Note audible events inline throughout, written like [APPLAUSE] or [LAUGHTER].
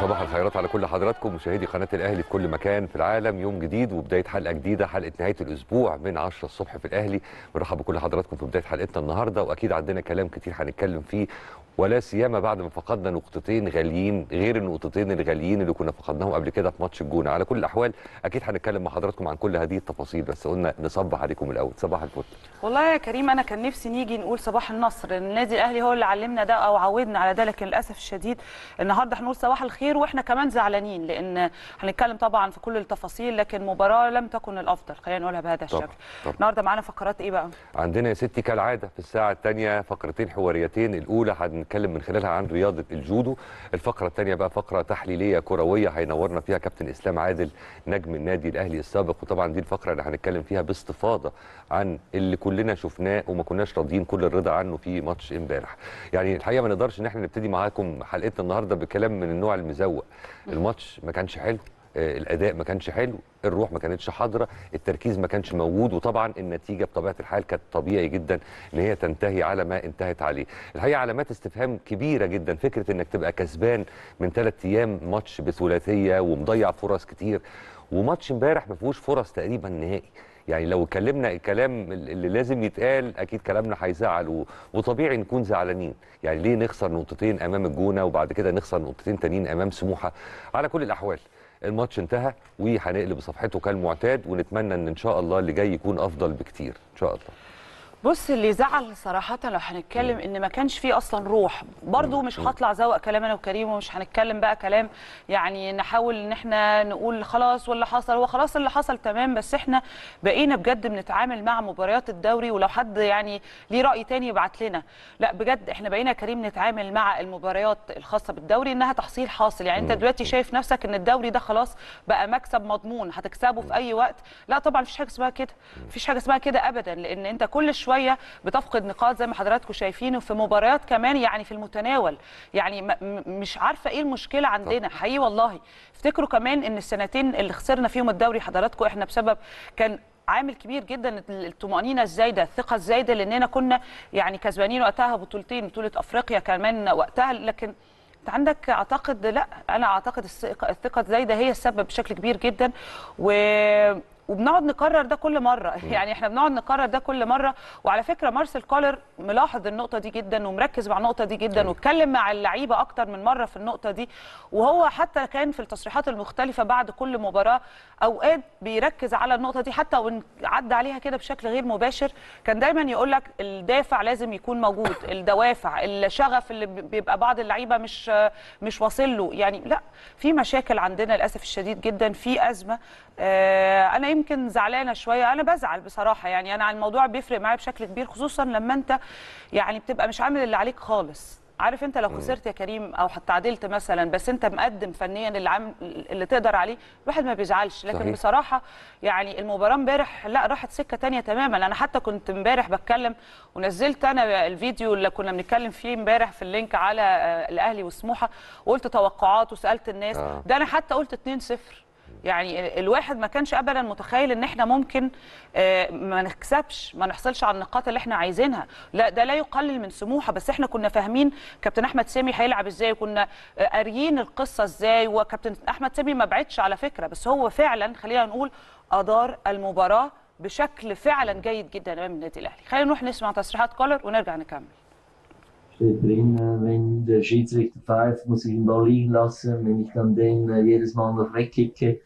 صباح الخيرات على كل حضراتكم مشاهدي قناة الأهلي في كل مكان في العالم. يوم جديد وبداية حلقة جديدة حلقة نهاية الأسبوع من 10 الصبح في الأهلي. برحب بكل حضراتكم في بداية حلقتنا النهارده وأكيد عندنا كلام كتير هنتكلم فيه ولا سيما بعد ما فقدنا نقطتين غاليين غير النقطتين الغاليين اللي كنا فقدناهم قبل كده في ماتش الجونة. على كل الأحوال أكيد هنتكلم مع حضراتكم عن كل هذه التفاصيل بس قلنا نصبح عليكم الأول. صباح الفل. والله يا كريم أنا كان نفسي نيجي نقول صباح النصر. النادي الأهلي هو اللي علمنا ده أو عودنا على ده لكن للأسف الشديد النهارده هنقول صباح الخير وإحنا كمان زعلانين لأن هنتكلم طبعا في كل التفاصيل لكن مباراة لم تكن الأفضل. خلينا نقولها بهذا الشكل. طبعاً. النهارده معانا فقرات إيه بقى؟ عندنا يا ستي كالعادة في الساعة الثانية فقرتين حواريتين الأولى هنتكلم من خلالها عن رياضة الجودو. الفقرة الثانية بقى فقرة تحليلية كروية هينورنا فيها كابتن إسلام عادل نجم النادي الأهلي السابق. وطبعا دي الفقرة اللي هنتكلم فيها باستفاضة عن اللي كلنا شفناه وما كناش راضيين كل الرضا عنه في ماتش امبارح. يعني الحقيقة ما نقدرش إن إحنا نبتدي معاكم حلقتنا النهارده بكلام من النوع المزوق. الماتش ما كانش حلو. الأداء ما كانش حلو الروح ما كانتش حاضرة التركيز ما كانش موجود وطبعا النتيجة بطبيعة الحال كانت طبيعي جدا إن هي تنتهي على ما انتهت عليه. الحقيقة علامات استفهام كبيرة جدا فكرة إنك تبقى كسبان من ثلاث أيام ماتش بثلاثية ومضيع فرص كتير وماتش امبارح ما فيهوش فرص تقريبا نهائي. يعني لو اتكلمنا الكلام اللي لازم يتقال أكيد كلامنا هيزعل وطبيعي نكون زعلانين. يعني ليه نخسر نقطتين أمام الجونة وبعد كده نخسر نقطتين تانيين أمام سموحة؟ على كل الأحوال الماتش انتهى وهنقلب صفحته كالمعتاد ونتمنى إن ان شاء الله اللي جاي يكون أفضل بكتير. إن شاء الله. بص اللي زعل صراحة لو هنتكلم إن ما كانش فيه أصلا روح. برضو مش هطلع زوق كلام أنا وكريم ومش هنتكلم بقى كلام يعني نحاول إن إحنا نقول خلاص واللي حصل هو خلاص اللي حصل تمام بس إحنا بقينا بجد بنتعامل مع مباريات الدوري ولو حد يعني ليه رأي تاني يبعت لنا. لا بجد إحنا بقينا كريم نتعامل مع المباريات الخاصة بالدوري إنها تحصيل حاصل. يعني أنت دلوقتي شايف نفسك إن الدوري ده خلاص بقى مكسب مضمون هتكسبه في أي وقت؟ لا طبعا مفيش حاجة اسمها كده. مفيش حاجة اسمها كده ابدا لأن أنت كل شوية بتفقد نقاط زي ما حضراتكم شايفين وفي مباريات كمان يعني في المتناول. يعني مش عارفة إيه المشكلة عندنا. حقيقي والله. افتكروا كمان إن السنتين اللي خسرنا فيهم الدوري حضراتكم إحنا بسبب كان عامل كبير جدا الطمأنينة الزايدة الثقة الزايدة لاننا كنا يعني كسبانين وقتها بطولتين بطولة أفريقيا كمان وقتها. لكن أنت عندك أعتقد لأ أنا أعتقد الثقة الزايدة هي السبب بشكل كبير جدا. و وبنقعد نكرر ده كل مرة. يعني إحنا بنقعد نكرر ده كل مرة. وعلى فكرة مارسيل كولر ملاحظ النقطة دي جدا ومركز مع النقطة دي جدا واتكلم مع اللعيبة أكتر من مرة في النقطة دي. وهو حتى كان في التصريحات المختلفة بعد كل مباراة أوقات بيركز على النقطة دي حتى وإن عدى عليها كده بشكل غير مباشر. كان دايما يقول لك الدافع لازم يكون موجود [LAUGHS] الدوافع الشغف اللي بيبقى بعض اللعيبة مش مش واصل له. يعني لا في مشاكل عندنا للأسف الشديد جدا في أزمة. آه، أنا يمكن زعلانة شوية. أنا بزعل بصراحة. يعني أنا على الموضوع بيفرق معايا بشكل كبير خصوصا لما أنت يعني بتبقى مش عامل اللي عليك خالص. عارف أنت لو خسرت يا كريم أو تعادلت مثلا بس أنت مقدم فنيا اللي عام اللي تقدر عليه الواحد ما بيزعلش. لكن صحيح. بصراحة يعني المباراة امبارح لا راحت سكة تانية تماما. أنا حتى كنت امبارح بتكلم ونزلت أنا الفيديو اللي كنا بنتكلم فيه امبارح في اللينك على آه، الأهلي وسموحة وقلت توقعات وسألت الناس. آه. ده أنا حتى قلت 2-0 يعني ال- الواحد ما كانش ابدا متخيل إن إحنا ممكن آه، ما نكسبش ما نحصلش على النقاط اللي إحنا عايزينها. لا ده لا يقلل من سموحه. بس إحنا كنا فاهمين كابتن أحمد سامي هيلعب إزاي وكنا آه، قاريين القصة إزاي. وكابتن أحمد سامي ما بعدش على فكرة بس هو فعلا خلينا نقول أدار المباراة بشكل فعلا جيد جدا أمام النادي الأهلي. خلينا نروح نسمع تصريحات كولر ونرجع نكمل. Drin, wenn der Schiedsrichter pfeift, muss ich den Ball liegen lassen. Wenn ich dann den jedes Mal noch wegkicke,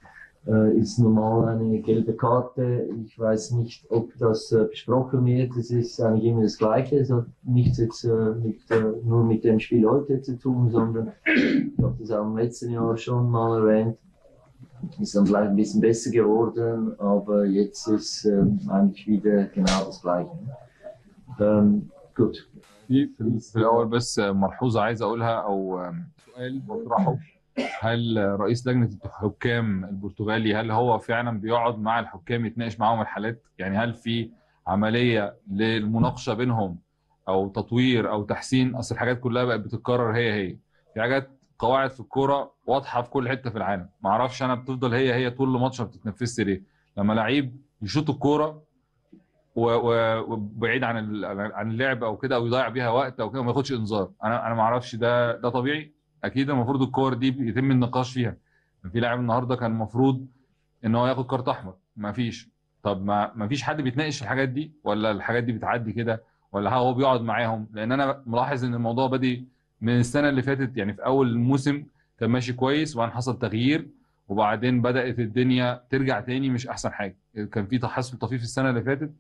äh, ist normal eine gelbe Karte. Ich weiß nicht, ob das äh, besprochen wird. Es ist eigentlich immer das Gleiche. Es hat nichts jetzt äh, mit, äh, nur mit dem Spiel heute zu tun, sondern ich habe das auch im letzten Jahr schon mal erwähnt. Ist dann vielleicht ein bisschen besser geworden, aber jetzt ist ähm, eigentlich wieder genau das Gleiche. Ähm, gut. في في في الاول بس ملحوظه عايز اقولها او سؤال بطرحه هل رئيس لجنة الحكام البرتغالي هل هو فعلا بيقعد مع الحكام يتناقش معاهم الحالات؟ يعني هل في عملية للمناقشة بينهم أو تطوير أو تحسين؟ أصل الحاجات كلها بقت بتتكرر هي هي. في حاجات قواعد في الكورة واضحة في كل حتة في العالم. ما أعرفش أنا بتفضل هي هي طول الماتش ما بتتنفذش ليه. لما لعيب يشوط الكورة وبعيد عن عن اللعب أو كده أو يضيع بيها وقت أو كده وما ياخدش إنذار. أنا أنا ما أعرفش ده ده طبيعي؟ أكيد المفروض الكور دي يتم النقاش فيها. في لاعب النهارده كان المفروض إن هو ياخد كارت أحمر. ما فيش. طب ما ما فيش حد بيتناقش في الحاجات دي؟ ولا الحاجات دي بتعدي كده؟ ولا هو بيقعد معاهم؟ لأن أنا ملاحظ إن الموضوع بادئ من السنة اللي فاتت يعني في أول الموسم كان ماشي كويس وبعدين حصل تغيير وبعدين بدأت الدنيا ترجع تاني مش أحسن حاجة. كان في تحسن طفيف السنة اللي فاتت.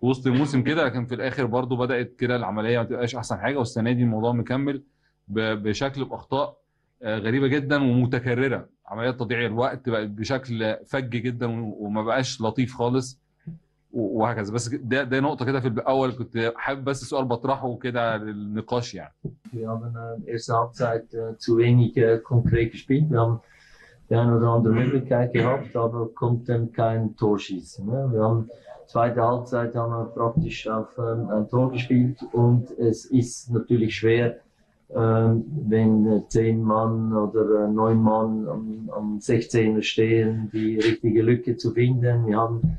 في وسط الموسم كده لكن في الآخر برضو بدأت كده العملية ما تبقاش أحسن حاجة والسنة دي الموضوع مكمل. بشكل باخطاء آه، غريبه جدا ومتكرره عمليات تضييع الوقت بقت بشكل فج جدا وما بقاش لطيف خالص وهكذا بس ده ده نقطه كده في الأول كنت حابب بس سؤال بطرحه كده للنقاش يعني Wir haben äh, erste Halbzeit äh, zu wenig äh, konkret gespielt. Wir haben die eine oder andere Möglichkeit gehabt, aber konnten kein Tor schießen. Wir haben zweite Halbzeit haben wir praktisch auf ähm, ein Tor gespielt und es ist natürlich schwer, ähm, wenn äh, zehn Mann oder äh, neun Mann am, am 16er stehen, die richtige Lücke zu finden. Wir haben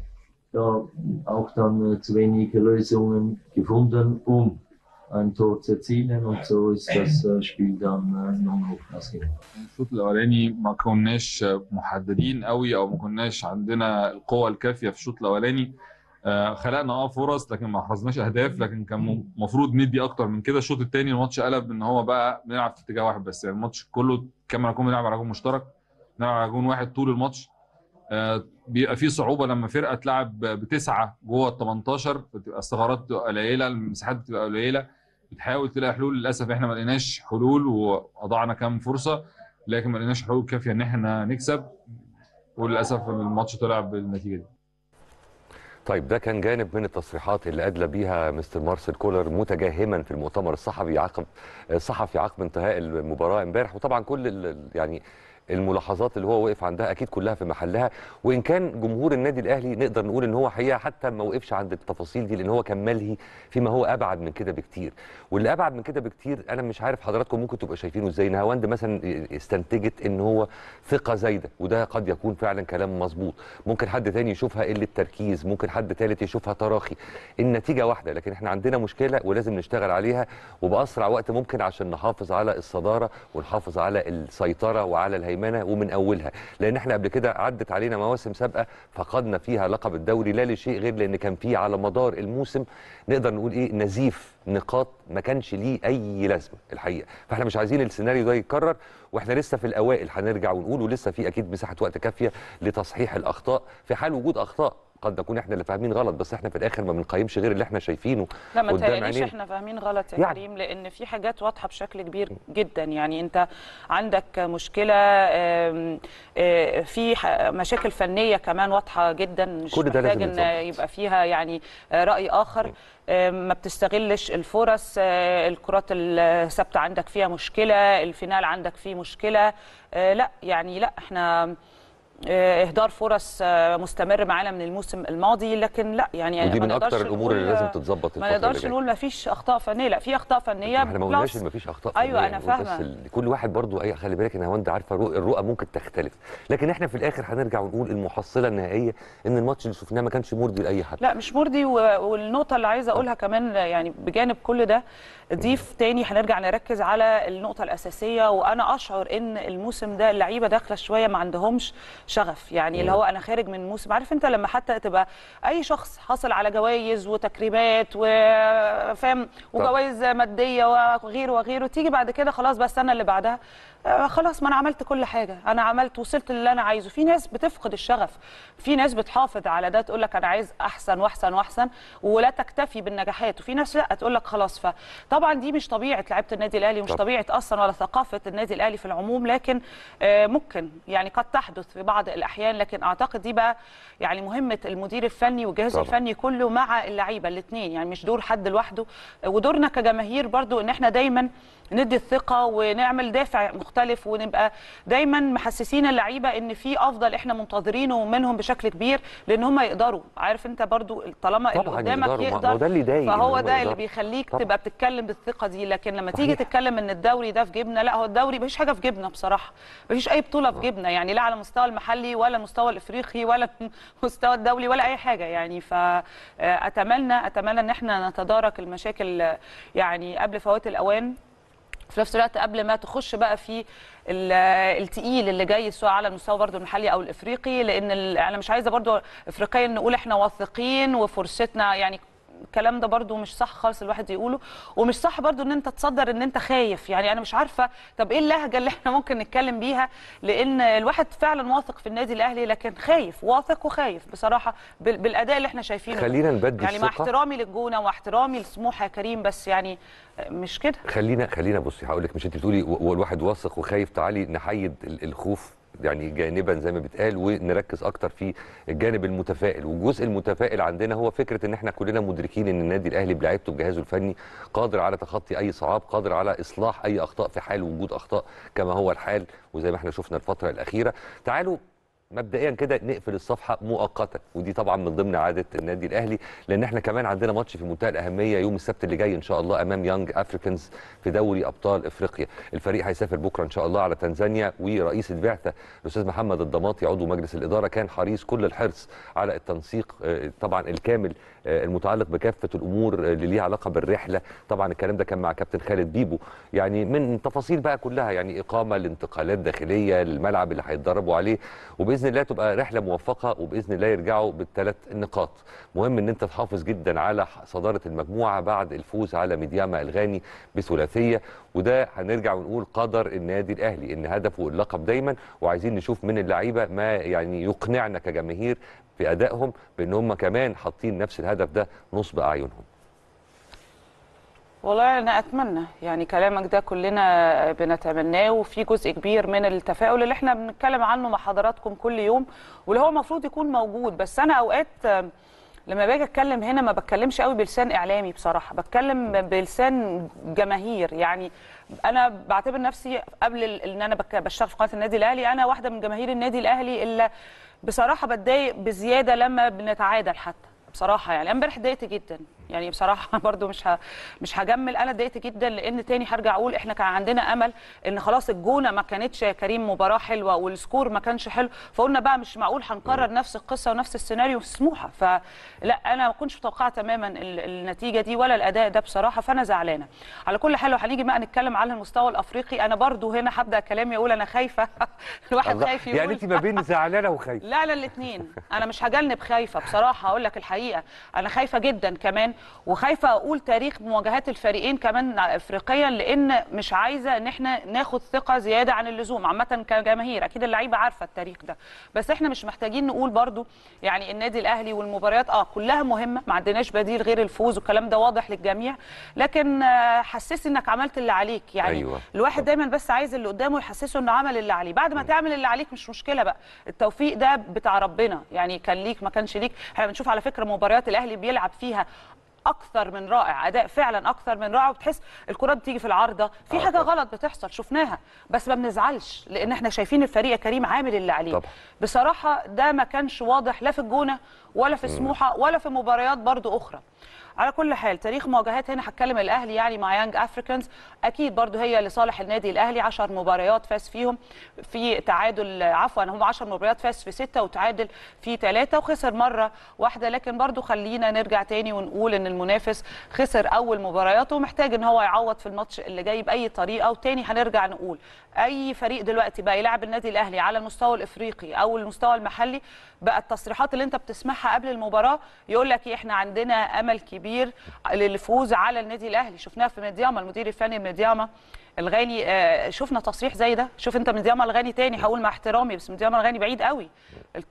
da auch dann äh, zu wenige Lösungen gefunden, um ein Tor zu erzielen und so ist das äh, Spiel dann äh, nur noch ausgegangen. الشوط الاولاني ما كناش محددين قوي او ما كناش عندنا القوه الكافيه في الشوط الاولاني آه، خلقنا آه فرص لكن ما حرزناش أهداف لكن كان المفروض ندي أكتر من كده. الشوط الثاني الماتش قلب ان هو بقى بنلعب في اتجاه واحد بس. يعني الماتش كله كما نكون بنلعب على جون مشترك بنلعب على جون واحد طول الماتش. آه، بيبقى في صعوبة لما فرقة تلعب بتسعة جوه ال 18 بتبقى الثغرات بتبقى قليلة المساحات بتبقى قليلة. بتحاول تلاقي حلول. للأسف إحنا ما لقيناش حلول وأضعنا كام فرصة لكن ما لقيناش حلول كافية إن إحنا نكسب. وللأسف الماتش طلع بالنتيجة دي. طيب ده كان جانب من التصريحات اللي أدلى بيها مستر مارسيل كولر متجاهما في المؤتمر الصحفي عقب الصحفي عقب انتهاء المباراة امبارح. وطبعا كل يعني الملاحظات اللي هو وقف عندها أكيد كلها في محلها وإن كان جمهور النادي الأهلي نقدر نقول إن هو حقيقة حتى ما وقفش عند التفاصيل دي لأن هو كان ملهي فيما هو أبعد من كده بكتير. واللي أبعد من كده بكتير أنا مش عارف حضراتكم ممكن تبقوا شايفينه إزاي نهاوند مثلا استنتجت إن هو ثقة زايدة وده قد يكون فعلا كلام مظبوط. ممكن حد تاني يشوفها قلة تركيز ممكن حد تالت يشوفها تراخي. النتيجة واحدة لكن إحنا عندنا مشكلة ولازم نشتغل عليها وبأسرع وقت ممكن عشان نحافظ على الصدارة ونحافظ على السيطرة وعلى الهيمنه ومن أولها. لأن إحنا قبل كده عدت علينا مواسم سابقة فقدنا فيها لقب الدوري لا لشيء غير لأن كان فيه على مدار الموسم نقدر نقول إيه نزيف نقاط ما كانش ليه أي لازمة الحقيقة فإحنا مش عايزين السيناريو ده يتكرر وإحنا لسه في الأوائل هنرجع ونقول ولسه في أكيد مساحة وقت كافية لتصحيح الأخطاء في حال وجود أخطاء قد نكون إحنا اللي فاهمين غلط بس إحنا في الآخر ما بنقيمش غير اللي إحنا شايفينه لا ما تهيأليش. إحنا فاهمين غلط يا يعني. كريم لأن في حاجات واضحة بشكل كبير جدا يعني أنت عندك مشكلة آه، في مشاكل فنية كمان واضحة جدا مش كل ده محتاج لازم ان. يبقى فيها يعني رأي آخر ما بتستغلش الفرص آه، الكرات الثابتة عندك فيها مشكلة الفينال عندك فيه مشكلة آه، لا يعني لا إحنا إهدار فرص آه، مستمر معانا من الموسم الماضي لكن لا يعني ودي ما من أكتر الأمور اللي لازم تتظبط ما نقدرش نقول ما فيش أخطاء فنية لا في أخطاء فنية إحنا ما قلناش. إن مفيش أخطاء أيوة، فنية، أنا بس فاهمة. ال- كل واحد برضو اي خلي بالك إن هو انت عارفة الرؤ- الرؤى ممكن تختلف لكن إحنا في الآخر هنرجع ونقول المحصلة النهائية إن الماتش اللي شفناه ما كانش مرضي لأي حد لا مش مرضي و- والنقطة اللي عايزة أقولها كمان يعني بجانب كل ده ضيف تاني هنرجع نركز على النقطة الأساسية وأنا أشعر إن الموسم ده اللعيبة داخلة شوية ما عندهمش شغف يعني اللي هو أنا خارج من موسم. عارف أنت لما حتى تبقى أي شخص حاصل على جوائز وتكريمات وفاهم وجوائز مادية وغيره وغيره تيجي بعد كده خلاص بقى السنة اللي بعدها. خلاص ما أنا عملت كل حاجة. أنا عملت وصلت اللي أنا عايزه. في ناس بتفقد الشغف. في ناس بتحافظ على ده تقول لك أنا عايز أحسن وأحسن وأحسن ولا تكتفي بالنجاحات. وفي ناس لأ تقول لك خلاص فطبعا دي مش طبيعة لعيبة النادي الأهلي مش طب. طبيعة أصلا ولا ثقافة النادي الأهلي في العموم لكن آه، ممكن. يعني قد تحدث في بعض الأحيان لكن أعتقد دي بقى يعني مهمة المدير الفني والجهاز. الفني كله مع اللعيبة الاثنين يعني مش دور حد لوحده. ودورنا كجماهير برضو إن إحنا دايما ندي الثقة ونعمل دافع مختلف ونبقى دايما محسسين اللعيبة إن في أفضل إحنا منتظرينه منهم بشكل كبير لأن هم يقدروا. عارف أنت برضو طالما اللي قدامك يقدر هو ده اللي إن فهو ده اللي. بيخليك طبعا. تبقى بتتكلم بالثقة دي. لكن لما تيجي صحيح. تتكلم إن الدوري ده في جيبنا لا هو الدوري مفيش حاجة في جيبنا بصراحة. مفيش أي بطولة في جيبنا يعني لا على المستوى المحلي ولا المستوى الإفريقي ولا [LAUGHS] المستوى الدولي ولا أي حاجة. يعني فاتمنى أتمنى إن إحنا نتدارك المشاكل آه، يعني قبل فوات الأوان. في نفس الوقت قبل ما تخش بقى في ال- التقيل اللي جاي سواء على المستوى برضو المحلي أو الإفريقي لأن أنا مش عايزة برضو إفريقيا نقول إحنا واثقين وفرصتنا يعني الكلام ده برضو مش صح خالص الواحد يقوله ومش صح برضو إن أنت تصدر إن أنت خايف يعني أنا مش عارفة طب إيه اللهجة اللي إحنا ممكن نتكلم بيها لأن الواحد فعلا واثق في النادي الأهلي لكن خايف واثق وخايف بصراحة بال- بالأداء اللي إحنا شايفينه. خلينا نبدي يعني مع. احترامي للجونة واحترامي لسموحة يا كريم بس يعني مش كده خلينا خلينا بصي هقول لك مش أنت بتقولي والواحد واثق وخايف تعالي نحيد ال- الخوف يعني جانبا زي ما بيتقال ونركز أكتر في الجانب المتفائل. والجزء المتفائل عندنا هو فكرة إن إحنا كلنا مدركين إن النادي الأهلي بلعيبته بجهازه الفني قادر على تخطي أي صعاب قادر على إصلاح أي أخطاء في حال وجود أخطاء كما هو الحال وزي ما إحنا شفنا الفترة الأخيرة. تعالوا مبدئيا كده نقفل الصفحة مؤقتا. ودي طبعا من ضمن عاده النادي الأهلي لأن إحنا كمان عندنا ماتش في منتهى الأهمية يوم السبت اللي جاي إن شاء الله أمام يانج افريكانز في دوري أبطال إفريقيا. الفريق هيسافر بكرة إن شاء الله على تنزانيا ورئيس البعثة الأستاذ محمد الدماطي عضو مجلس الإدارة كان حريص كل الحرص على التنسيق آه، طبعا الكامل المتعلق بكافة الأمور آه، اللي ليها علاقة بالرحلة. طبعا الكلام ده كان مع كابتن خالد بيبو. يعني من تفاصيل بقى كلها يعني إقامة لانتقالات داخلية الملعب اللي هيتدربوا عليه وبإذن الله تبقى رحلة موفقة وبإذن الله يرجعوا بالثلاث نقاط. مهم إن أنت تحافظ جدا على صدارة المجموعة بعد الفوز على ميدياما الغاني بثلاثية وده هنرجع ونقول قدر النادي الأهلي إن هدفه اللقب دايما وعايزين نشوف من اللعيبة ما يعني يقنعنا كجماهير في أدائهم بإن هم كمان حاطين نفس الهدف ده نصب أعينهم. والله أنا أتمنى يعني كلامك ده كلنا بنتمناه وفي جزء كبير من التفاؤل اللي إحنا بنتكلم عنه مع حضراتكم كل يوم واللي هو المفروض يكون موجود. بس أنا أوقات لما باجي اتكلم هنا ما بتكلمش قوي بلسان اعلامي بصراحة بتكلم بلسان جماهير. يعني أنا بعتبر نفسي قبل ان أنا بشتغل في قناة النادي الاهلي أنا واحدة من جماهير النادي الاهلي اللي بصراحة بتضايق بزيادة لما بنتعادل حتى بصراحة يعني. امبارح اتضايقت جدا. يعني بصراحة [LAUGHS] برضو مش ه... مش هجمل. أنا اتضايقت جدا لأن تاني هرجع أقول إحنا كان عندنا أمل إن خلاص الجونة ما كانتش يا كريم مباراة حلوة والسكور ما كانش حلو. فقلنا بقى مش معقول هنكرر نفس القصة ونفس السيناريو في سموحه فلا أنا ما كنتش متوقعة تماما ال- النتيجة دي ولا الأداء ده بصراحة فأنا زعلانة. على كل حال لو هنيجي بقى نتكلم على المستوى الأفريقي. أنا برضو هنا هبدأ كلامي أقول أنا خايفة. [LAUGHS] الواحد. خايف يقول. يعني أنت ما بين زعلانة وخايفة. [LAUGHS] لا لا الاثنين أنا مش هجنب خايفة بصراحة. أقول لك الحقيقة. أنا خايفة جدا كمان وخايفة أقول تاريخ مواجهات الفريقين كمان افريقيا لأن مش عايزة إن إحنا ناخد ثقة زيادة عن اللزوم عامة كجماهير. أكيد اللعيبة عارفة التاريخ ده. بس إحنا مش محتاجين نقول برضو يعني النادي الأهلي والمباريات آه كلها مهمة ما عندناش بديل غير الفوز والكلام ده واضح للجميع. لكن آه، حسسني إنك عملت اللي عليك. يعني أيوة. الواحد دايما بس عايز اللي قدامه يحسسه إنه عمل اللي عليه. بعد ما تعمل اللي عليك مش مشكلة بقى. التوفيق ده بتاع ربنا. يعني كان ليك ما كانش ليك. إحنا بنشوف على فكرة مباريات الأهلي بيلعب فيها أكثر من رائع أداء فعلا أكثر من رائع وبتحس الكرات بتيجي في العارضة. في آه حاجة طبعا. غلط بتحصل شفناها. بس ما بنزعلش لأن إحنا شايفين الفريق يا كريم عامل اللي عليه. طبعا. بصراحة ده ما كانش واضح لا في الجونة ولا في سموحة ولا في مباريات برضو أخرى. على كل حال تاريخ مواجهات هنا هتكلم الأهلي يعني مع يانج افريكانز أكيد برضو هي لصالح النادي الأهلي 10 مباريات فاز فيهم في تعادل عفوا هم 10 مباريات فاز في 6 وتعادل في 3 وخسر مرة واحدة. لكن برضو خلينا نرجع تاني ونقول إن المنافس خسر أول مبارياته ومحتاج إن هو يعوض في الماتش اللي جاي بأي طريقة. وتاني هنرجع نقول أي فريق دلوقتي بقى يلعب النادي الأهلي على المستوى الإفريقي أو المستوى المحلي بقى التصريحات اللي انت بتسمعها قبل المباراة يقول لك إيه، إحنا عندنا أمل كبير للفوز على النادي الأهلي. شفناها في ميدياما المدير الفني ميدياما. الغاني آه، شفنا تصريح زي ده. شوف انت ميدياما الغاني تاني هقول مع احترامي بس ميدياما الغاني بعيد قوي.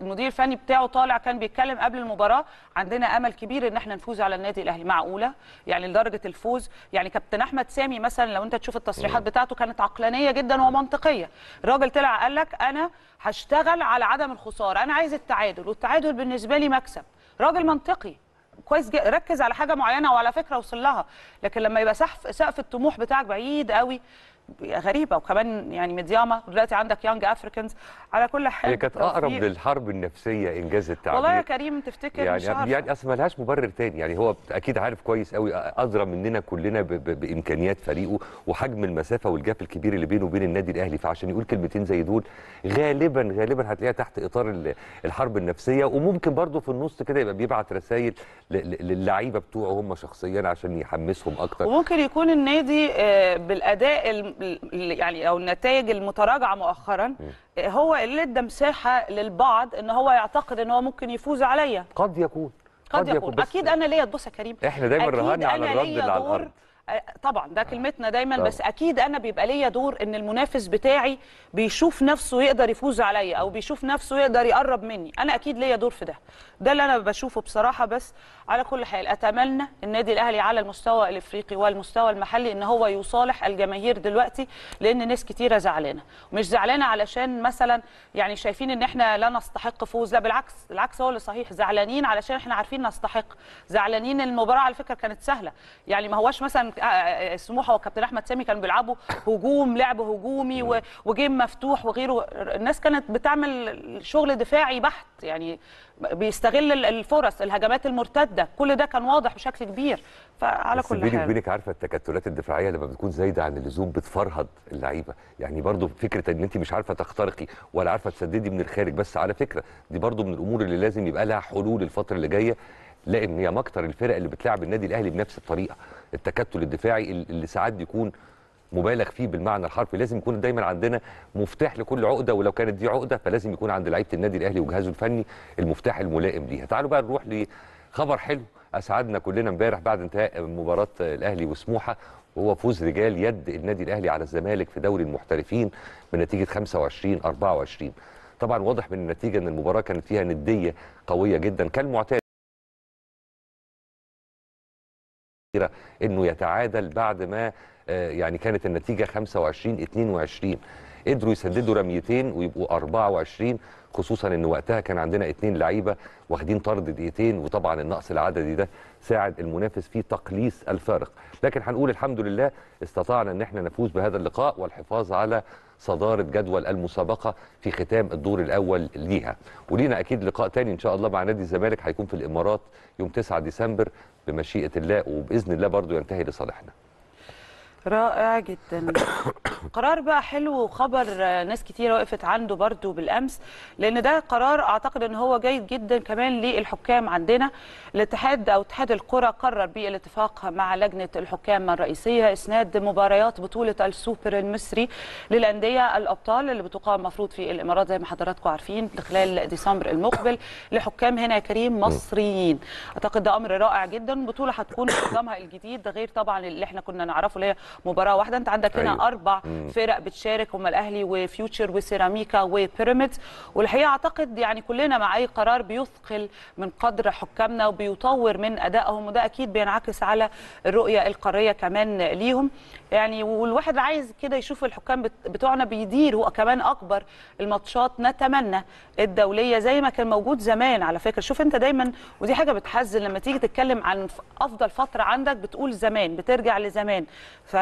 المدير الفني بتاعه طالع كان بيتكلم قبل المباراة عندنا أمل كبير إن إحنا نفوز على النادي الأهلي. معقولة؟ يعني لدرجة الفوز. يعني كابتن أحمد سامي مثلا لو انت تشوف التصريحات بتاعته كانت عقلانية جدا ومنطقية. الراجل طلع قال لك أنا هشتغل على عدم الخسارة أنا عايز التعادل والتعادل بالنسبة لي مكسب. راجل منطقي. كويس جدا. ركز على حاجة معينة وعلى فكرة وصل لها. لكن لما يبقى سقف الطموح بتاعك بعيد قوي غريبة وكمان يعني مدياما ودلوقتي عندك يانج افريكانز على كل حال هي كانت أقرب. للحرب النفسية إنجاز التعبير. والله يا كريم تفتكر مش يعني عارفة. يعني أصل ملهاش مبرر تاني. يعني هو أكيد عارف كويس قوي ادرى مننا كلنا ب ب بإمكانيات فريقه وحجم المسافة والجاب الكبير اللي بينه وبين النادي الأهلي. فعشان يقول كلمتين زي دول غالبا غالبا هتلاقيها تحت إطار ال- الحرب النفسية. وممكن برضه في النص كده يبقى بيبعت رسائل للعيبة بتوعه هم شخصيا عشان يحمسهم أكتر. وممكن يكون النادي آه، بالأداء ال- ال- يعني أو النتائج المتراجعة مؤخرا هو اللي ادى مساحة للبعض إن هو يعتقد إن هو ممكن يفوز عليا. قد يكون. قد يكون. بس أكيد أنا ليا بص يا كريم. إحنا دايما رهنا على الرد اللي على الأرض. طبعا ده كلمتنا دايما طبعا. بس أكيد أنا بيبقى ليا دور إن المنافس بتاعي بيشوف نفسه يقدر يفوز عليا أو بيشوف نفسه يقدر يقرب مني. أنا أكيد ليا دور في ده. ده اللي أنا بشوفه بصراحة بس على كل حال أتمنى النادي الأهلي على المستوى الإفريقي والمستوى المحلي إن هو يصالح الجماهير دلوقتي لأن ناس كتيرة زعلانة. ومش زعلانة علشان مثلا يعني شايفين إن إحنا لا نستحق فوز لا بالعكس العكس هو اللي صحيح. زعلانين علشان إحنا عارفين نستحق. زعلانين المباراة على فكرة كانت سهلة. يعني ما هواش مثلا آه، آه، سموحة وكابتن أحمد سامي كانوا بيلعبوا هجوم لعب هجومي وجيم مفتوح وغيره. الناس كانت بتعمل شغل دفاعي بحت يعني بيستغل ال- الفرص الهجمات المرتدة. كل ده كان واضح بشكل كبير. فعلى بس كل بيني حال. وبينك عارفة التكتلات الدفاعية لما بتكون زايدة عن اللزوم بتفرهد اللعيبة. يعني برضو فكرة إن أنت مش عارفة تخترقي ولا عارفة تسددي من الخارج. بس على فكرة دي برضو من الأمور اللي لازم يبقى لها حلول الفترة اللي جاية. لأن هي مكتر الفرق اللي بتلعب النادي الأهلي بنفس الطريقة. التكتل الدفاعي اللي ساعات بيكون مبالغ فيه بالمعنى الحرفي لازم يكون دايما عندنا مفتاح لكل عقدة ولو كانت دي عقدة فلازم يكون عند لعيبة النادي الأهلي وجهازه الفني المفتاح الملائم ليها. تعالوا بقى نروح لخبر حلو أسعدنا كلنا امبارح بعد انتهاء مباراة الأهلي وسموحة وهو فوز رجال يد النادي الأهلي على الزمالك في دوري المحترفين بنتيجة 25 24 طبعا واضح من النتيجة إن المباراة كانت فيها ندية قوية جدا كالمعتاد إنه يتعادل بعد ما آه، يعني كانت النتيجة 25 22 قدروا يسددوا رميتين ويبقوا 24 خصوصا إن وقتها كان عندنا اثنين لعيبة واخدين طرد دقيقتين وطبعا النقص العددي ده ساعد المنافس في تقليص الفارق. لكن هنقول الحمد لله استطعنا إن إحنا نفوز بهذا اللقاء والحفاظ على صدارة جدول المسابقة في ختام الدور الأول ليها. ولينا أكيد لقاء تاني إن شاء الله مع نادي الزمالك هيكون في الإمارات يوم 9 ديسمبر بمشيئة الله وبإذن الله برضو ينتهي لصالحنا. رائع جدا. قرار بقى حلو وخبر آه، ناس كتيرة وقفت عنده برضو بالأمس لأن ده قرار أعتقد أن هو جيد جدا كمان للحكام عندنا. الاتحاد أو اتحاد الكرة قرر بالاتفاق مع لجنة الحكام الرئيسية إسناد مباريات بطولة السوبر المصري للأندية الأبطال اللي بتقام مفروض في الإمارات زي ما حضراتكم عارفين خلال ديسمبر المقبل لحكام هنا يا كريم مصريين. أعتقد ده أمر رائع جدا. بطولة هتكون نظامها الجديد ده غير طبعا اللي إحنا كنا نعرفه اللي هي مباراة واحدة. أنت عندك هنا أيوة. أربع مم. فرق بتشارك هم الأهلي وفيوتشر وسيراميكا وبيراميدز. والحقيقة أعتقد يعني كلنا مع أي قرار بيثقل من قدر حكامنا وبيطور من أدائهم وده أكيد بينعكس على الرؤية القارية كمان ليهم. يعني والواحد عايز كده يشوف الحكام بت- بتوعنا بيديروا كمان أكبر الماتشات. نتمنى الدولية زي ما كان موجود زمان على فكرة. شوف انت دايما ودي حاجة بتحزن لما تيجي تتكلم عن ف- أفضل فترة عندك بتقول زمان بترجع لزمان.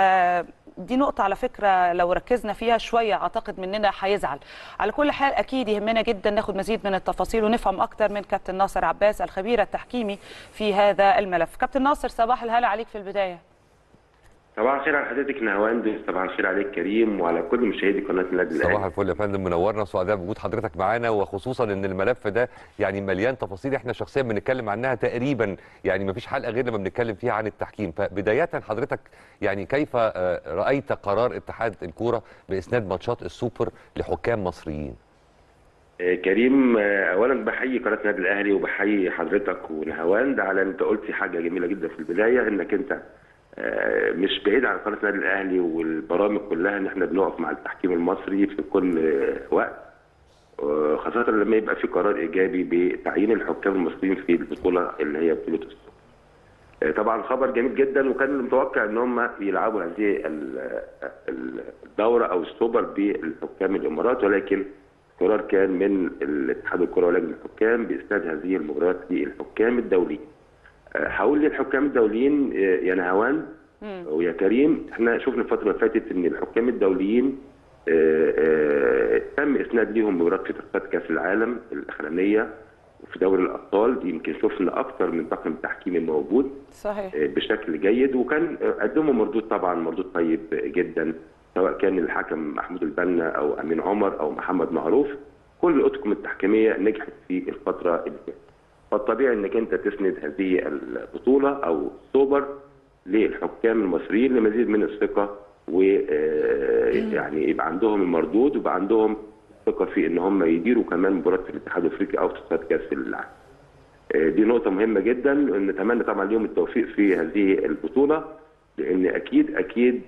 فدي نقطة على فكرة لو ركزنا فيها شوية أعتقد مننا هيزعل. على كل حال أكيد يهمنا جدا ناخد مزيد من التفاصيل ونفهم أكتر من كابتن ناصر عباس الخبير التحكيمي في هذا الملف. كابتن ناصر صباح الهلا عليك في البداية. صباح الخير على حضرتك نهواند صباح الخير عليك كريم وعلى كل مشاهدي قناة النادي صباح الاهلي الفل يا فندم منورنا وسعداء بوجود حضرتك معانا. وخصوصا إن الملف ده يعني مليان تفاصيل إحنا شخصيا بنتكلم عنها تقريبا يعني ما فيش حلقة غير لما بنتكلم فيها عن التحكيم. فبداية حضرتك يعني كيف آه، رأيت قرار اتحاد الكورة بإسناد ماتشات السوبر لحكام مصريين؟ آه، كريم آه، اولا بحيي قناة النادي الأهلي وبحيي حضرتك ونهواند على أنت قلتي حاجة جميلة جدا في البداية إنك أنت مش بعيد عن قناة النادي الأهلي والبرامج كلها إن إحنا بنقف مع التحكيم المصري في كل آه، وقت آه، خاصة لما يبقى في قرار إيجابي بتعيين الحكام المصريين في البطولة اللي هي بطولة السوبر آه، طبعا خبر جميل جدا وكان متوقع إن هم يلعبوا هذه ال- ال- الدورة أو السوبر بالحكام الإمارات ولكن قرار كان من الاتحاد الكره ولجنه الحكام باسناد هذه المباريات للحكام الدوليين. هقول للحكام الدوليين آه، يا نهوان ويا كريم إحنا شفنا الفترة اللي فاتت إن الحكام الدوليين آه، آه، تم إسناد ليهم مباراه في تصفيات كأس العالم الأخرانية وفي دوري الأبطال يمكن شفنا أكثر من طاقم تحكيمي موجود صحيح. بشكل جيد وكان قدموا مردود طبعا مردود طيب جدا سواء كان الحكم محمود البنا أو أمين عمر أو محمد معروف. كل الأطقم التحكيمية نجحت في الفترة اللي فاتت. فالطبيعي إنك أنت تسند هذه البطولة أو السوبر للحكام المصريين لمزيد من الثقة ويعني يبقى عندهم المردود ويبقى عندهم ثقة في إن هم يديروا كمان مباراة في الاتحاد الأفريقي أو تصفيات كأس العالم. آه، دي نقطة مهمة جدا نتمنى طبعا ليهم التوفيق في هذه البطولة لأن أكيد أكيد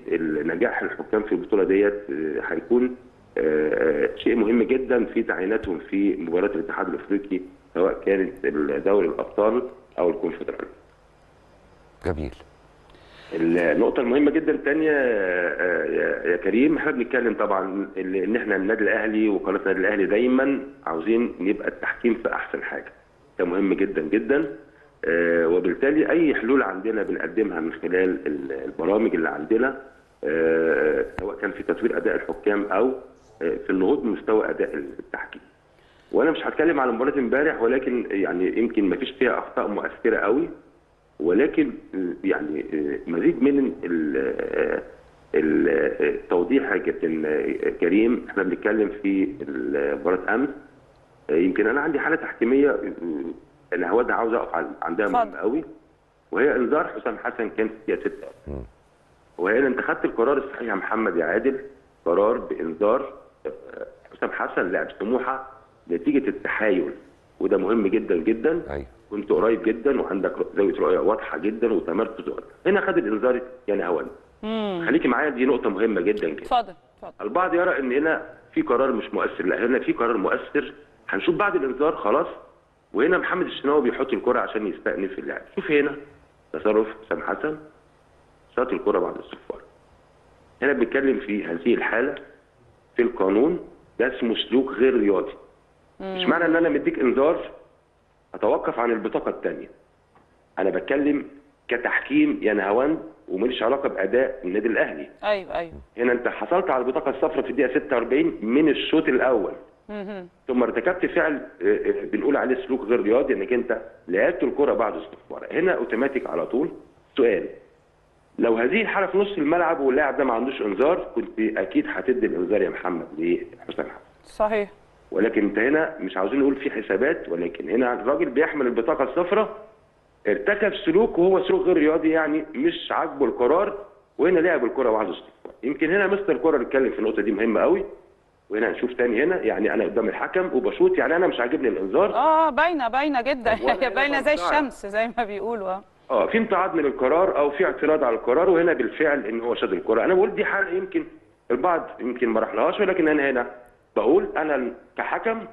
نجاح الحكام في البطولة ديت آه، هيكون آه، آه، شيء مهم جدا في تعييناتهم في مباراة الاتحاد الأفريقي سواء كانت دوري الأبطال أو الكونفدرالية. جميل النقطة المهمة جدا الثانية يا يا كريم إحنا بنتكلم طبعا إن إحنا النادي الأهلي وقناة النادي الأهلي دايما عاوزين يبقى التحكيم في أحسن حاجة. ده مهم جدا جدا آه، وبالتالي أي حلول عندنا بنقدمها من خلال ال- البرامج اللي عندنا آه، سواء كان في تطوير أداء الحكام أو آه، في النهوض بمستوى أداء التحكيم. وأنا مش هتكلم على مباراة امبارح ولكن يعني يمكن ما فيش فيها أخطاء مؤثرة قوي. ولكن يعني مزيد من ال- ال- التوضيح يا كابتن كريم إحنا بنتكلم في مباراة أمس. يمكن أنا عندي حالة تحكيمية أنا هود عاوز أقف عن- عندها. مهمه قوي. وهي إنذار حسام حسن كان في الدقيقه 6 وهنا أنت خدت القرار الصحيح يا محمد يا عادل قرار بإنذار آه، حسام حسن لاعب سموحة نتيجة التحايل وده مهم جدا جدا. أيوه. كنت قريب جدا وعندك زاوية رؤية واضحة جدا وتمركز واضح. هنا خد الإنذار يعني امم خليكي معايا دي نقطة مهمة جدا جدا. اتفضل اتفضل. البعض يرى إن هنا في قرار مش مؤثر. لا هنا في قرار مؤثر. هنشوف بعد الإنذار خلاص. وهنا محمد الشناوي بيحط الكرة عشان يستأنف اللعب شوف هنا تصرف حسام حسن. شاط الكرة بعد الصفار. هنا بنتكلم في هذه الحالة في القانون ده اسمه سلوك غير رياضي. مش معنى ان أنا مديك انذار اتوقف عن البطاقة الثانية أنا بتكلم كتحكيم يا نهاوند وماليش علاقة بأداء النادي الأهلي. أيوه أيوه. هنا انت حصلت على البطاقة الصفراء في الدقيقة 46 من الشوط الأول. ثم ارتكبت فعل آه، آه، بنقول عليه سلوك غير رياضي انك انت لعبت الكرة بعد الصفاره هنا أوتوماتيك على طول. سؤال لو هذه الحالة في نص الملعب واللاعب ده ما عندوش انذار كنت أكيد هتدي الانذار يا محمد لحسام حسن. صحيح. ولكن انت هنا مش عاوزين نقول في حسابات ولكن هنا الراجل بيحمل البطاقة الصفراء ارتكب سلوك وهو سلوك غير رياضي يعني مش عاجبه القرار وهنا لعب الكرة الصفار يمكن هنا مستر الكره اتكلم في النقطة دي مهمة قوي وهنا هنشوف تاني هنا يعني أنا قدام الحكم وبشوط يعني أنا مش عاجبني الإنذار. آه باينة باينة جدا. [LAUGHS] باينة زي. الشمس زي ما بيقولوا آه. آه في امتعاض من القرار أو في اعتراض على القرار وهنا بالفعل إن هو شاد الكرة. أنا بقول دي حالة يمكن البعض يمكن ما راحلهاش ولكن أنا هنا بقول أنا كحكم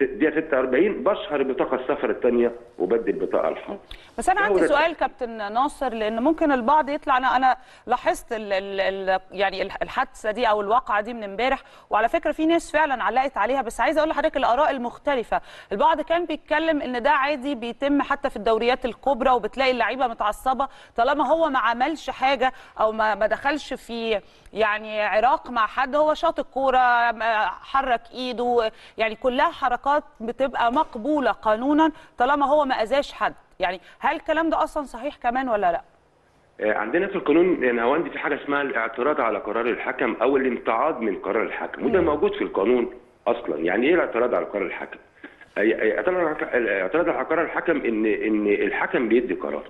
دقيقة 46 بشهر البطاقه الصفراء الثانية وبدي البطاقة الحمراء بس أنا عندي سؤال كابتن ناصر لأن ممكن البعض يطلع. أنا أنا لاحظت ال ال ال يعني الح- الحادثة دي أو الواقعة دي من امبارح وعلى فكرة في ناس فعلا علقت عليها. بس عايزه أقول لحضرتك الآراء المختلفة. البعض كان بيتكلم إن ده عادي بيتم حتى في الدوريات الكبرى وبتلاقي اللعيبة متعصبة. طالما هو ما عملش حاجة أو ما ما دخلش في يعني عراق مع حد هو شاط الكورة حرك إيده يعني كلها حركات بتبقى مقبولة قانونا طالما هو ما أذاش حد. يعني هل الكلام ده أصلا صحيح كمان ولا لأ؟ آه، عندنا في القانون يعني هو في حاجة اسمها الاعتراض على قرار الحكم أو الامتعاض من قرار الحكم. وده موجود في القانون أصلا. يعني إيه الاعتراض على قرار الحكم؟ اعتراض على- قرار الحكم إن إن الحكم بيدي قرار.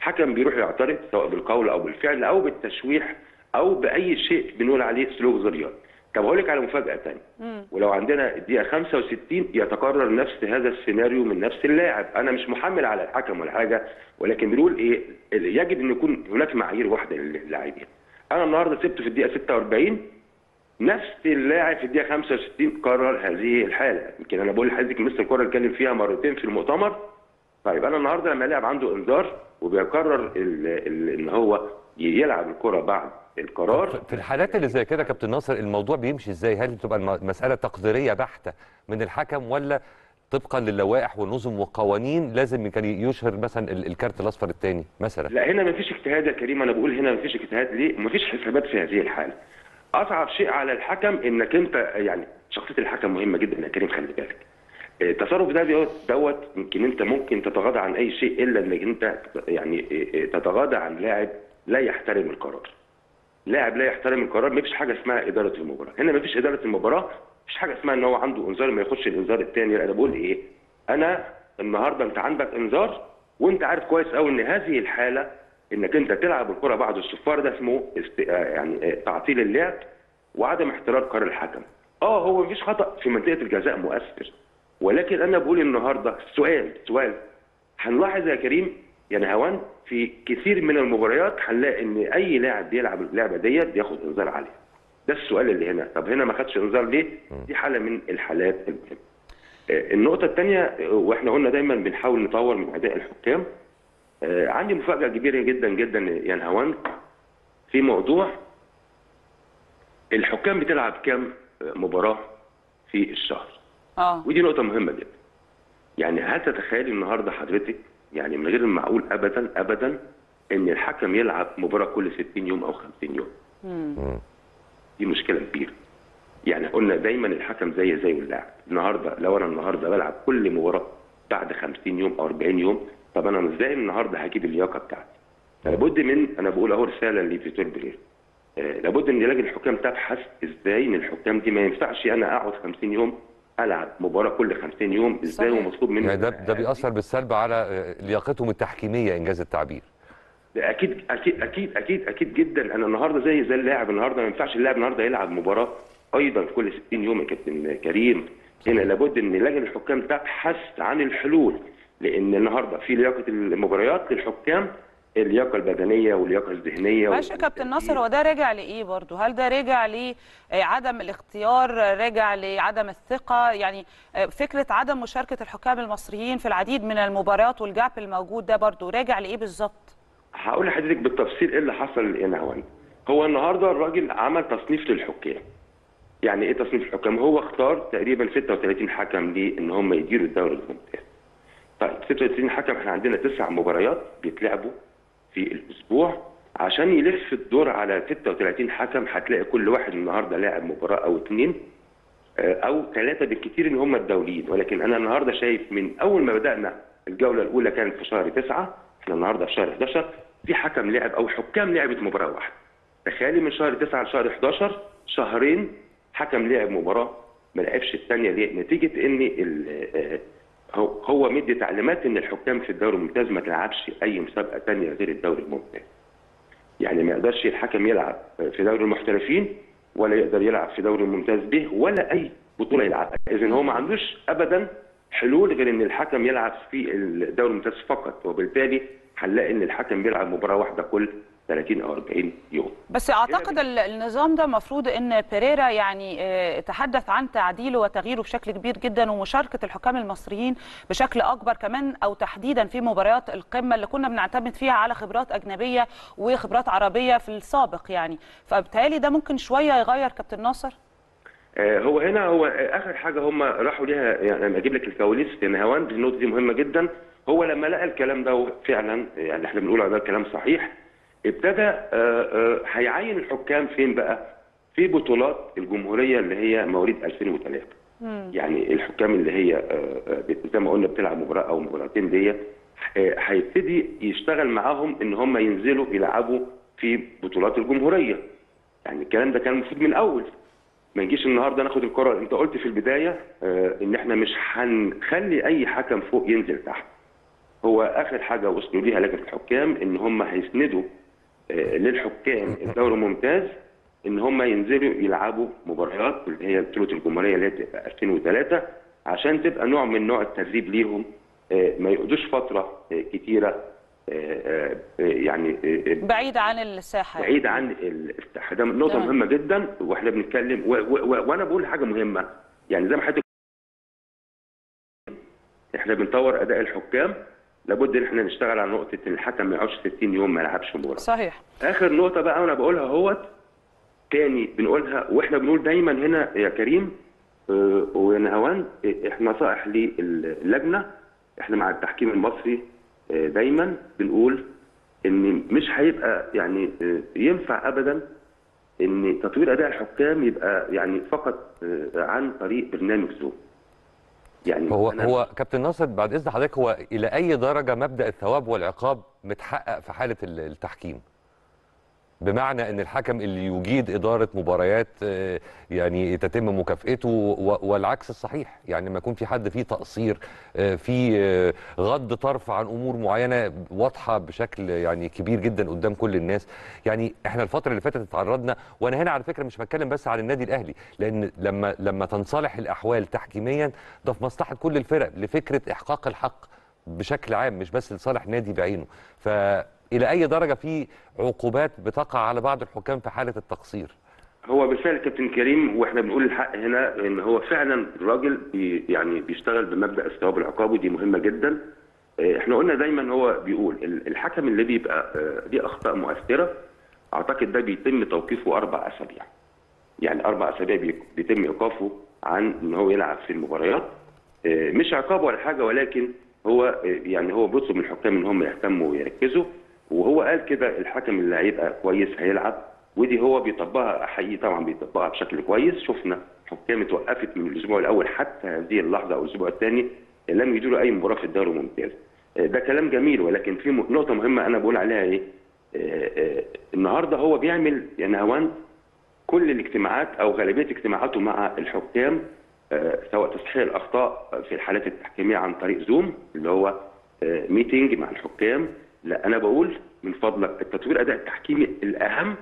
حكم بيروح يعترض سواء بالقول أو بالفعل أو بالتشويح أو بأي شيء بنقول عليه سلوك رياضي طب هقول لك على مفاجأة ثانية ولو عندنا الدقيقة 65 يتكرر نفس هذا السيناريو من نفس اللاعب. أنا مش محمل على الحكم ولا حاجة ولكن بنقول إيه يجب إن يكون هناك معايير واحدة للاعبين. أنا النهارده سبته في الدقيقة 46 نفس اللاعب في الدقيقة 65 قرر هذه الحالة. يمكن أنا بقول لحضرتك مستر الكره اتكلم فيها مرتين في المؤتمر. طيب أنا النهارده لما لاعب عنده إنذار وبيقرر إن هو يلعب الكرة بعد القرار. في الحالات اللي زي كده يا كابتن ناصر الموضوع بيمشي إزاي؟ هل بتبقى الم- المساله تقديرية بحتة من الحكم ولا طبقا للوائح والنظم والقوانين لازم كان يشهر مثلا ال- الكارت الأصفر الثاني مثلا؟ لا هنا مفيش اجتهاد يا كريم. أنا بقول هنا مفيش اجتهاد ليه؟ مفيش حسابات في هذه الحالة. أصعب شيء على الحكم إنك أنت يعني شخصية الحكم مهمة جدا يا كريم خلي بالك. آه، التصرف ده دوت دوت يمكن أنت ممكن تتغاضى عن أي شيء إلا إنك أنت يعني آه، آه، تتغاضى عن لاعب لا يحترم القرار. لاعب لا يحترم القرار مفيش حاجة اسمها إدارة المباراة. هنا مفيش إدارة المباراة مفيش حاجة اسمها إن هو عنده إنذار ما يخش الإنذار الثاني أنا بقول إيه؟ أنا النهارده أنت عندك إنذار وأنت عارف كويس قوي إن هذه الحالة إنك أنت تلعب الكرة بعد الصفار ده اسمه است... آه يعني آه، تعطيل اللعب وعدم احترام قرار الحكم. آه هو مفيش خطأ في منطقة الجزاء مؤثر. ولكن أنا بقول النهارده سؤال سؤال. هنلاحظ يا كريم يا نهوان في كثير من المباريات هنلاقي إن أي لاعب بيلعب اللعبة ديت بياخد إنذار عليه. ده السؤال اللي هنا. طب هنا ما خدش إنذار ليه؟ دي حالة من الحالات المهمه آه، النقطة الثانية وإحنا قلنا دايما بنحاول نطور من أداء الحكام. آه، عندي مفاجأة كبيرة جدا جدا يا نهوان في موضوع الحكام بتلعب كام مباراة في الشهر؟ آه. ودي نقطة مهمة جدا. يعني هل تتخيلي النهارده حضرتك يعني من غير المعقول ابدا ابدا إن الحكم يلعب مباراة كل 60 يوم أو 50 يوم. دي مشكلة كبيرة. يعني قلنا دايما الحكم زي زي اللاعب، النهارده لو أنا النهارده بلعب كل مباراة بعد 50 يوم أو 40 يوم طب أنا إزاي النهارده هجيب اللياقة بتاعتي؟ لابد من أنا بقول أهو رسالة لفيتور برير. آه، لابد إن لجنه الحكام تبحث إزاي إن الحكام دي ما ينفعش أنا أقعد 50 يوم ألعب مباراة كل 50 يوم إزاي. ومطلوب مني يعني ده ده بيأثر بالسلب على آه، لياقتهم التحكيمية إنجاز التعبير. ده أكيد أكيد أكيد أكيد أكيد جدا. أنا النهارده زي زي اللاعب النهارده ما ينفعش اللاعب النهارده يلعب مباراة أيضا كل 60 يوم يا كابتن كريم. هنا لابد إن لجنة الحكام تبحث عن الحلول لأن النهارده في لياقة المباريات للحكام اللياقة البدنية واللياقة الذهنية ماشي يا كابتن ناصر هو ده راجع لإيه برضه؟ هل ده راجع لعدم الاختيار راجع لعدم الثقة؟ يعني آه، فكرة عدم مشاركة الحكام المصريين في العديد من المباريات والجاب الموجود ده برضه راجع لإيه بالظبط؟ هقول لحضرتك بالتفصيل إيه اللي حصل يا نهوان. هو النهارده الراجل عمل تصنيف للحكام. يعني إيه تصنيف الحكام؟ هو اختار تقريبا 36 حكم ليه إن هم يديروا الدوري الممتاز طيب 36 حكم إحنا عندنا تسع مباريات بيتلعبوا في الأسبوع عشان يلف الدور على 36 حكم هتلاقي كل واحد النهارده لاعب مباراة أو اثنين آه، أو ثلاثة بالكثير إن هم الدوليين ولكن أنا النهارده شايف من أول ما بدأنا الجولة الأولى كانت في شهر تسعة إحنا النهارده في شهر 11 في حكم لعب أو حكام لعبت مباراة واحدة تخيلي من شهر 9 لشهر 11 شهرين حكم لعب مباراة ما لعبش الثانية ليه؟ نتيجة إن آه، هو مدي تعليمات إن الحكام في الدوري الممتاز ما تلعبش أي مسابقة ثانية غير الدوري الممتاز. يعني ما يقدرش الحكم يلعب في دوري المحترفين ولا يقدر يلعب في دوري الممتاز به ولا أي بطولة يلعبها، اذا هو ما عندوش ابدا حلول غير إن الحكم يلعب في الدوري الممتاز فقط وبالتالي هنلاقي إن الحكم بيلعب مباراة واحدة كل 30 أو 40 يوم. بس أعتقد ال- النظام ده المفروض إن بيريرا يعني آه، تحدث عن تعديله وتغييره بشكل كبير جدا ومشاركة الحكام المصريين بشكل أكبر كمان أو تحديدا في مباريات القمة اللي كنا بنعتمد فيها على خبرات أجنبية وخبرات عربية في السابق يعني. فبالتالي ده ممكن شوية يغير كابتن ناصر؟ آه، هو هنا هو آخر حاجة هم راحوا ليها يعني أجيب لك الكواليس في نهوان دي النقطة دي مهمة جدا. هو لما لقى الكلام ده فعلا يعني إحنا بنقول على ده الكلام صحيح ابتدى آه، آه، هيعين الحكام فين بقى؟ في بطولات الجمهورية اللي هي مواليد 2003 يعني الحكام اللي هي آه، زي ما قلنا بتلعب مباراة أو مباراتين دي آه، هيبتدي يشتغل معاهم إن هم ينزلوا يلعبوا في بطولات الجمهورية. يعني الكلام ده كان المفروض من الأول. ما نجيش النهارده ناخد القرار. أنت قلت في البداية إن إحنا مش هنخلي أي حكم فوق ينزل تحت. هو آخر حاجة وصلوا ليها لجنة الحكام إن هم هيسندوا للحكام [LAUGHS] الدوري الممتاز إن هم ينزلوا يلعبوا مباريات اللي هي بطولة الجمهورية اللي هي بتبقى 2003 عشان تبقى نوع من نوع التدريب ليهم آه، ما يقعدوش فترة آه، كتيرة آه، آه، آه، يعني آه، آه، بعيد عن الساحة يعني. بعيد عن الافتتاح ده نقطة. مهمة جدا وإحنا بنتكلم وأنا بقول حاجة مهمة يعني زي ما حضرتك إحنا بنطور أداء الحكام لابد إن إحنا نشتغل على نقطة إن الحكم ما يقعدش 60 يوم ما يلعبش مباراه صحيح. آخر نقطة بقى وأنا بقولها أهوت تاني بنقولها وإحنا بنقول دايما هنا يا كريم آه، وأنا نهوان إحنا نصائح للجنة إحنا مع التحكيم المصري آه، دايما بنقول إن مش هيبقى يعني آه، ينفع ابدا إن تطوير أداء الحكام يبقى يعني فقط آه، عن طريق برنامج زوم. يعني هو هو كابتن ناصر بعد إذن حضرتك هو إلى أي درجة مبدأ الثواب والعقاب متحقق في حالة ال- التحكيم؟ بمعنى إن الحكم اللي يجيد إدارة مباريات آه، يعني تتم مكافئته والعكس الصحيح. يعني لما يكون في حد فيه تقصير آه، في آه، غض طرف عن أمور معينة واضحة بشكل يعني كبير جدا قدام كل الناس. يعني إحنا الفترة اللي فاتت اتعرضنا وأنا هنا على فكرة مش بتكلم بس عن النادي الأهلي لأن لما لما تنصلح الأحوال تحكيميا ده في مصلحة كل الفرق لفكرة إحقاق الحق بشكل عام مش بس لصالح نادي بعينه. فإلى أي درجة في عقوبات بتقع على بعض الحكام في حالة التقصير؟ هو بالفعل كابتن كريم وإحنا بنقول الحق هنا إن هو فعلا الراجل بي يعني بيشتغل بمبدأ الثواب والعقاب ودي مهمة جدا. آه، إحنا قلنا دايما هو بيقول ال- الحكم اللي بيبقى آه، ليه أخطاء مؤثرة. أعتقد ده بيتم توقيفه أربع أسابيع. يعني أربع أسابيع بي- بيتم إيقافه عن إن هو يلعب في المباريات. آه، مش عقاب ولا حاجة ولكن هو آه، يعني هو بيطلب من الحكام إن هم يهتموا ويركزوا. وهو قال كده الحكم اللي هيبقى كويس هيلعب ودي هو بيطبقها حقيقي طبعا بيطبقها بشكل كويس. شفنا حكام اتوقفت من الأسبوع الأول حتى هذه اللحظة أو الأسبوع الثاني لم يديروا أي مباراة في الدوري الممتاز. آه، ده كلام جميل ولكن في نقطة مهمة أنا بقول عليها إيه؟ آه، آه، النهارده هو بيعمل يا نهوان كل الاجتماعات أو غالبية اجتماعاته مع الحكام سواء تصحيح الأخطاء في الحالات التحكيمية عن طريق Zoom اللي هو meeting مع الحكام لا أنا بقول من فضلك التطوير أداء التحكيمي الأهم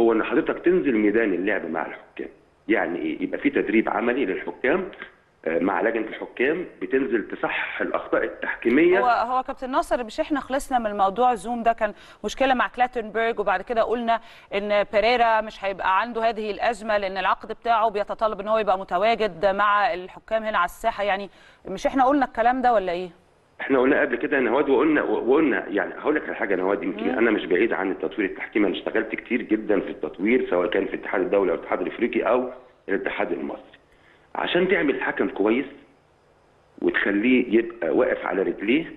هو إن حضرتك تنزل ميدان اللعب مع الحكام. يعني إيه؟ يبقى في تدريب عملي للحكام آه، مع لجنة الحكام بتنزل تصحح الأخطاء التحكيمية. هو هو كابتن ناصر مش إحنا خلصنا من موضوع زوم ده؟ كان مشكلة مع كلاتنبرج وبعد كده قلنا إن بيريرا مش هيبقى عنده هذه الأزمة لأن العقد بتاعه بيتطلب إن هو يبقى متواجد مع الحكام هنا على الساحة. يعني مش إحنا قلنا الكلام ده ولا إيه؟ إحنا قلنا قبل كده يا نواد وقلنا وقلنا يعني هقول لك على حاجة يا نواد يمكن أنا مش بعيد عن التطوير التحكيمي أنا اشتغلت كتير جدا في التطوير سواء كان في الاتحاد الدولي أو الاتحاد الأفريقي أو الاتحاد المصري. عشان تعمل حكم كويس وتخليه يبقى واقف على رجليه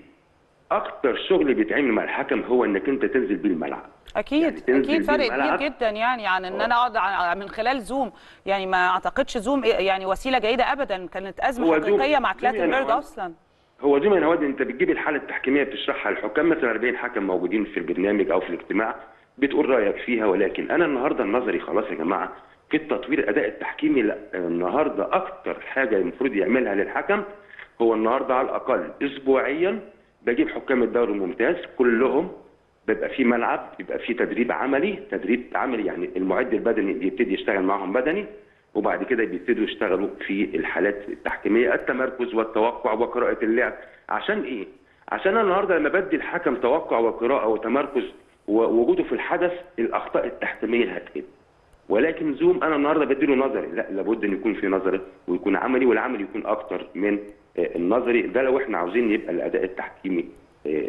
أكتر شغل بيتعمل مع الحكم هو إنك أنت تنزل بيه الملعب. أكيد يعني أكيد فرق. كبير جدا يعني عن إن أنا أقعد ع- من خلال زوم يعني ما أعتقدش زوم يعني وسيلة جيدة ابدا كانت أزمة حقيقية مع يعني كلاتنبرج هو- أصلا. هو زي ما نواد انت بتجيب الحالة التحكيمية بتشرحها للحكام مثلا 40 حكم موجودين في البرنامج أو في الاجتماع بتقول رأيك فيها ولكن أنا النهارده النظري خلاص يا جماعة في التطوير الأداء التحكيمي لا النهارده أكتر حاجة المفروض يعملها للحكم هو النهارده على الأقل اسبوعيا بجيب حكام الدوري الممتاز كلهم بيبقى في ملعب بيبقى في تدريب عملي تدريب عملي يعني المعد البدني بيبتدي يشتغل معاهم بدني وبعد كده بيبتدوا يشتغلوا في الحالات التحكيمية التمركز والتوقع وقراءة اللعب. عشان إيه؟ عشان أنا النهارده لما بدي الحكم توقع وقراءة وتمركز ووجوده في الحدث الأخطاء التحكيمية هتقل. ولكن زوم أنا النهارده بديله نظري. لا لابد إن يكون في نظري ويكون عملي والعملي يكون أكتر من آه، النظري. ده لو إحنا عاوزين يبقى الأداء التحكيمي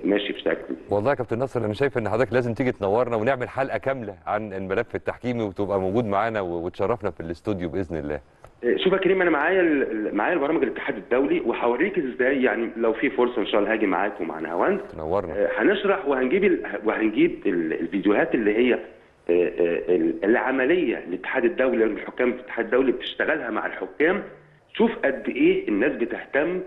ماشي بشكل والله يا كابتن ناصر أنا شايف إن حضرتك لازم تيجي تنورنا ونعمل حلقة كاملة عن الملف التحكيمي وتبقى موجود معانا وتشرفنا في الاستوديو بإذن الله. شوف يا كريم أنا معايا معايا البرامج الاتحاد الدولي وهوريك إزاي يعني لو في فرصة إن شاء الله هاجي معاك ومع نهاوند. تنورنا. آه، هنشرح وهنجيب ال... وهنجيب ال- الفيديوهات اللي هي ال- العملية الاتحاد الدولي الحكام الاتحاد الدولي بتشتغلها مع الحكام. شوف قد إيه الناس بتهتم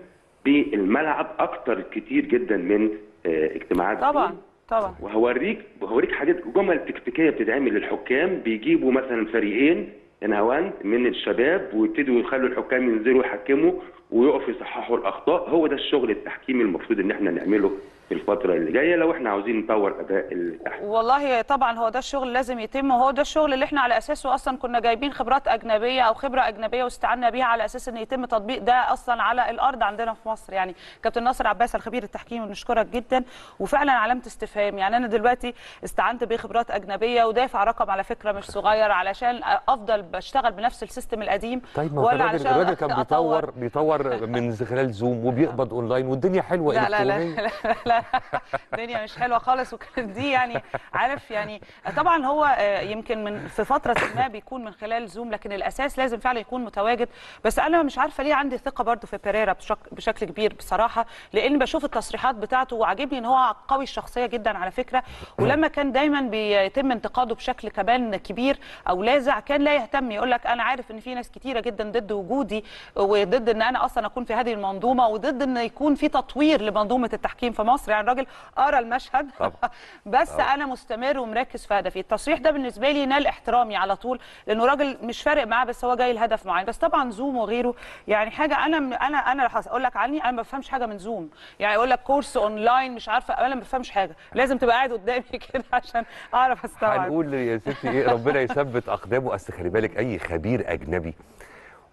بالملعب أكتر كتير جدا من آه، اجتماعات طبعا. طبعا. وهوريك وهوريك حاجات جمل تكتيكية بتتعمل للحكام. بيجيبوا مثلا فريقين نهاوند من الشباب ويبتدوا يخلوا الحكام ينزلوا يحكموا ويقفوا يصححوا الأخطاء. هو ده الشغل التحكيمي المفروض إن إحنا نعمله في الفترة اللي جاية لو إحنا عاوزين نطور أداء التحكيم والله طبعا هو ده الشغل لازم يتم وهو ده الشغل اللي إحنا على أساسه أصلا كنا جايبين خبرات أجنبية أو خبرة أجنبية واستعنا بيها على أساس إن يتم تطبيق ده أصلا على الأرض عندنا في مصر يعني كابتن ناصر عباس الخبير التحكيمي بنشكرك جدا وفعلا علامة استفهام يعني أنا دلوقتي استعنت بخبرات أجنبية ودافع رقم على فكرة مش صغير علشان أفضل بشتغل بنفس ال system القديم طيب ما هو ولا الراجل علشان الراجل كان. بيطور بيطور من خلال Zoom وبيقبض [LAUGHS] اونلاين والدنيا حلوة لا لا لا. لا, لا [LAUGHS] الدنيا مش حلوة خالص وكانت دي يعني عارف يعني طبعا هو آه، يمكن من في فترة ما بيكون من خلال Zoom لكن الأساس لازم فعلا يكون متواجد. بس أنا مش عارفة ليه عندي ثقة برضو في بيريرا بشك- بشكل كبير بصراحة لأن بشوف التصريحات بتاعته وعاجبني إن هو قوي الشخصية جدا على فكرة. ولما كان دايما بيتم انتقاده بشكل كمان كبير أو لاذع كان لا يهتم يقول لك أنا عارف إن في ناس كتيرة جدا ضد وجودي وضد إن أنا أصلا أكون في هذه المنظومة وضد إن يكون في تطوير لمنظومة التحكيم في مصر. يعني الراجل قرا المشهد. طبعا. [LAUGHS] بس أنا مستمر ومركز في هدفي. التصريح ده بالنسبة لي نال احترامي على طول لأنه راجل مش فارق معاه بس هو جاي لهدف معين. بس طبعا زوم وغيره يعني حاجة أنا أنا أنا أقول لك عني أنا ما بفهمش حاجة من Zoom. يعني يقول لك course online مش عارفة أنا ما بفهمش حاجة. لازم تبقى قاعد قدامي [LAUGHS] كده عشان أعرف أستوعب. هنقول يا ستي إيه ربنا يثبت أقدامه. أصل خلي بالك أي خبير أجنبي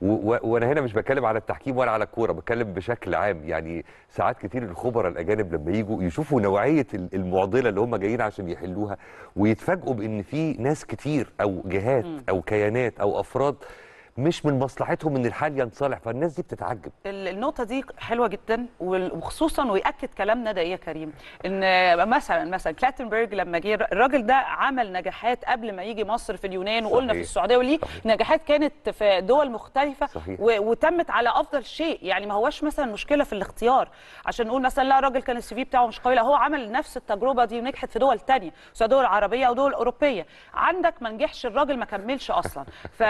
وأنا هنا مش بتكلم على التحكيم ولا على الكورة بتكلم بشكل عام. يعني ساعات كتير الخبراء الأجانب لما يجوا يشوفوا نوعية ال- المعضلة اللي هم جايين عشان يحلوها ويتفاجئوا بإن في ناس كتير أو جهات أو كيانات أو أفراد مش من مصلحتهم إن الحال ينصلح فالناس دي بتتعجب ال- النقطة دي حلوة جدا وخصوصا ويأكد كلامنا ده إيه يا كريم إن مثلا مثلا كلاتنبرج لما جه الراجل ده عمل نجاحات قبل ما يجي مصر في اليونان وقلنا صحيح. في السعودية وليه صحيح. نجاحات كانت في دول مختلفة صحيح. وتمت على أفضل شيء يعني ما هوش مثلا مشكلة في الاختيار عشان نقول مثلا لا الراجل كان السي في بتاعه مش قوي لا هو عمل نفس التجربة دي ونجحت في دول تانية سواء دول عربية أو دول أوروبية عندك ما نجحش الراجل ما كملش أصلا ف-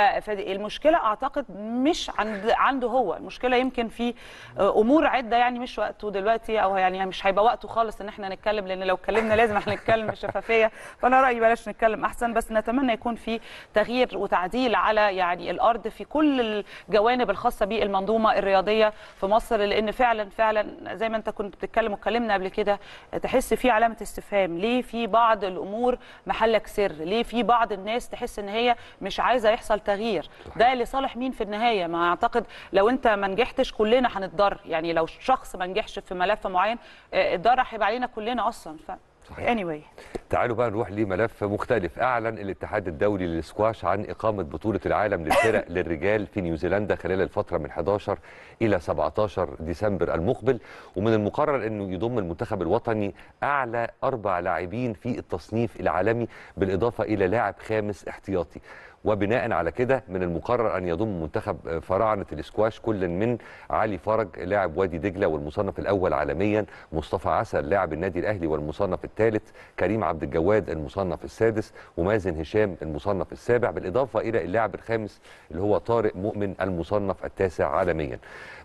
فالمشكلة أعتقد مش عند عنده هو. المشكلة يمكن في آه، أمور عدة يعني مش وقته دلوقتي أو يعني مش هيبقى وقته خالص إن إحنا نتكلم لأن لو اتكلمنا لازم إحنا نتكلم بشفافيه [LAUGHS] فأنا رأيي بلاش نتكلم أحسن بس نتمنى يكون في تغيير وتعديل على يعني الأرض في كل الجوانب الخاصة بالمنظومة الرياضية في مصر لأن فعلا فعلا زي ما أنت كنت بتتكلم واتكلمنا قبل كده تحس في علامة استفهام. ليه في بعض الأمور محلك سر؟ ليه في بعض الناس تحس إن هي مش عايزة يحصل تغيير؟ ده لصالح مين في النهاية؟ ما أعتقد لو أنت ما نجحتش كلنا هنتضر. يعني لو شخص ما نجحش في ملف معين آه، الضرر هيبقى علينا كلنا أصلا. ف صحيح. anyway. تعالوا بقى نروح لملف مختلف. أعلن الاتحاد الدولي للسكواش عن إقامة بطولة العالم للفرق [LAUGHS] للرجال في نيوزيلندا خلال الفترة من 11 إلى 17 ديسمبر المقبل. ومن المقرر إنه يضم المنتخب الوطني أعلى أربع لاعبين في التصنيف العالمي بالإضافة إلى لاعب خامس احتياطي. وبناء على كده من المقرر أن يضم منتخب فراعنة الاسكواش كل من علي فرج لاعب وادي دجلة والمصنف الأول عالميا مصطفى عسل لاعب النادي الأهلي والمصنف الثالث كريم عبد الجواد المصنف السادس ومازن هشام المصنف السابع بالإضافة إلى اللاعب الخامس اللي هو طارق مؤمن المصنف التاسع عالميا.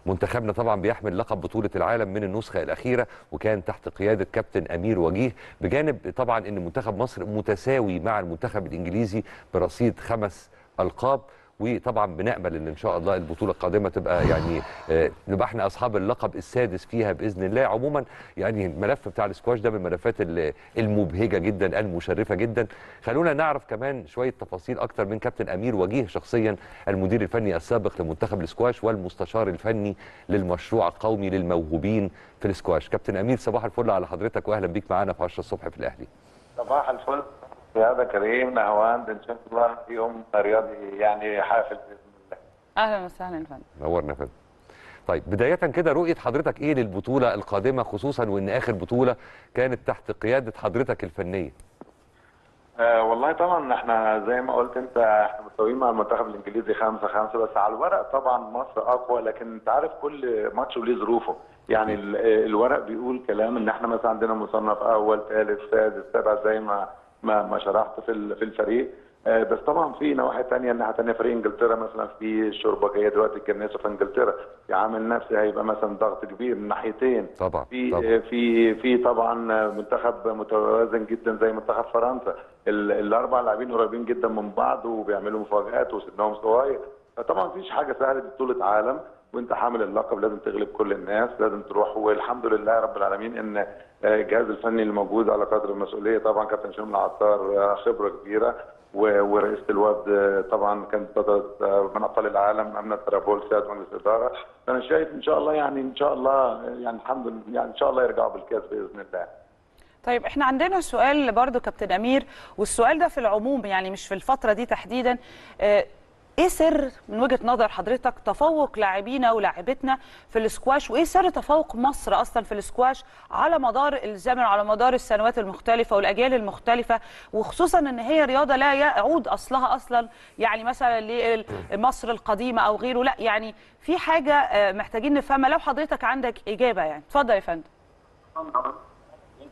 منتخبنا طبعا بيحمل لقب بطولة العالم من النسخة الأخيرة وكان تحت قيادة كابتن أمير وجيه بجانب طبعا إن منتخب مصر متساوي مع المنتخب الإنجليزي برصيد خمس ألقاب. وطبعا بنأمل إن إن شاء الله البطولة القادمة تبقى يعني آه، نبقى إحنا أصحاب اللقب السادس فيها بإذن الله. عموما يعني الملف بتاع السكواش ده من الملفات ال- المبهجة جدا المشرفة جدا. خلونا نعرف كمان شوية تفاصيل أكتر من كابتن أمير وجيه شخصيا المدير الفني السابق لمنتخب السكواش والمستشار الفني للمشروع القومي للموهوبين في السكواش. كابتن أمير صباح الفل على حضرتك واهلا بيك معانا في 10 الصبح في الأهلي. صباح الفل. هذا كريم نهواند ان شاء الله يوم رياضي يعني حافل بإذن الله. أهلا وسهلا يا فندم. نورنا يا فندم. طيب بداية كده رؤية حضرتك إيه للبطولة القادمة خصوصا وإن آخر بطولة كانت تحت قيادة حضرتك الفنية؟ آه والله طبعا إحنا زي ما قلت أنت إحنا متساويين مع المنتخب الإنجليزي خمسة خمسة بس على الورق طبعا مصر أقوى لكن أنت عارف كل ماتش وليه ظروفه. يعني ال- الورق بيقول كلام إن إحنا مثلا عندنا مصنف أول ثالث سادس سابع زي ما ما ما شرحت في في الفريق. آه، بس طبعا في نواحي ثانية الناحيه الثانية فريق إنجلترا مثلا في الشربجيه دلوقتي الجناسه في إنجلترا. عامل نفسي هيبقى مثلا ضغط كبير من ناحيتين. طبعا في طبعا. في في طبعا منتخب متوازن جدا زي منتخب فرنسا. ال- الأربع لاعبين قريبين جدا من بعض وبيعملوا مفاجآت وسنهم صغير. فطبعا مفيش حاجة سهلة بطولة عالم. وانت حامل اللقب لازم تغلب كل الناس لازم تروح. والحمد لله رب العالمين إن الجهاز الفني اللي موجود على قدر المسؤولية. طبعا كابتن شمل العطار خبرة كبيرة. ورئيسه الوفد طبعا كانت من أبطال العالم أمنة ترابول سياده مجلس الإدارة. فأنا شايف إن شاء الله يعني إن شاء الله يعني الحمد لله يعني إن شاء الله يرجعوا بالكاس بإذن الله. طيب إحنا عندنا سؤال برضو كابتن أمير والسؤال ده في العموم يعني مش في الفترة دي تحديدا. آه، إيه سر من وجهة نظر حضرتك تفوق لاعبينا ولاعبتنا في الاسكواش وإيه سر تفوق مصر أصلا في الاسكواش على مدار الزمن وعلى مدار السنوات المختلفة والأجيال المختلفة؟ وخصوصا إن هي رياضة لا يعود أصلها أصلا يعني مثلا لمصر القديمة أو غيره. لا يعني في حاجة آه، محتاجين نفهمها. لو حضرتك عندك إجابة يعني. اتفضل يا فندم.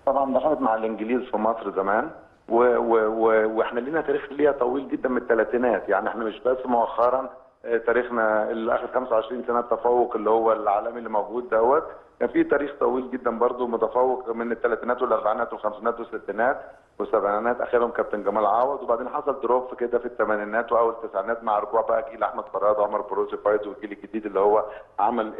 طبعا دخلت مع الإنجليز في مصر زمان. و و و وإحنا لينا تاريخ ليها طويل جدا من الثلاثينات يعني إحنا مش بس مؤخرا آه، تاريخنا الآخر 25 سنة التفوق اللي هو العالمي اللي موجود دوت. كان في تاريخ طويل جدا برضو متفوق من الثلاثينات والأربعينات والخمسينات والستينات والسبعينات. اخرهم كابتن جمال عوض. وبعدين حصل drop كده في الثمانينات وأول التسعينات مع رجوع بقى جيل أحمد برادة وعمر برلسي فايز والجيل الجديد اللي هو عمل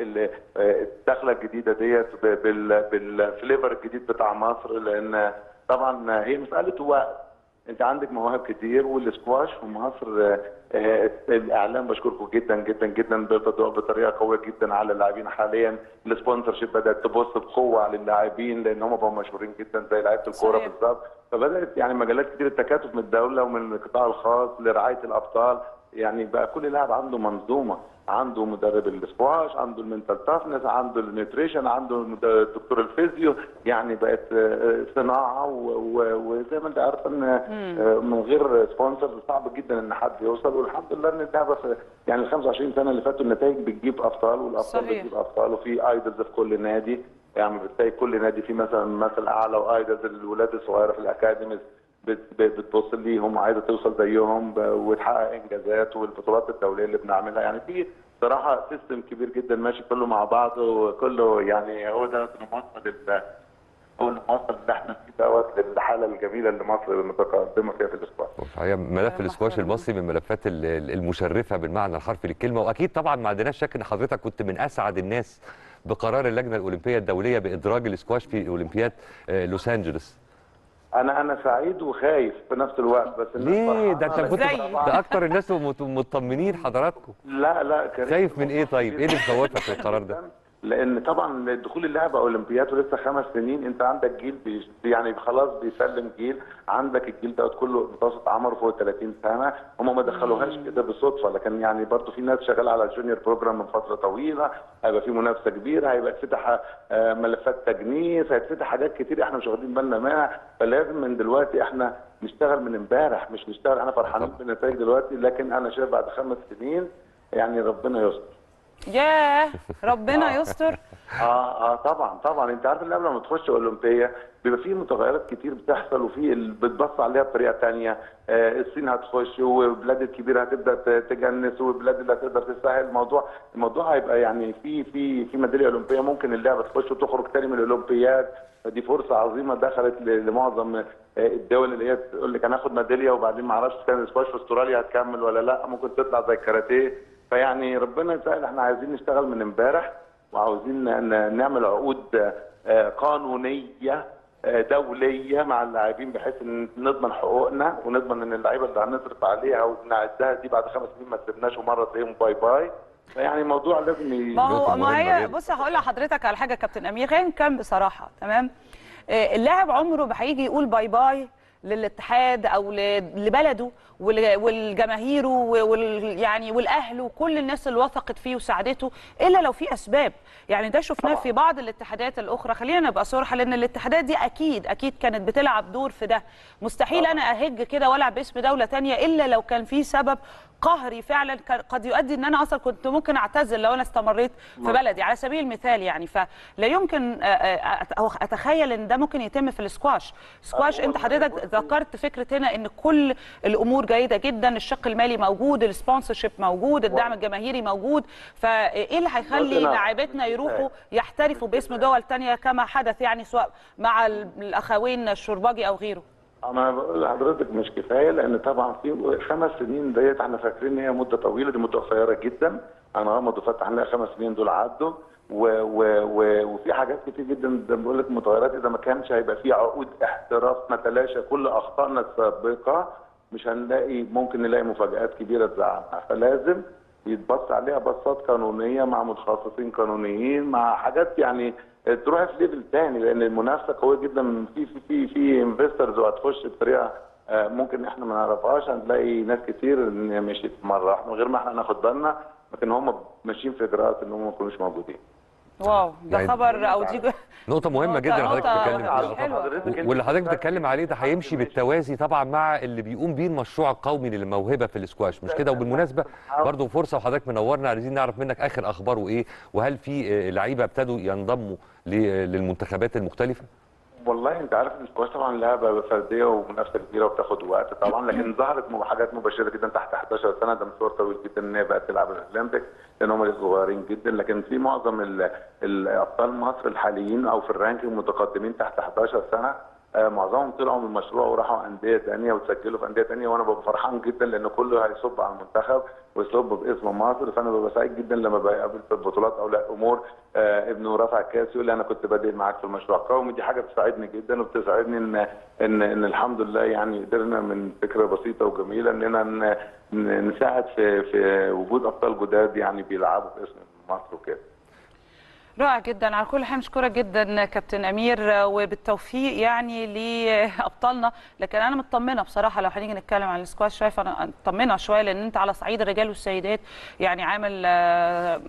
آه، الدخلة الجديدة ديت بال flavor الجديد بتاع مصر. لأن طبعا هي مسألة وقت أنت عندك مواهب كتير والسكواش في مصر آه، آه، الإعلام بشكركم جدا جدا جدا بتدعو بطريقة قوية جدا على اللاعبين حاليا. ال sponsorship بدأت تبص بقوة على اللاعبين لأن هم بقوا مشهورين جدا زي لعيبة الكورة. بالظبط. فبدأت يعني مجالات كتير التكاتف من الدولة ومن القطاع الخاص لرعاية الأبطال. يعني بقى كل لاعب عنده منظومة عنده مدرب السكواش عنده ال mental toughness عنده ال nutrition عنده دكتور ال physio يعني بقت آه، صناعة وزي ما انت عارفه ان آه، من غير sponsor صعب جدا ان حد يوصل والحمد لله ان اللعبه يعني ال 25 سنة اللي فاتوا النتائج بتجيب أبطال والأبطال صحيح. بتجيب أبطال وفي idols في كل نادي يعني بتلاقي كل نادي فيه مثلا مثل أعلى و idols الولاد الصغيرة في ال academies بت- بت- بتبص ليهم وعايزة توصل زيهم وتحقق إنجازات والبطولات الدولية اللي بنعملها. يعني في صراحة system كبير جدا ماشي كله مع بعض وكله يعني هو ده الموصل ال- هو الموصل اللي إحنا فيه دوت للحالة الجميلة اللي مصر متقدمة فيها في الأسبوع الحقيقة ملف الاسكواش المصري من الملفات ال- ال- المشرفة بالمعنى الحرفي للكلمة. وأكيد طبعا ما عندناش شك إن حضرتك كنت من أسعد الناس بقرار اللجنة الأولمبية الدولية بإدراج الاسكواش في أولمبياد آه، لوس أنجلوس. أنا أنا سعيد وخايف في نفس الوقت بس الناس ليه؟ ده انت كنت. ده أكتر الناس مت- مطمنين حضراتكم. لا لا كريم. خايف من إيه طيب؟ إيه اللي مخوفك في القرار ده؟ [LAUGHS] لأن طبعا دخول اللعبه اولمبياد ولسه خمس سنين انت عندك جيل يعني خلاص بيسلم جيل عندك الجيل دوت كله متوسط عمره فوق 30 سنة هم ما دخلوهاش كده بالصدفه لكن يعني برضه في ناس شغالة على ال junior program من فترة طويلة هيبقى في منافسة كبيرة هيبقى اتفتح آه، ملفات تجنيس هيتفتح حاجات كتير إحنا مش واخدين بالنا منها فلازم من دلوقتي إحنا نشتغل من امبارح مش نشتغل إحنا فرحانين. بالنتائج دلوقتي لكن أنا شايف بعد خمس سنين يعني ربنا يستر ياه ربنا يستر. [LAUGHS] آه آه طبعا طبعا. أنت عارف إن قبل ما تخش أولمبية بيبقى فيه متغيرات كتير بتحصل وفي بتبص عليها بطريقة تانية. آه الصين هتخش وبلاد الكبيرة هتبدأ تجنس وبلاد اللي هتقدر تسهل الموضوع. الموضوع هيبقى يعني في في في ميدالية أولمبية ممكن اللعبة تخش وتخرج تاني من الأولمبياد. فدي فرصة عظيمة دخلت لمعظم آه، الدول اللي هي تقول لك أنا هاخد ميدالية وبعدين ما أعرفش كان السكواش في أستراليا هتكمل ولا لأ. ممكن تطلع زي الكاراتيه. فيعني ربنا يسهل إحنا عايزين نشتغل من امبارح وعاوزين نعمل عقود آه، قانونية آه، دولية مع اللاعبين بحيث إن نضمن حقوقنا ونضمن إن اللعيبة اللي هنصرف عليها ونعدها دي بعد خمس سنين ما تسيبناش ومرة تلاقيهم bye bye فيعني الموضوع لازم ي... ما هو ما هي. بص هقول لحضرتك على حاجة يا كابتن أمير خلينا نتكلم بصراحة تمام آه، اللاعب عمره ما هيجي يقول bye bye للاتحاد أو لبلده وال- والجماهير وال يعني والأهل وكل الناس اللي وثقت فيه وساعدته إلا لو في أسباب. يعني ده شفناه في بعض الاتحادات الأخرى. خلينا نبقى صراحة لأن الاتحادات دي أكيد أكيد كانت بتلعب دور في ده. مستحيل أنا أهج كده وألعب باسم دولة تانية إلا لو كان في سبب قهري فعلا قد يؤدي إن أنا أصلا كنت ممكن أعتزل لو أنا استمريت في بلدي على سبيل المثال يعني. فلا يمكن آه، آه، أتخيل إن ده ممكن يتم في السكواش. سكواش أنت حضرتك ذكرت فكرة هنا إن كل الأمور جيدة جدا الشق المالي موجود ال sponsorship موجود الدعم الجماهيري موجود. فإيه اللي هيخلي لاعبتنا يروحوا يحترفوا باسم دول تانية كما حدث يعني سواء مع ال- الأخوين الشرباجي أو غيره؟ أنا بقول لحضرتك مش كفاية لأن طبعا في خمس سنين ديت إحنا فاكرين إن هي مدة طويلة دي مدة قصيرة جدا. أنا غمض وفتح هنلاقي خمس سنين دول عدوا. و و و وفي حاجات كتير جدا بقول لك متغيرات. إذا ما كانش هيبقى في عقود احتراف نتلاشى كل أخطائنا السابقة مش هنلاقي ممكن نلاقي مفاجآت كبيرة تزعلنا. فلازم يتبص عليها بصات قانونية مع متخصصين قانونيين مع حاجات يعني تروح في level تاني لأن المنافسة قوية جدا. في في في في investors وهتخش بطريقة آه، ممكن إحنا ما نعرفهاش. هنلاقي ناس كتير مشيت مرة من غير ما إحنا ناخد بالنا لكن هم ماشيين في إجراءات إن هم ما يكونوش موجودين. wow ده يعني- خبر أو دي نقطة مهمة نقطة- جدا حضرتك بتتكلم فيها. واللي حضرتك بتتكلم عليه ده هيمشي. بالتوازي طبعا مع اللي بيقوم بيه المشروع القومي للموهبة في الاسكواش. مش كده؟ وبالمناسبة برضه فرصة وحضرتك منورنا عايزين نعرف منك آخر اخباره إيه وهل في آه، لعيبة ابتدوا ينضموا ل- للمنتخبات المختلفة؟ والله انت عارف ان السكواش طبعا لعبه فردية ومنافسة كبيرة وبتاخد وقت طبعا لكن ظهرت حاجات مبشرة جدا تحت 11 سنة. ده مشوار طويل جدا إن هي بقت تلعب الأولمبيك لأن هم صغيرين جدا. لكن في معظم ال- الأبطال مصر الحاليين أو في ال ranking متقدمين تحت 11 سنة آه، معظمهم طلعوا من المشروع وراحوا أندية ثانية وتسجلوا في أندية ثانية وأنا ببقى فرحان جدا لأن كله هيصب على المنتخب. ويصب باسم مصر. فأنا ببقى سعيد جدا لما بقابل في البطولات اولياء أمور آه، ابنه رافع الكاس يقول لي أنا كنت بادئ معاك في المشروع القومي. دي حاجة بتساعدني جدا وبتساعدني إن إن إن الحمد لله يعني قدرنا من فكرة بسيطة وجميلة اننا نساعد في في وجود أبطال جداد يعني بيلعبوا باسم مصر وكده. رائع جدا. على كل حال مشكورة جدا كابتن أمير وبالتوفيق يعني لأبطالنا. لكن أنا مطمنة بصراحة لو هنيجي نتكلم عن السكواش شايفه أنا مطمنه شوية لأن أنت على صعيد الرجال والسيدات يعني عامل آه،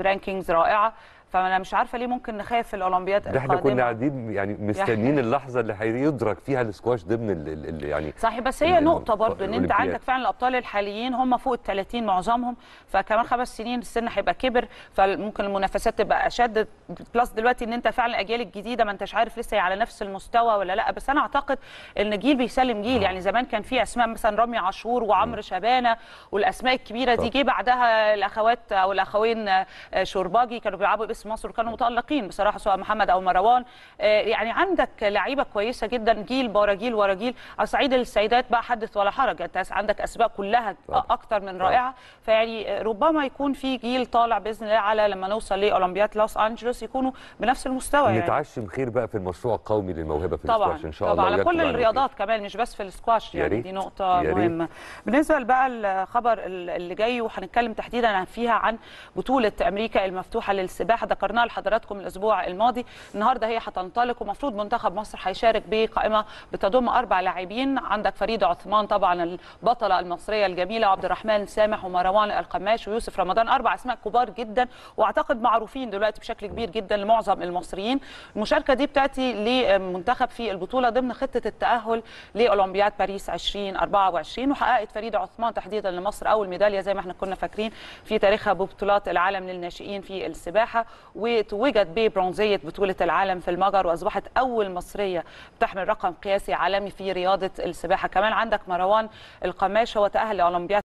rankings رائعة. فأنا مش عارفة ليه ممكن نخاف في الأولمبياد ده إحنا كنا. قاعدين يعني مستنيين اللحظة اللي هيدرج فيها السكواش ضمن ال يعني صحيح بس هي نقطة برضو إن أنت. عندك فعلا الأبطال الحاليين هم فوق ال 30 معظمهم فكمان خمس سنين السن هيبقى كبر فممكن المنافسات تبقى أشد. plus دلوقتي إن أنت فعلا الأجيال الجديدة ما أنتش عارف لسه هي على نفس المستوى ولا لأ. بس أنا أعتقد إن جيل بيسلم جيل. يعني زمان كان في أسماء مثلا رامي عاشور وعمرو شبانة والأسماء الكبيرة دي. طب. جه بعدها الأخوات أو الأخوين آه، شورباجي كانوا بيلعبوا باسم مصر وكانوا متألقين بصراحة سواء محمد أو مروان. آه، يعني عندك لعيبة كويسة جدا جيل ورا جيل ورا جيل. على صعيد السيدات بقى حدث ولا حرج. أنت عندك اسماء كلها طبعا. أكتر من رائعة. فيعني ربما يكون في جيل طالع بإذن الله على لما نوصل لأولمبياد لوس أنجلوس يكونوا بنفس المستوى يعني. نتعشم خير بقى في المشروع القومي للموهبة في طبعا. السكواش إن شاء طبعا. الله على كل الرياضات كمان مش بس في السكواش يعني. دي ريت. مهمة. بالنسبة بقى الخبر اللي جاي وهنتكلم تحديدا فيها عن بطولة أمريكا المفتوحة للسباحة ذكرناها لحضراتكم الأسبوع الماضي. النهاردة هي هتنطلق ومفروض منتخب مصر هيشارك بقائمة بتضم أربع لاعبين. عندك فريدة عثمان طبعا البطلة المصرية الجميلة وعبد الرحمن سامح ومروان القماش ويوسف رمضان. أربع أسماء كبار جدا وأعتقد معروفين دلوقتي بشكل كبير جدا لمعظم المصريين. المشاركة دي بتأتي لمنتخب في البطولة ضمن خطة التأهل لأولمبياد باريس 2024 وحققت فريدة عثمان تحديدا لمصر أول ميدالية زي ما إحنا كنا فاكرين في تاريخها ببطولات العالم للناشئين في السباحة. وتوجت ببرونزية بطولة العالم في المجر وأصبحت أول مصرية تحمل رقم قياسي عالمي في رياضة السباحة. كمان عندك مروان القماش هو تأهل لأولمبياد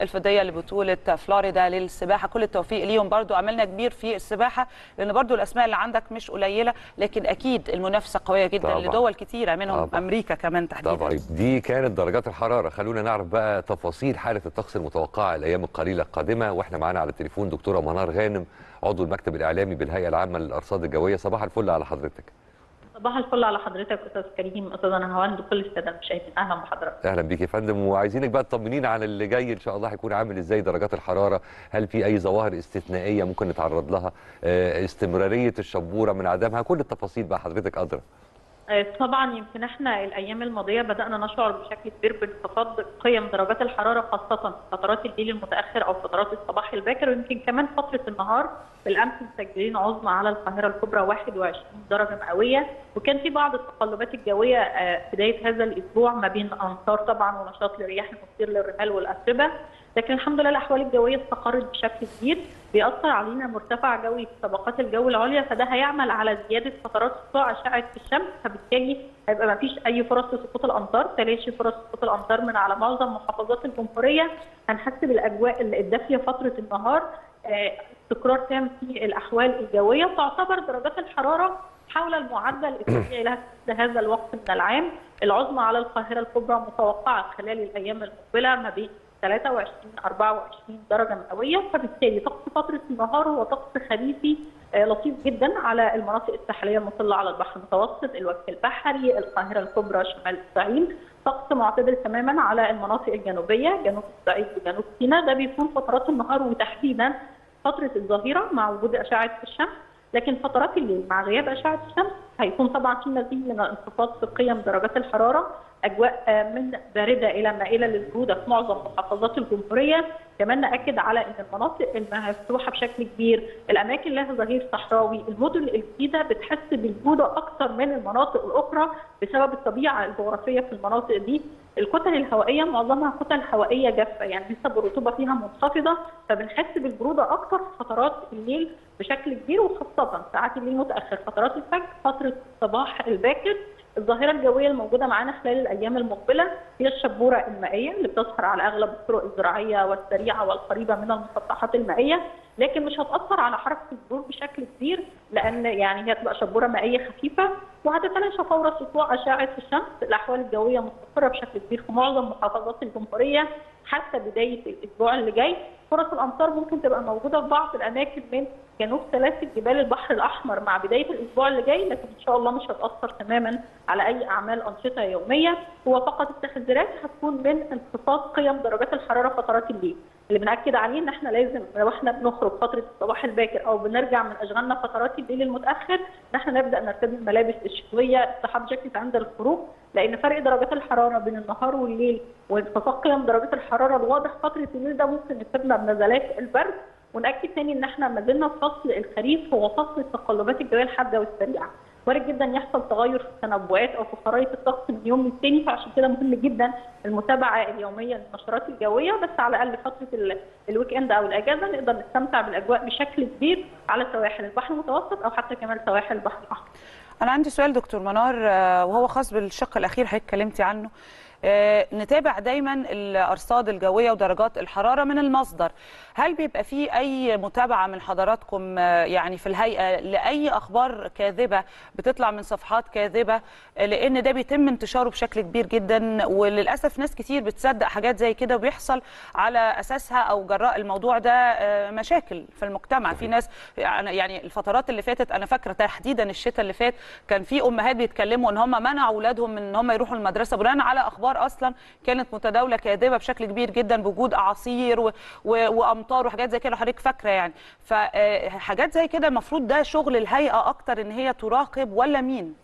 الفضيه لبطولة فلوريدا للسباحة. كل التوفيق ليهم. برضو عملنا كبير في السباحة لأن برضو الأسماء اللي عندك مش قليلة لكن أكيد المنافسة قوية جدا طبعاً. لدول كتيرة منهم طبعاً. أمريكا كمان تحديدا. طبعا. دي كانت درجات الحرارة. خلونا نعرف بقى تفاصيل حالة الطقس المتوقعة الأيام القليلة القادمة. وإحنا معانا على التليفون دكتورة منار غانم عضو المكتب الإعلامي بالهيئة العامة للأرصاد الجوية. صباح الفل على حضرتك. صباح الفل على حضرتك أستاذ كريم أستاذ نهاوند وكل السادة المشاهدين. أهلا بحضرتك. أهلا بيك يا فندم. وعايزينك بقى تطمنينا عن اللي جاي إن شاء الله هيكون عامل إزاي درجات الحرارة هل في أي ظواهر استثنائية ممكن نتعرض لها؟ آه، استمرارية الشبورة من عدمها كل التفاصيل بقى حضرتك أدرى. آه، طبعا يمكن إحنا الأيام الماضية بدأنا نشعر بشكل كبير بانخفاض قيم درجات الحرارة خاصه في فترات الليل المتأخر أو فترات الصباح الباكر ويمكن كمان فترة النهار. بالأمس مسجلين عظمى على القاهرة الكبرى 21 درجة مئوية. وكان في بعض التقلبات الجوية آه، بداية هذا الأسبوع ما بين امطار طبعا ونشاط للرياح المثير للرمال والاتربه لكن الحمد لله الأحوال الجوية استقرت بشكل كبير بيأثر علينا مرتفع جوي في طبقات الجو العليا فده هيعمل على زيادة فترات سطوع أشعة الشمس فبالتالي هيبقى ما فيش أي فرص لسقوط الأمطار تلاشي فرص سقوط الأمطار من على معظم محافظات الجمهورية. هنحس بالاجواء الدافية فترة النهار آه، استقرار تام في الأحوال الجوية. تعتبر درجات الحرارة حول المعدل الطبيعي لها هذا الوقت من العام. العظمى على القاهرة الكبرى متوقعة خلال الأيام المقبلة ما بين 23 24 درجة مئوية فبالتالي طقس فترة النهار هو طقس خريفي آه، لطيف جدا على المناطق الساحلية المطلة على البحر المتوسط الوجه البحري القاهرة الكبرى شمال الصعيد. طقس معتدل تماما على المناطق الجنوبية جنوب الصعيد وجنوب سيناء. ده بيكون فترات النهار وتحديدا فترة الظهيره مع وجود أشعة الشمس. لكن فترات الليل مع غياب أشعة الشمس هيكون طبعا في مزيد من الانخفاض في قيم درجات الحرارة. أجواء من باردة إلى مائلة للبروده في معظم محافظات الجمهورية كمان ناكد على إن المناطق المفتوحة بشكل كبير. الأماكن لها ظهير صحراوي المدن الجديدة بتحس بالبروده أكثر من المناطق الأخرى بسبب الطبيعة الجغرافية في المناطق دي. الكتل الهوائية معظمها كتل هوائية جافة يعني نسب الرطوبه فيها منخفضة فبنحس بالبرودة أكثر في فترات الليل بشكل كبير وخاصة ساعات الليل متأخر. فترات الفجر فترة الصباح الباكر الظاهرة الجوية الموجودة معانا خلال الأيام المقبلة هي الشبورة المائية اللي بتظهر على أغلب الطرق الزراعية والسريعة والقريبة من المسطحات المائية لكن مش هتأثر على حركة المرور بشكل كبير لأن يعني هي تبقى شبورة مائية خفيفة وهتتلاشى فور سطوع أشعة الشمس الأحوال الجوية مستقرة بشكل كبير في معظم محافظات الجمهورية حتى بداية الأسبوع اللي جاي. فرص الأمطار ممكن تبقى موجودة في بعض الأماكن من جنوب سلاسل جبال البحر الأحمر مع بداية الأسبوع اللي جاي لكن إن شاء الله مش هتأثر تماما على أي أعمال أنشطة يومية. هو فقط التحذيرات هتكون من انخفاض قيم درجات الحرارة فترات الليل. اللي بنأكد عليه إن إحنا لازم لو إحنا بنخرج فترة الصباح الباكر أو بنرجع من أشغالنا فترات الليل المتأخر إن إحنا نبدأ نرتدي الملابس الشتوية السحاب جاكيت عند الخروج لأن فرق درجات الحرارة بين النهار والليل وانخفاض قيم درجات الحرارة الواضح فترة الليل ده ممكن يصيبنا بنزلات البرد. ونأكد تاني إن إحنا ما زلنا فصل الخريف هو فصل التقلبات الجوية الحاده والسريعه وارد جدا يحصل تغير في التنبؤات أو في خرائط الطقس من يوم للتاني فعشان كده مهم جدا المتابعة اليومية للنشرات الجوية بس على الأقل فترة ال- ال weekend أو الأجازة نقدر نستمتع بالأجواء بشكل كبير على سواحل البحر المتوسط أو حتى كمان سواحل البحر الأحمر. أنا عندي سؤال دكتور منار آه، وهو خاص بالشق الأخير حضرتك اتكلمتي عنه نتابع دايما الأرصاد الجوية ودرجات الحرارة من المصدر. هل بيبقى في أي متابعة من حضراتكم آه، يعني في الهيئة لأي أخبار كاذبة بتطلع من صفحات كاذبة؟ آه، لأن ده بيتم انتشاره بشكل كبير جدا وللأسف ناس كتير بتصدق حاجات زي كده وبيحصل على أساسها أو جراء الموضوع ده آه، مشاكل في المجتمع. في ناس يعني يعني الفترات اللي فاتت أنا فاكرة تحديدا الشتاء اللي فات كان في أمهات بيتكلموا إن هم منعوا أولادهم من إن هم يروحوا المدرسة بناء على أخبار أصلا كانت متداولة كاذبه بشكل كبير جدا بوجود أعاصير و... و... وأمطار وحاجات زي كده. حضرتك فاكرة يعني. فحاجات زي كده المفروض ده شغل الهيئة أكتر إن هي تراقب ولا مين؟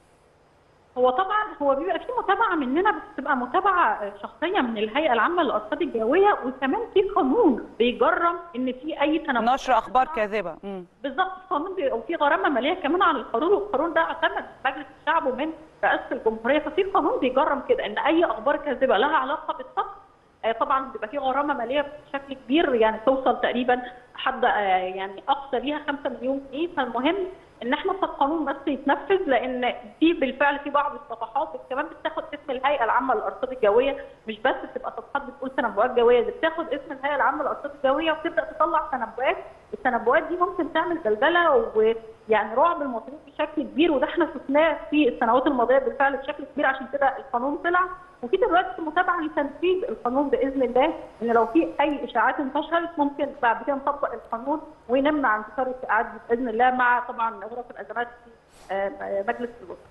هو طبعا هو بيبقى في متابعة مننا بس بتبقى متابعة شخصية من الهيئة العامة للأرصاد الجوية وكمان في قانون بيجرم إن في أي تنبؤات نشر أخبار كاذبة. بالظبط القانون بي- وفي غرامة مالية كمان على القانون والقانون ده اعتمد مجلس الشعب ومن رئاسة الجمهورية ففي قانون بيجرم كده إن أي أخبار كاذبة لها علاقة بالطقس طبعا بيبقى في غرامة مالية بشكل كبير يعني توصل تقريبا حد آه، يعني أقصى ليها 5 مليون جنيه. فالمهم إن إحنا في القانون بس يتنفذ لأن في بالفعل في بعض الصفحات كمان بتاخد اسم الهيئة العامة للأرصاد الجوية. مش بس بتبقى صفحات بتقول تنبؤات جوية دي بتاخد اسم الهيئة العامة للأرصاد الجوية وتبدا تطلع تنبؤات التنبؤات دي ممكن تعمل بلبلة ويعني رعب المواطنين بشكل كبير. وده إحنا شفناه في السنوات الماضية بالفعل بشكل كبير. عشان كده القانون طلع. وفي دلوقتي متابعة لتنفيذ القانون بإذن الله إن لو في أي إشاعات انتشرت ممكن بعد كده نطبق القانون ونمنع انتشار الاشاعات باذن الله مع طبعا غرف الأزمات في آه، مجلس الوزراء.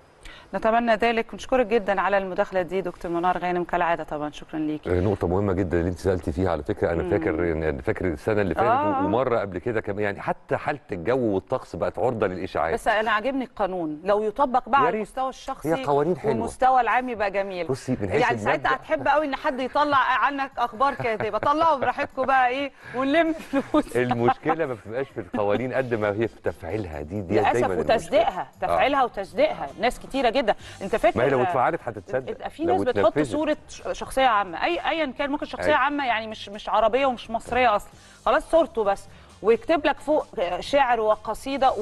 نتمنى ذلك. ونشكرك جدا على المداخلة دي دكتور منار غانم كالعادة طبعا. شكرا ليكي. آه، نقطة مهمة جدا اللي انت سألتي فيها على فكرة. أنا فاكر يعني فاكر السنة اللي فاتت آه. ومرة قبل كده كمان. يعني حتى حالة الجو والطقس بقت عرضة للإشاعات. بس أنا عاجبني القانون. لو يطبق بقى على. المستوى الشخصي هي قوانين حلوة. والمستوى العام يبقى جميل. بصي، من حيث يعني ساعتها هتحب قوي إن حد يطلع عنك أخبار كاذبة. طلعوا براحتكم بقى إيه ونلم فلوس. المشكلة ما [LAUGHS] بتبقاش في القوانين قد ما هي في تفعيلها. دي دي للأسف وتصديقها. تفعيلها وتصديقها. ناس كتيرة جدا انت فاكر ما هي لو اتفعلت هتتصدق في ناس بتحط. صورة شخصية عامة اي ايا كان ممكن شخصية أي. عامة يعني مش مش عربية ومش مصرية أصلا خلاص صورته بس ويكتب لك فوق شعر وقصيدة.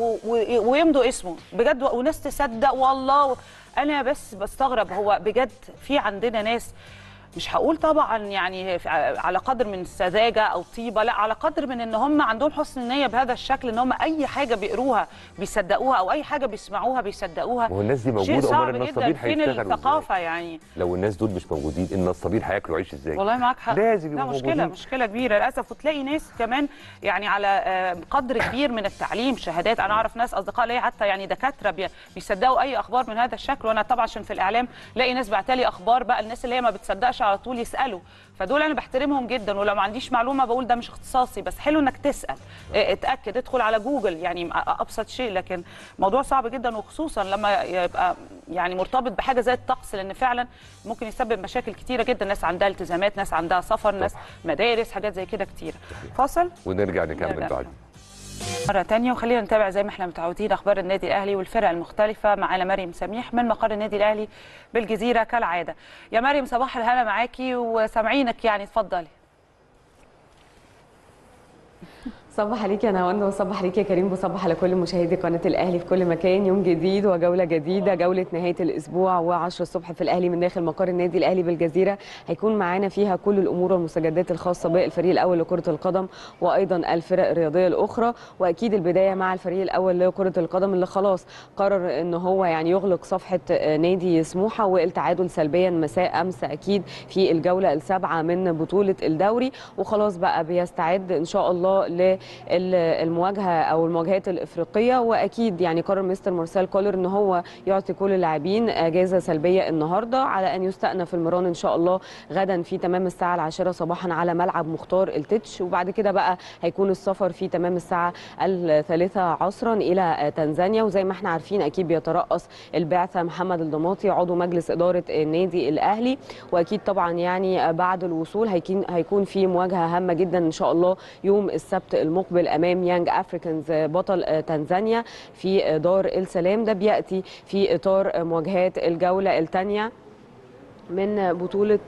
ويمضوا اسمه بجد وناس تصدق والله. أنا بس بستغرب هو بجد في عندنا ناس مش هقول طبعا يعني على قدر من السذاجه أو طيبة لا على قدر من إن هم عندهم حسن النية بهذا الشكل إن هم أي حاجة بيقروها بيصدقوها أو أي حاجة بيسمعوها بيصدقوها. ما هو الناس دي أمال جدا. النصابين فين هيشتغلوا الثقافة إزاي؟ يعني؟ لو الناس دول مش موجودين النصابين هياكلوا عيش إزاي؟ والله معاك حق. لازم لا يبقوا مشكلة موجودين. مشكلة كبيرة للأسف. وتلاقي ناس كمان يعني على آه، قدر كبير من التعليم شهادات. أنا أعرف ناس أصدقاء ليا حتى يعني دكاترة بي- بيصدقوا أي أخبار من هذا الشكل. وأنا طبعا عشان في الإعلام لاقي ناس بعتلي أخبار بقى الناس اللي هي ما بتصدقش ينفعش على طول يسألوا. فدول أنا بحترمهم جدا ولو ما عنديش معلومة بقول ده مش اختصاصي بس حلو إنك تسأل. آه، اتأكد ادخل على جوجل يعني أبسط شيء. لكن موضوع صعب جدا وخصوصا لما يبقى يعني مرتبط بحاجة زي الطقس لأن فعلا ممكن يسبب مشاكل كتيرة جدا. ناس عندها التزامات ناس عندها سفر ناس مدارس حاجات زي كده كتيرة. فاصل؟ ونرجع نكمل نرجع. بعد. مرة تانية وخلينا نتابع زي ما إحنا متعودين أخبار النادي الأهلي والفرق المختلفة معانا مريم سميح من مقر النادي الأهلي بالجزيرة كالعادة. يا مريم صباح الهلا معاكي وسامعينك يعني اتفضلي. صبح عليك يا نهاوند وصبح عليك يا كريم وصبح على كل مشاهدي قناة الأهلي في كل مكان. يوم جديد وجولة جديدة جولة نهاية الأسبوع و10 الصبح في الأهلي من داخل مقر النادي الأهلي بالجزيرة. هيكون معانا فيها كل الأمور والمستجدات الخاصة بالفريق الأول لكرة القدم وأيضا الفرق الرياضية الأخرى وأكيد البداية مع الفريق الأول لكرة القدم اللي خلاص قرر إن هو يعني يغلق صفحة نادي سموحة والتعادل سلبيا مساء أمس أكيد في الجولة السابعة من بطولة الدوري. وخلاص بقى بيستعد إن شاء الله للمواجهه أو المواجهات الإفريقية وأكيد يعني قرر مستر مارسيل كولر إن هو يعطي كل اللاعبين إجازة سلبية النهارده على أن يستأنف المران إن شاء الله غدا في تمام الساعة العاشرة صباحا على ملعب مختار التتش. وبعد كده بقى هيكون السفر في تمام الساعة الثالثة عصرا إلى تنزانيا. وزي ما إحنا عارفين أكيد بيترأس البعثة محمد الضماطي عضو مجلس إدارة النادي الأهلي. وأكيد طبعا يعني بعد الوصول هيكون هيكون في مواجهة هامة جدا إن شاء الله يوم السبت المقبل. أمام يانج افريكانز بطل تنزانيا في دار السلام. ده بيأتي في إطار مواجهات الجولة الثانية. من بطولة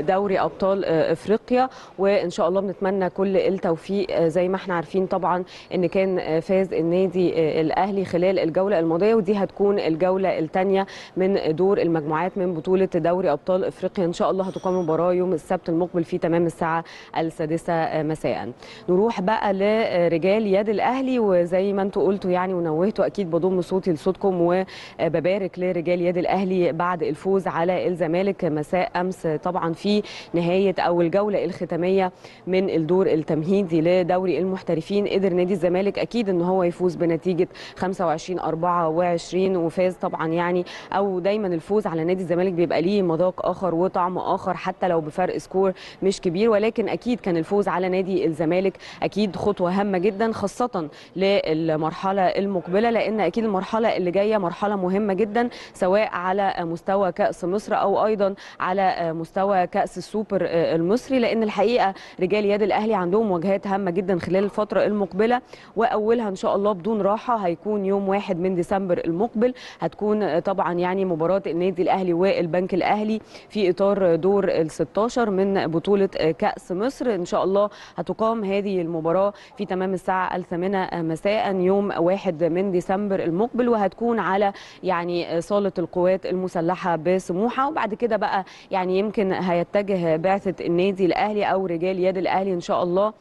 دوري أبطال أفريقيا. وإن شاء الله بنتمنى كل التوفيق زي ما إحنا عارفين طبعا إن كان فاز النادي الأهلي خلال الجولة الماضية. ودي هتكون الجولة الثانية من دور المجموعات من بطولة دوري أبطال أفريقيا. إن شاء الله هتقام مباراة يوم السبت المقبل في تمام الساعة السادسة مساء. نروح بقى لرجال يد الأهلي. وزي ما أنتوا قلتوا يعني ونوهتوا أكيد بضم صوتي لصوتكم. وببارك لرجال يد الأهلي بعد الفوز على الزمالك الزمالك مساء أمس. طبعا في نهاية أو الجولة الختامية من الدور التمهيدي لدوري المحترفين. قدر نادي الزمالك أكيد إن هو يفوز بنتيجة 25 24 وفاز طبعا يعني أو دايما الفوز على نادي الزمالك بيبقى ليه مذاق آخر وطعم آخر حتى لو بفرق score مش كبير. ولكن أكيد كان الفوز على نادي الزمالك أكيد خطوة هامة جدا خاصة للمرحلة المقبلة لأن أكيد المرحلة اللي جاية مرحلة مهمة جدا سواء على مستوى كأس مصر أو أيضا على مستوى كأس السوبر المصري لأن الحقيقة رجال يد الأهلي عندهم مواجهات هامة جدا خلال الفترة المقبلة وأولها إن شاء الله بدون راحة هيكون يوم 1 من ديسمبر المقبل. هتكون طبعا يعني مباراة النادي الأهلي والبنك الأهلي في إطار دور ال 16 من بطولة كأس مصر. إن شاء الله هتقام هذه المباراة في تمام الساعة الثامنة مساء يوم 1 من ديسمبر المقبل وهتكون على يعني صالة القوات المسلحة بسموحة. وبعد كده بقى يعني يمكن هيتجه بعثة النادي الأهلي أو رجال يد الأهلي إن شاء الله.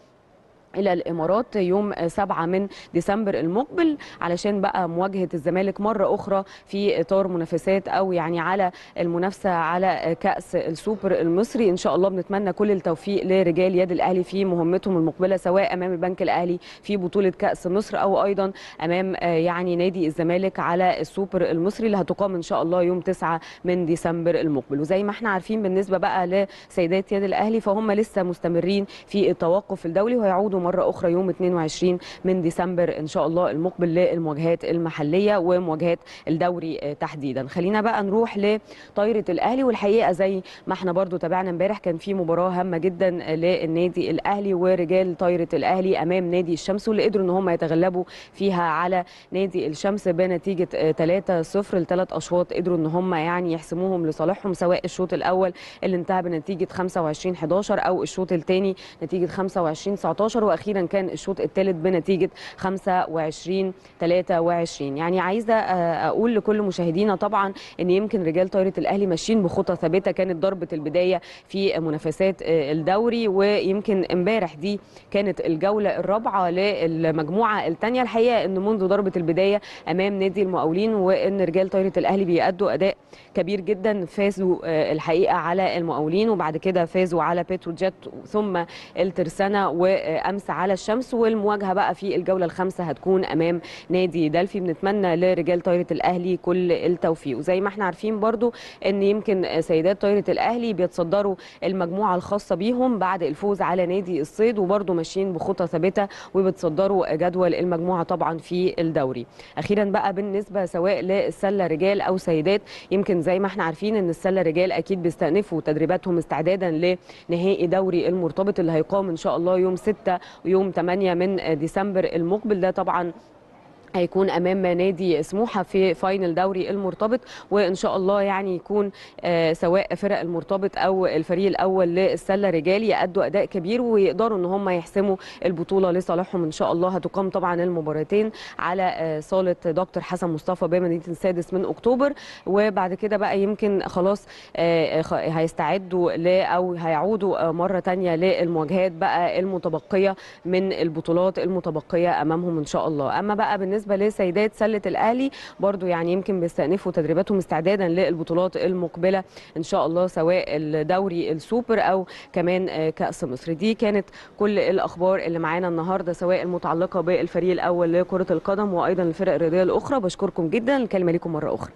إلى الإمارات يوم 7 من ديسمبر المقبل علشان بقى مواجهة الزمالك مرة أخرى في إطار منافسات أو يعني على المنافسة على كأس السوبر المصري. إن شاء الله بنتمنى كل التوفيق لرجال يد الأهلي في مهمتهم المقبلة سواء أمام البنك الأهلي في بطولة كأس مصر أو أيضا أمام يعني نادي الزمالك على السوبر المصري اللي هتقام إن شاء الله يوم 9 من ديسمبر المقبل. وزي ما إحنا عارفين بالنسبة بقى لسيدات يد الأهلي فهم لسه مستمرين في التوقف الدولي وهيعودوا مرة أخرى يوم 22 من ديسمبر إن شاء الله المقبل للمواجهات المحلية ومواجهات الدوري تحديدا. خلينا بقى نروح لطايرة الأهلي والحقيقة. زي ما إحنا برضو تابعنا امبارح كان في مباراة هامة جدا للنادي الأهلي ورجال طايرة الأهلي أمام نادي الشمس واللي قدروا إن هم يتغلبوا فيها على نادي الشمس بنتيجة 3-0 لثلاث أشواط. قدروا إن هم يعني يحسموهم لصالحهم سواء الشوط الأول اللي انتهى بنتيجة 25 11 أو الشوط الثاني نتيجة 25 19 وأخيرا كان الشوط الثالث بنتيجة 25 23 يعني عايزة أقول لكل مشاهدينا طبعا إن يمكن رجال طايرة الأهلي ماشيين بخطى ثابتة. كانت ضربة البداية في منافسات الدوري ويمكن امبارح دي كانت الجولة الرابعة للمجموعة الثانية. الحقيقة إن منذ ضربة البداية أمام نادي المقاولين وإن رجال طايرة الأهلي بيأدوا أداء كبير جدا فازوا الحقيقة على المقاولين وبعد كده فازوا على بتروجيت ثم الترسانة وأمس الشمس على الشمس والمواجهة بقى في الجولة الخامسة هتكون أمام نادي دلفي. بنتمنى لرجال طايرة الأهلي كل التوفيق. وزي ما إحنا عارفين برضو إن يمكن سيدات طايرة الأهلي بيتصدروا المجموعة الخاصة بيهم بعد الفوز على نادي الصيد وبرضو ماشيين بخطى ثابتة وبتصدروا جدول المجموعة طبعا في الدوري. أخيرا بقى بالنسبة سواء للسلة رجال أو سيدات يمكن زي ما إحنا عارفين إن السلة رجال أكيد بيستأنفوا تدريباتهم استعدادا لنهائي دوري المرتبط اللي هيقام إن شاء الله يوم 6 ويوم 8 من ديسمبر المقبل. ده طبعا هيكون أمام نادي سموحة في فاينل دوري المرتبط وإن شاء الله يعني يكون آه سواء فرق المرتبط أو الفريق الأول للسلة رجال يأدوا أداء كبير ويقدروا إن هم يحسموا البطولة لصالحهم. إن شاء الله هتقام طبعا المباراتين على آه صالة دكتور حسن مصطفى بمدينة السادس من أكتوبر. وبعد كده بقى يمكن خلاص آه هيستعدوا ل أو هيعودوا مرة ثانية للمواجهات بقى المتبقية من البطولات المتبقية أمامهم إن شاء الله. أما بقى بالنسبة بالنسبة لسيدات سلة الأهلي برضو يعني يمكن بيستأنفوا تدريباتهم استعدادا للبطولات المقبلة إن شاء الله سواء الدوري السوبر أو كمان كأس مصر. دي كانت كل الأخبار اللي معانا النهارده سواء المتعلقة بالفريق الأول لكرة القدم وأيضا الفرق الرياضية الأخرى. بشكركم جدا الكلمة لكم مرة أخرى.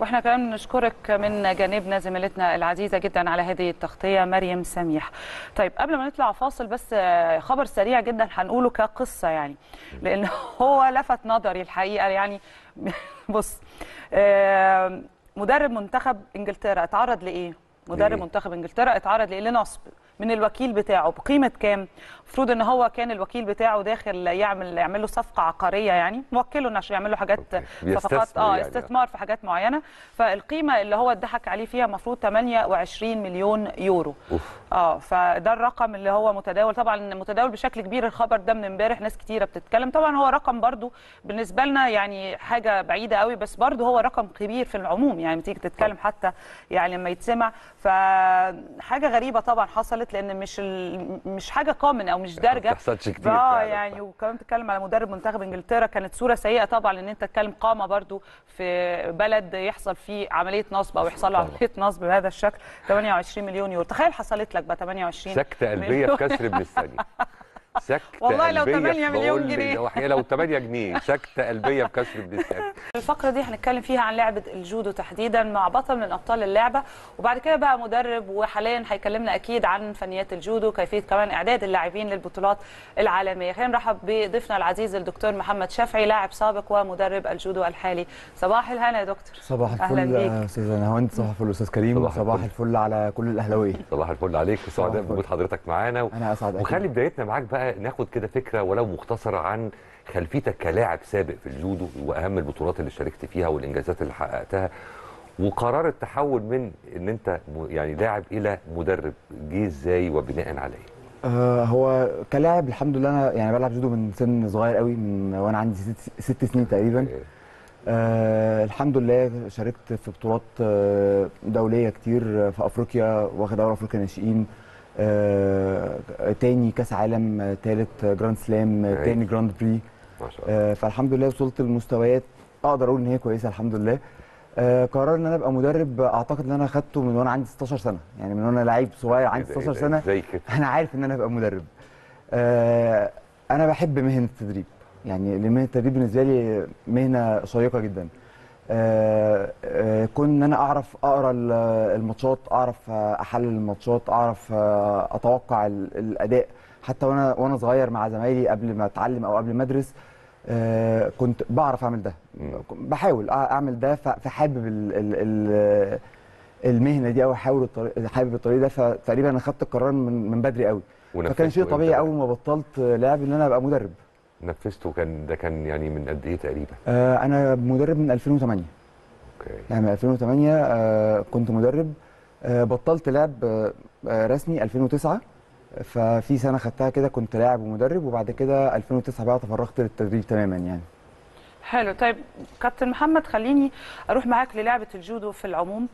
وإحنا كمان نشكرك من جانبنا زميلتنا العزيزة جدا على هذه التغطية مريم سميح. طيب قبل ما نطلع فاصل بس خبر سريع جدا هنقوله كقصة يعني لأن [LAUGHS] هو لفت نظري الحقيقة يعني [LAUGHS] بص مدرب منتخب إنجلترا اتعرض لإيه؟ مدرب ليه؟ منتخب إنجلترا اتعرض لايه؟ لنصب من الوكيل بتاعه بقيمة كام؟ المفروض إن هو كان الوكيل بتاعه داخل يعمل يعمل له صفقة عقارية يعني موكله عشان يعمل له حاجات. صفقات آه يعني. استثمار في حاجات معينة. فالقيمة اللي هو اتضحك عليه فيها المفروض 28 مليون يورو. أوف. آه فده الرقم اللي هو متداول. طبعا متداول بشكل كبير الخبر ده من امبارح ناس كتيرة بتتكلم. طبعا هو رقم برضو بالنسبة لنا يعني حاجة بعيدة قوي بس برضو هو رقم كبير في العموم يعني تيجي تتكلم حتى يعني لما يتسمع. فحاجة غريبة طبعا حصلت. لأن مش ال... مش حاجة كومن أو مش ما دارجه بتحصلش كتير آه. يعني وكمان بتتكلم على مدرب منتخب إنجلترا كانت صورة سيئة طبعا إن أنت تتكلم قامة برضو في بلد يحصل فيه عملية نصب أو يحصل له. عملية نصب بهذا الشكل 28 مليون يورو تخيل حصلت لك بقى 28 سكتة قلبية مليون. في كسر ابن الثانية [LAUGHS] سكتة والله لو قلبية 8 مليون جنيه. لو حقيقة لو 8 جنيه. سكتة قلبية في كسر ابن الثانية الفقرة دي هنتكلم فيها عن لعبة الجودو تحديدا مع بطل من أبطال اللعبة. وبعد كده بقى مدرب وحاليا هيكلمنا أكيد عن فنيات الجودو كيفية كمان إعداد اللاعبين للبطولات العالمية. خلينا نرحب بضيفنا العزيز الدكتور محمد شافعي لاعب سابق ومدرب الجودو الحالي. صباح الهنا يا دكتور. صباح الفل. يا أستاذ نهاوند صباح الفل أستاذ كريم. صباح صباح, الفل. الفل على كل الأهلاوية. صباح الفل عليك. سعداء الفل. بوجود حضرتك معانا. و... أنا أسعد. وخلي بدايتنا معاك بقى ناخد كده فكرة ولو مختصرة عن خلفيتك كلاعب سابق في الجودو وأهم البطولات اللي شاركت فيها والإنجازات اللي حققتها وقرار التحول من إن أنت يعني لاعب إلى مدرب جه إزاي وبناء على إيه؟ آه هو كلاعب الحمد لله أنا يعني بلعب جودو من سن صغير قوي من وأنا عندي ست, ست سنين تقريبا. آه الحمد لله شاركت في بطولات آه دولية كتير في أفريقيا واخد دوري أفريقيا ناشئين. آه تاني كاس عالم آه، تالت grand slam آه،. تاني grand prix. ما شاء الله. آه، فالحمد لله وصلت لمستويات أقدر أقول إن هي كويسة الحمد لله. آه، قرار إن أنا أبقى مدرب أعتقد إن أنا اخدته من وأنا عندي 16 سنة. يعني من وأنا لعيب صغير عندي إيه ده- 16 إيه ده؟ سنة؟ أنا عارف إن أنا ابقى مدرب. آه، أنا بحب مهنة التدريب. يعني مهنة التدريب بالنسبة لي مهنة شيقة جدا. آه، آه، كون إن أنا أعرف أقرأ ال- الماتشات أعرف آه، أحلل الماتشات أعرف آه، أتوقع ال- الأداء. حتى وأنا وأنا صغير مع زمايلي قبل ما أتعلم أو قبل ما أدرس آه، كنت بعرف أعمل ده. بحاول أعمل ده فحابب ال ال ال المهنة دي أو حابب الطريق حابب الطريق ده فتقريبا أنا خدت القرار من بدري قوي فكان شيء طبيعي؟ أول ما بطلت لعب إن أنا أبقى مدرب. نفذته كان ده كان يعني من قد إيه تقريبا؟ آه، أنا مدرب من 2008 okay. يعني من 2008 آه، كنت مدرب. آه، بطلت لعب آه، رسمي 2009 ففي سنة خدتها كده كنت لاعب ومدرب وبعد كده 2009 بقى تفرغت للتدريب تماما يعني. حلو. طيب كابتن محمد خليني أروح معاك للعبة الجودو في العموم.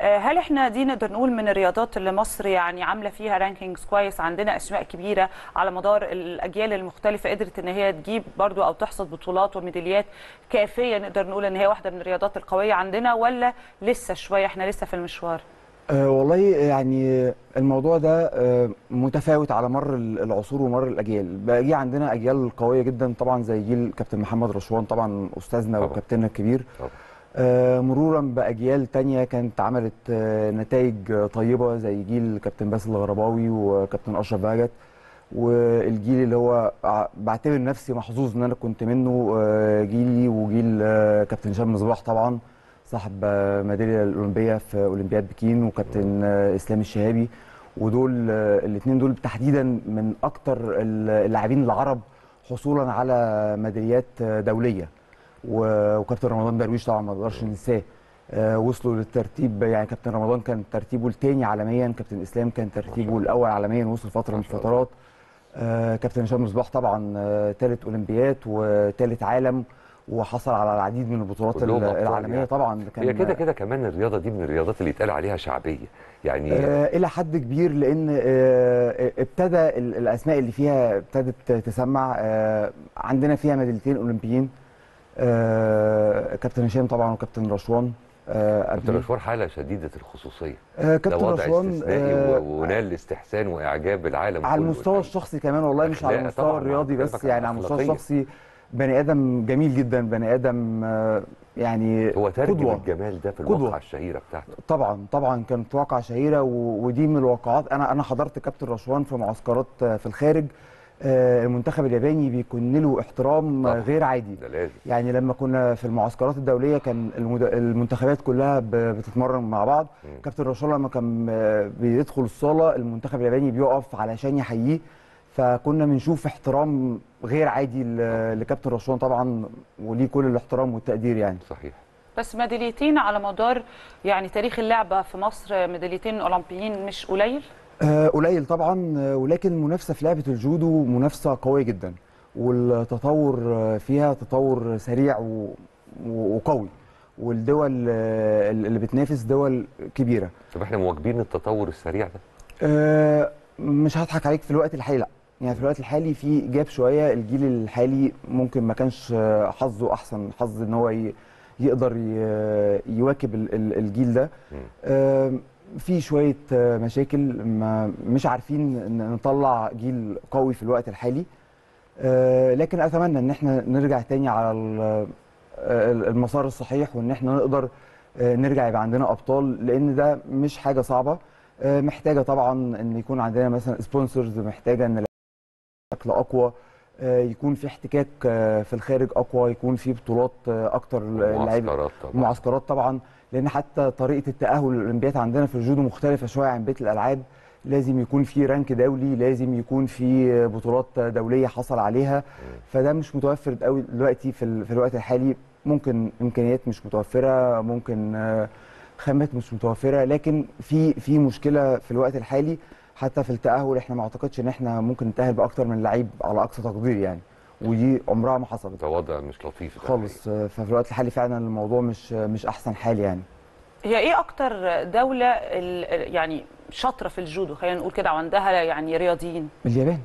آه، هل إحنا دي نقدر نقول من الرياضات اللي مصر يعني عاملة فيها rankings كويس؟ عندنا أسماء كبيرة على مدار الأجيال المختلفة قدرت إن هي تجيب برضو أو تحصد بطولات وميداليات كافية نقدر نقول إن هي واحدة من الرياضات القوية عندنا ولا لسه شوية؟ إحنا لسه في المشوار. أه والله يعني الموضوع ده أه متفاوت على مر ال- العصور ومر الأجيال بقى جه عندنا أجيال قوية جدا طبعا زي جيل كابتن محمد رشوان طبعا أستاذنا طبعاً. وكابتننا الكبير طبعاً. أه مرورا بأجيال تانية كانت عملت نتائج طيبة زي جيل كابتن باسل الغرباوي وكابتن أشرف بهجت والجيل اللي هو بعتبر نفسي محظوظ إن أنا كنت منه جيلي وجيل كابتن هشام مصباح طبعا صاحب آه، ميدالية الأولمبية في أولمبياد بكين وكابتن آه، إسلام الشهابي. ودول الاثنين دول تحديدا من أكتر ال- اللاعبين العرب حصولا على ميداليات آه، دوليه وكابتن رمضان درويش طبعا ما نقدرش ننساه. آه، وصلوا للترتيب يعني كابتن رمضان كان ترتيبه الثاني عالميا كابتن إسلام كان ترتيبه الأول عالميا وصل فترة من. الفترات. آه، كابتن هشام مصباح طبعا ثالث اولمبياد وثالث عالم. وحصل على العديد من البطولات العالمية يعني. طبعا كان هي كده كده كمان الرياضة دي من الرياضات اللي يتقال عليها شعبية يعني آه إلى حد كبير لأن آه ابتدى ال- الأسماء اللي فيها ابتدت تسمع آه عندنا فيها ميداليتين أولمبيين آه كابتن هشام طبعا وكابتن رشوان آه كابتن. رشوان حالة شديدة الخصوصية آه ده كابتن وضع رشوان استثنائي آه ونال استحسان وإعجاب العالم على المستوى. الشخصي كمان والله مش على المستوى الرياضي بس عن يعني على المستوى. الشخصي بني آدم جميل جدا بني آدم آه يعني هو ترجم قدوة. الجمال ده في. الواقعة الشهيرة بتاعته طبعا طبعا كانت واقعة شهيرة ودي من الواقعات أنا أنا حضرت كابتن رشوان في معسكرات آه، في الخارج آه، المنتخب الياباني بيكون له احترام طبعاً. غير عادي ده لازم يعني لما كنا في المعسكرات الدولية كان المد- المنتخبات كلها بتتمرن مع بعض مم. كابتن رشوان لما كان بيدخل الصالة المنتخب الياباني بيقف علشان يحييه فكنا بنشوف احترام غير عادي لكابتن رشوان طبعا وليه كل الاحترام والتقدير يعني. صحيح. بس ميداليتين على مدار يعني تاريخ اللعبة في مصر ميداليتين أولمبيين مش قليل؟ آه، قليل طبعا ولكن المنافسه في لعبة الجودو منافسة قوية جدا والتطور فيها تطور سريع وقوي والدول آه، اللي بتنافس دول كبيرة. طب إحنا مواكبين التطور السريع ده؟ آه، مش هضحك عليك في الوقت الحالي لأ. يعني في الوقت الحالي في جاب شوية الجيل الحالي ممكن ما كانش آه، حظه أحسن حظ إن هو يقدر يواكب ال- ال- الجيل ده. في شوية آه، مشاكل ما مش عارفين نطلع جيل قوي في الوقت الحالي. آه، لكن أتمنى إن إحنا نرجع تاني على ال- المسار الصحيح وإن إحنا نقدر نرجع يبقى عندنا أبطال لأن ده مش حاجة صعبة. محتاجة طبعا إن يكون عندنا مثلا sponsors محتاجة إن بشكل أقوى آه، يكون في احتكاك آه، في الخارج أقوى يكون في بطولات آه، أكتر معسكرات طبعا. معسكرات طبعا. لأن حتى طريقة التأهل للأولمبياد عندنا في الجودو مختلفة شوية عن بقية الألعاب. لازم يكون في rank دولي لازم يكون في بطولات دولية حصل عليها. فده مش متوفر قوي دلوقتي في, في الوقت الحالي. ممكن إمكانيات مش متوفرة ممكن خامات مش متوفرة. لكن في في مشكلة في الوقت الحالي. حتى في التأهل إحنا ما أعتقدش إن إحنا ممكن نتأهل بأكتر من لعيب على أقصى تقدير يعني. ودي عمرها ما حصلت. ده وضع مش لطيف خالص. آه، ففي الوقت الحالي فعلا الموضوع مش مش أحسن حال يعني. هي إيه أكتر دولة ال- يعني شاطرة في الجودو؟ خلينا نقول كده وعندها يعني رياضيين. اليابان.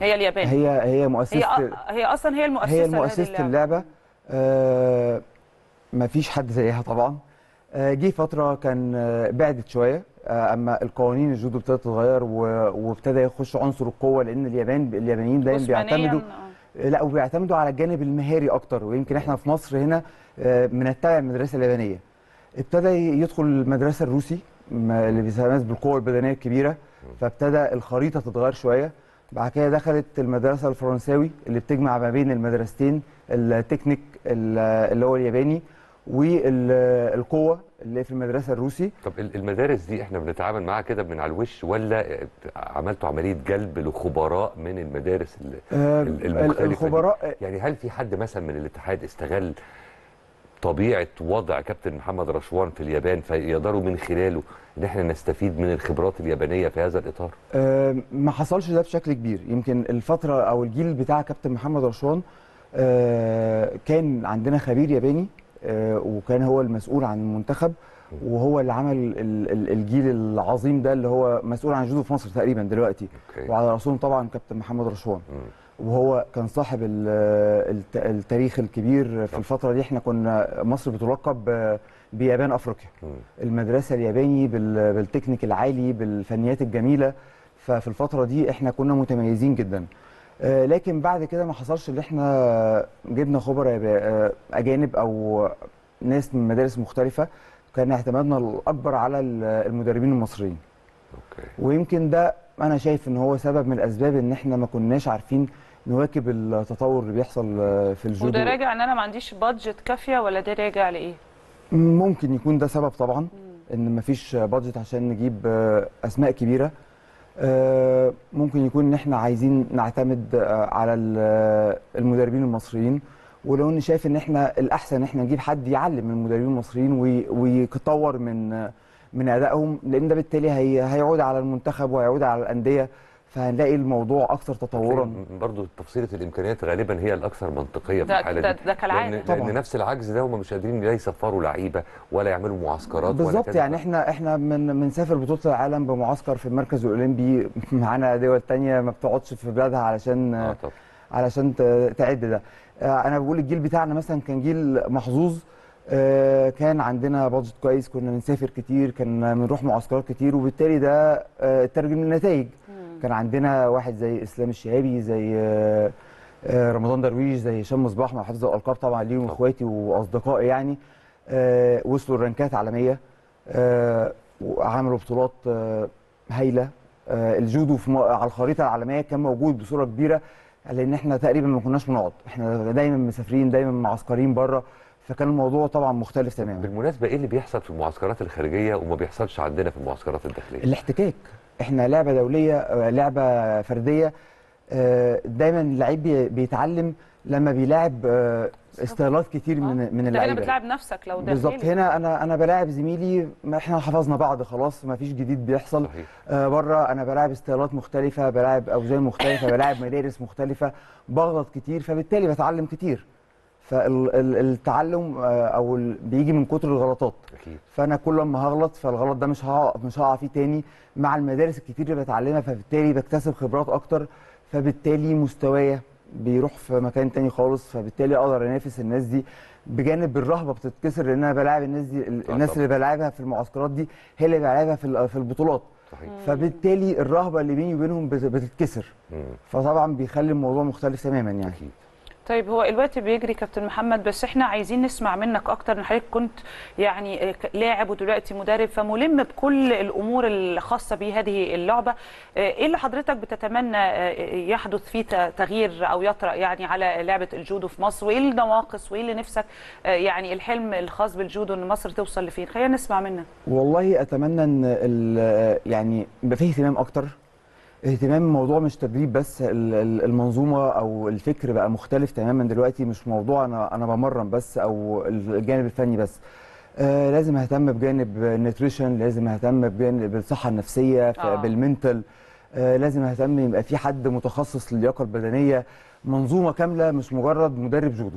هي اليابان. هي هي هي مؤسسه هي أصلا هي المؤسسة هي مؤسسه اللعبة. آه ما فيش حد زيها طبعا. آه جه فترة كان آه بعدت شوية. آه أما القوانين الجودو ابتدت تتغير وابتدى يخش عنصر القوة لأن اليابان اليابانيين دايما بيعتمدوا آه. لا وبيعتمدوا على الجانب المهاري أكتر. ويمكن إحنا في مصر هنا آه، بنتبع المدرسة اليابانية. ابتدى يدخل المدرسة الروسي اللي بيتميز بالقوة البدنية الكبيرة. فابتدى الخريطة تتغير شوية. بعد كده دخلت المدرسة الفرنساوي اللي بتجمع ما بين المدرستين التكنيك ال- اللي هو الياباني والقوة اللي في المدرسة الروسي طب ال- المدارس دي إحنا بنتعامل معاها كده من على الوش ولا عملتوا عملية جلب لخبراء من المدارس ال- آه، ال- المختلفة؟ الخبراء يعني هل في حد مثلا من الاتحاد استغل طبيعة وضع كابتن محمد رشوان في اليابان فيقدروا من خلاله إن إحنا نستفيد من الخبرات اليابانية في هذا الإطار؟ آه، ما حصلش ده بشكل كبير يمكن الفترة أو الجيل بتاع كابتن محمد رشوان آه، كان عندنا خبير ياباني وكان هو المسؤول عن المنتخب وهو اللي عمل ال- ال- الجيل العظيم ده اللي هو مسؤول عن الجودو في مصر تقريبا دلوقتي. وعلى رأسهم طبعا كابتن محمد رشوان. وهو كان صاحب ال- الت- التاريخ الكبير في الفترة دي. إحنا كنا مصر بتلقب بيابان أفريقيا. المدرسة الياباني بال- بالتكنيك العالي بالفنيات الجميلة. ففي الفترة دي إحنا كنا متميزين جدا. آه، لكن بعد كده ما حصلش اللي إحنا جبنا خبراء آه، أجانب أو ناس من مدارس مختلفة. كان اعتمادنا الأكبر على ال- المدربين المصريين. okay. ويمكن ده أنا شايف إن هو سبب من الأسباب إن إحنا ما كناش عارفين نواكب التطور اللي بيحصل آه، في الجودو. وده راجع إن أنا ما عنديش بادجت كافية ولا ده راجع لإيه؟ ممكن يكون ده سبب طبعا إن مفيش بادجت عشان نجيب آه، أسماء كبيرة. آه، ممكن يكون إن إحنا عايزين نعتمد آه، على آه، المدربين المصريين. ولو اني شايف إن إحنا الأحسن إن إحنا نجيب حد يعلم المدربين المصريين وي- ويطور من آه، من أدائهم لأن ده بالتالي هي هيعود على المنتخب وهيعود على الأندية. فهنلاقي الموضوع أكثر تطورا. برضه تفصيله الإمكانيات غالبا هي الأكثر منطقية في الحالة ده- دي. ده كالعادة. لأن, طبعاً. لأن نفس العجز ده هم مش قادرين لا يسفروا لعيبة ولا يعملوا معسكرات ولا بالظبط. يعني إحنا إحنا من بنسافر بطولة العالم بمعسكر في المركز الأولمبي [LAUGHS] معانا دول تانية ما بتقعدش في بلادها علشان آه طب علشان ت- تعد ده. آه، أنا بقول الجيل بتاعنا مثلا كان جيل محظوظ. آه، كان عندنا بادجت كويس كنا بنسافر كتير كنا بنروح معسكرات كتير وبالتالي ده آه، ترجم للنتائج. كان عندنا واحد زي إسلام الشهابي زي آه، آه، رمضان درويش زي هشام مصباح مع حفظ الألقاب طبعا ليهم. إخواتي وأصدقائي يعني. آه، وصلوا الرانكات عالمية. وعملوا بطولات هايلة. الجودو في على الخريطة العالمية كان موجود بصورة كبيرة لأن إحنا تقريبا ما كناش بنقعد. إحنا دايما مسافرين دايما معسكرين بره. فكان الموضوع طبعا مختلف تماما. بالمناسبة إيه اللي بيحصل في المعسكرات الخارجية وما بيحصلش عندنا في المعسكرات الداخلية؟ الاحتكاك. إحنا لعبة دولية آه، لعبة فردية. آه، دايما اللعيب بي- بيتعلم لما بيلاعب آه، استايلات كتير من من ده هنا اللعيبة. بتلعب نفسك لو داخلي بالظبط. هنا أنا أنا بلاعب زميلي ما إحنا حفظنا بعض خلاص ما فيش جديد بيحصل. صحيح. آه بره أنا بلاعب استايلات مختلفة بلاعب أوزان مختلفة بلاعب مدارس مختلفة بغلط كتير فبالتالي بتعلم كتير. فالتعلم أو ال- بيجي من كتر الغلطات. أكيد. فأنا كل ما هغلط فالغلط ده مش هقع مش هقع فيه تاني. مع المدارس الكتير اللي بتعلمها فبالتالي بكتسب خبرات أكتر. فبالتالي مستوايا بيروح في مكان تاني خالص. فبالتالي أقدر أنافس الناس دي. بجانب الرهبة بتتكسر لأن أنا بلاعب الناس دي الناس طبعا. اللي بلاعبها في المعسكرات دي هي اللي بلاعبها في ال- في البطولات. صحيح. فبالتالي الرهبة اللي بيني وبينهم بت- بتتكسر. مم. فطبعا بيخلي الموضوع مختلف تماما يعني. أكيد. طيب هو الوقت بيجري كابتن محمد بس إحنا عايزين نسمع منك أكتر ان حضرتك كنت يعني لاعب ودلوقتي مدرب فملم بكل الأمور الخاصة بهذه اللعبة. آه، إيه اللي حضرتك بتتمنى آه، يحدث فيه تغيير أو يطرأ يعني على لعبة الجودو في مصر؟ وإيه النواقص وإيه اللي نفسك يعني الحلم الخاص بالجودو إن مصر توصل لفين؟ خلينا نسمع منك. والله أتمنى إن يعني يبقى فيه اهتمام أكتر اهتمام الموضوع مش تدريب بس ال- ال- المنظومة أو الفكر بقى مختلف تماما دلوقتي مش موضوع أنا أنا بمرن بس أو الجانب الفني بس. آه لازم أهتم بجانب ال nutrition لازم أهتم بجانب الصحة النفسية آه. بال mental آه لازم أهتم يبقى في حد متخصص للياقة البدنية. منظومة كاملة مش مجرد مدرب جودو.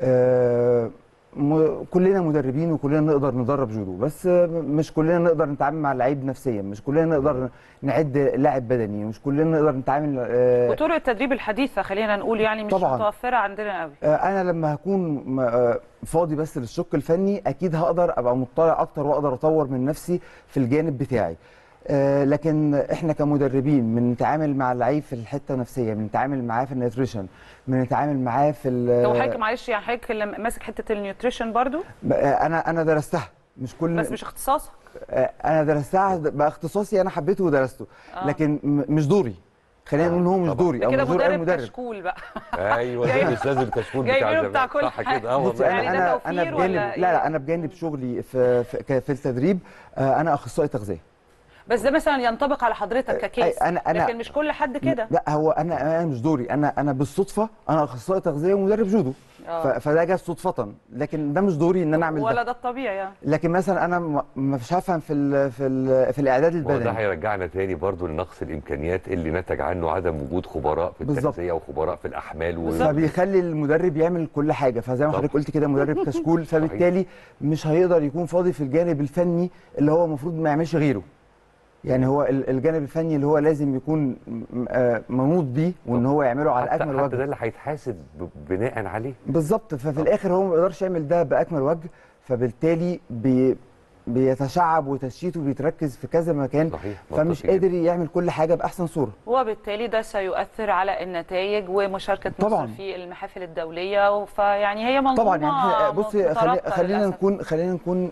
آه، م- كلنا مدربين وكلنا نقدر ندرب جودو. بس مش كلنا نقدر نتعامل مع اللعيب نفسيا. مش كلنا نقدر نعد لاعب بدني. مش كلنا نقدر نتعامل آه، وطرق التدريب الحديثة خلينا نقول يعني مش طبعاً. متوفرة عندنا قوي. آه، أنا لما هكون آه، فاضي بس للشق الفني أكيد هقدر أبقى مطلع أكتر وأقدر أطور من نفسي في الجانب بتاعي. لكن إحنا كمدربين بنتعامل مع اللعيب في الحتة النفسية بنتعامل معاه في ال nutrition بنتعامل معاه في ال- لو حضرتك معلش يعني حضرتك اللي ماسك حتة ال nutrition برضو؟ آه، أنا أنا درستها مش كل بس مش اختصاصك؟ آه، أنا درستها بقى اختصاصي أنا حبيته ودرسته آه. لكن مش دوري. خلينا آه، نقول إن هو مش. دوري أو مش دور اي مدرب مدرب. كشكول بقى. أيوه زي الأستاذ الكشكول بتاع زمان بتاع كل صح. كده؟ آه والله. يعني أنا ده أنا توفير أنا ولا بجانب إيه؟ لا لا أنا بجانب شغلي في في, في التدريب آه، أنا أخصائي تغذية. بس ده مثلا ينطبق على حضرتك ككيس أنا- أنا- لكن مش كل حد كده. لا هو أنا أنا مش دوري. أنا أنا بالصدفة أنا أخصائي تغذية ومدرب جودو. آه. فده جه صدفة. لكن ده مش دوري إن أنا أعمل ولا ده ده الطبيعي يعني لكن مثلا أنا مش هفهم في ال في ال في الإعداد وده البدني. هيرجعنا تاني برضو لنقص الإمكانيات اللي نتج عنه عدم وجود خبراء في. التغذية وخبراء في الأحمال و... فبيخلي المدرب يعمل كل حاجة. فزي ما. حضرتك قلت كده مدرب كشكول [LAUGHS] فبالتالي مش هيقدر يكون فاضي في الجانب الفني اللي هو المفروض ما يعملش غيره. يعني هو ال- الجانب الفني اللي هو لازم يكون م- آه، منوط بيه وإن هو يعمله على حتى, أكمل حتى وجه ده اللي هيتحاسب بناء عليه بالظبط ففي الآخر هو ما بيقدرش يعمل ده بأكمل وجه فبالتالي بي بيتشعب وتشتيته بيتركز في كذا مكان صحيح فمش قادر يعمل كل حاجة بأحسن صورة وبالتالي ده سيؤثر على النتائج ومشاركة طبعاً. مصر في المحافل الدولية فيعني هي منظومة طبعا يعني إحنا بصي خلي خلينا. نكون خلينا نكون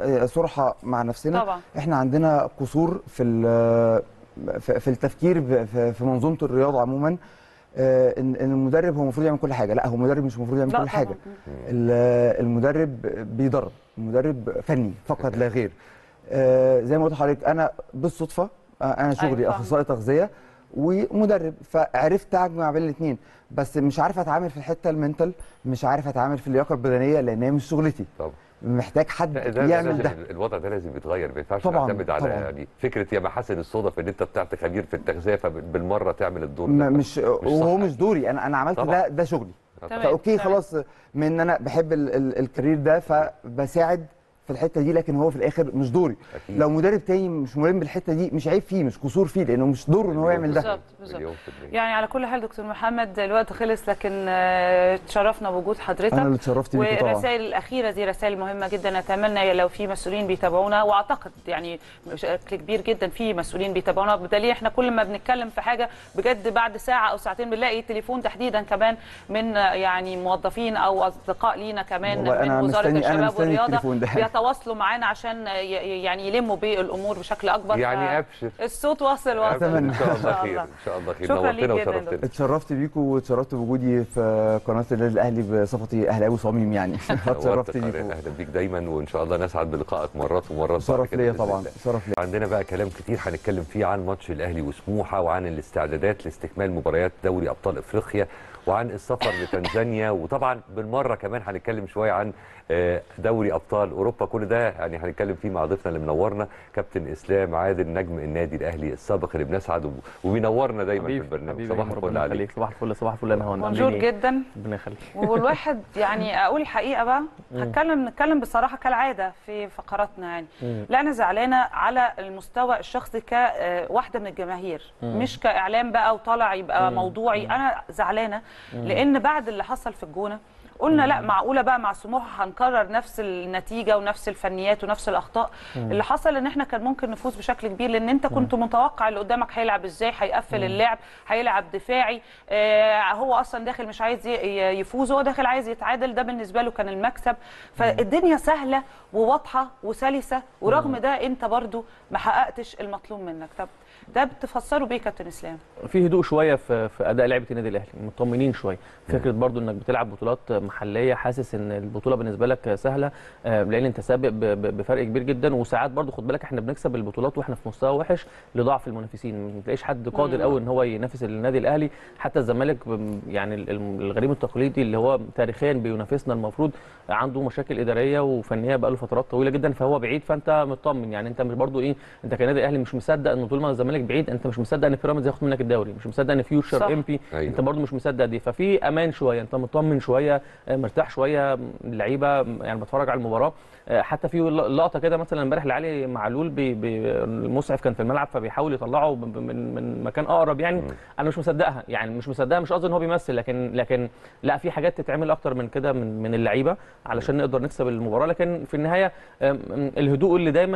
آه، صراحة مع نفسنا. طبعا. إحنا عندنا قصور في ال- في التفكير ب- في منظومة الرياضة عموما. آه، إن إن المدرب هو المفروض يعمل كل حاجة. لا هو المدرب مش المفروض يعمل كل حاجة. طبعاً. ال- المدرب بيدرب. المدرب فني فقط لا غير. آه، زي ما قلت لحضرتك أنا بالصدفة أنا شغلي أيوة، أخصائي تغذية ومدرب فعرفت اجمع بين الاثنين بس مش عارف أتعامل في الحتة المنتال مش عارف أتعامل في اللياقة البدنية لأن هي مش شغلتي. طبعا. محتاج حد ده ده يعمل لازم ده الوضع ده لازم يتغير ما ينفعش نعتمد على طبعاً. يعني فكرة يا محاسن الصدف إن أنت طلعت خبير في التغذية فبالمره تعمل الدور ده مش وهو. مش دوري أنا أنا عملت طبعاً. ده ده شغلي ف okay. خلاص من ان أنا بحب ال ال ال career ده فبساعد الحته دي لكن هو في الآخر مش دوري. أكيد. لو مدرب تاني مش ملم بالحته دي مش عيب فيه مش قصور فيه لأنه مش دوره إن هو يعمل ده. بالظبط بالظبط. يعني على كل حال دكتور محمد الوقت خلص لكن آه، تشرفنا بوجود حضرتك. أنا اللي اتشرفت بيكي طبعا. والرسائل الأخيرة دي رسائل مهمة جدا أتمنى لو في مسؤولين بيتابعونا وأعتقد يعني بشكل كبير جدا في مسؤولين بيتابعونا. بدليل إحنا كل ما بنتكلم في حاجة بجد بعد ساعة أو ساعتين بنلاقي تليفون تحديدا كمان من آه، يعني موظفين أو أصدقاء لينا كمان من وزارة الشباب والرياضة بيتواصلوا معانا عشان ي- يعني يلموا بالامور بشكل أكبر. يعني أبشر. الصوت واصل واصل. إن شاء الله إن شاء خير الله. إن شاء الله خير. نورتنا وشرفتنا. اتشرفت بيكم واتشرفت بوجودي في قناة النادي الأهلي بصفتي أهلاوي صميم يعني. [LAUGHS] اتشرفت بيكم. أهلا بيك دايما وإن شاء الله نسعد بلقائك مرات ومرات شرف ليا طبعا. شرف ليا. عندنا بقى كلام كتير هنتكلم فيه عن ماتش الأهلي وسموحة وعن الاستعدادات لاستكمال مباريات دوري أبطال إفريقيا. وعن السفر لتنزانيا. وطبعا بالمرة كمان هنتكلم شوية عن آه، دوري أبطال أوروبا. كل ده يعني هنتكلم فيه مع ضيفنا اللي منورنا كابتن إسلام عادل نجم النادي الأهلي السابق اللي بنسعد وب- وبينورنا دايما في البرنامج. صباح ربنا الفل عليك. يخليك. صباح الفل صباح الفل. أنا هون؟ جدا. ربنا يخليك. [LAUGHS] والواحد يعني أقول الحقيقة بقى هتكلم نتكلم بصراحة كالعادة في فقراتنا يعني. لا أنا زعلانة على المستوى الشخصي كواحده من الجماهير. مش كإعلام بقى وطالع يبقى موضوعي. أنا زعلانة لأن بعد اللي حصل في الجونة قلنا لا معقولة بقى مع سموحة هنكرر نفس النتيجة ونفس الفنيات ونفس الأخطاء. اللي حصل إن إحنا كان ممكن نفوز بشكل كبير لأن أنت كنت متوقع اللي قدامك هيلعب إزاي هيقفل اللعب هيلعب دفاعي آه هو أصلا داخل مش عايز يفوز هو داخل عايز يتعادل ده بالنسبة له كان المكسب. فالدنيا سهلة وواضحة وسلسة ورغم ده أنت برضو ما حققتش المطلوب منك. طب ده بتفسره بيه كابتن إسلام. في هدوء شوية في, في أداء لعيبه النادي الأهلي مطمنين شوية. فكرة برضو إنك بتلعب بطولات محلية حاسس إن البطولة بالنسبة لك سهلة آه، لأن أنت سابق بفرق كبير جدا. وساعات برضو خد بالك إحنا بنكسب البطولات وإحنا في مستوى وحش لضعف المنافسين. ما تلاقيش حد قادر قوي إن هو ينافس النادي الأهلي. حتى الزمالك يعني ال- ال- الغريم التقليدي اللي هو تاريخيا بينافسنا المفروض عنده مشاكل إدارية وفنية بقاله فترات طويلة جدا فهو بعيد فأنت مطمن. يعني أنت برضو إيه أنت كنادي الأهلي مش مصدق إن طول ما الزمالك بعيد انت مش مصدق ان بيراميدز ياخد منك الدوري مش مصدق ان. فيوتشر أيوة. انت برضو مش مصدق دي ففي أمان شوية انت مطمن شوية مرتاح شوية اللعيبه يعني بتفرج على المباراة حتى في لقطة كده مثلا امبارح لعلي معلول بي بي المسعف كان في الملعب فبيحاول يطلعه من من مكان أقرب يعني أنا مش مصدقها يعني مش مصدقها مش قصدي إن هو بيمثل لكن لكن لا في حاجات تتعمل أكتر من كده من من اللعيبة علشان نقدر نكسب المباراة لكن في النهاية الهدوء اللي دايما.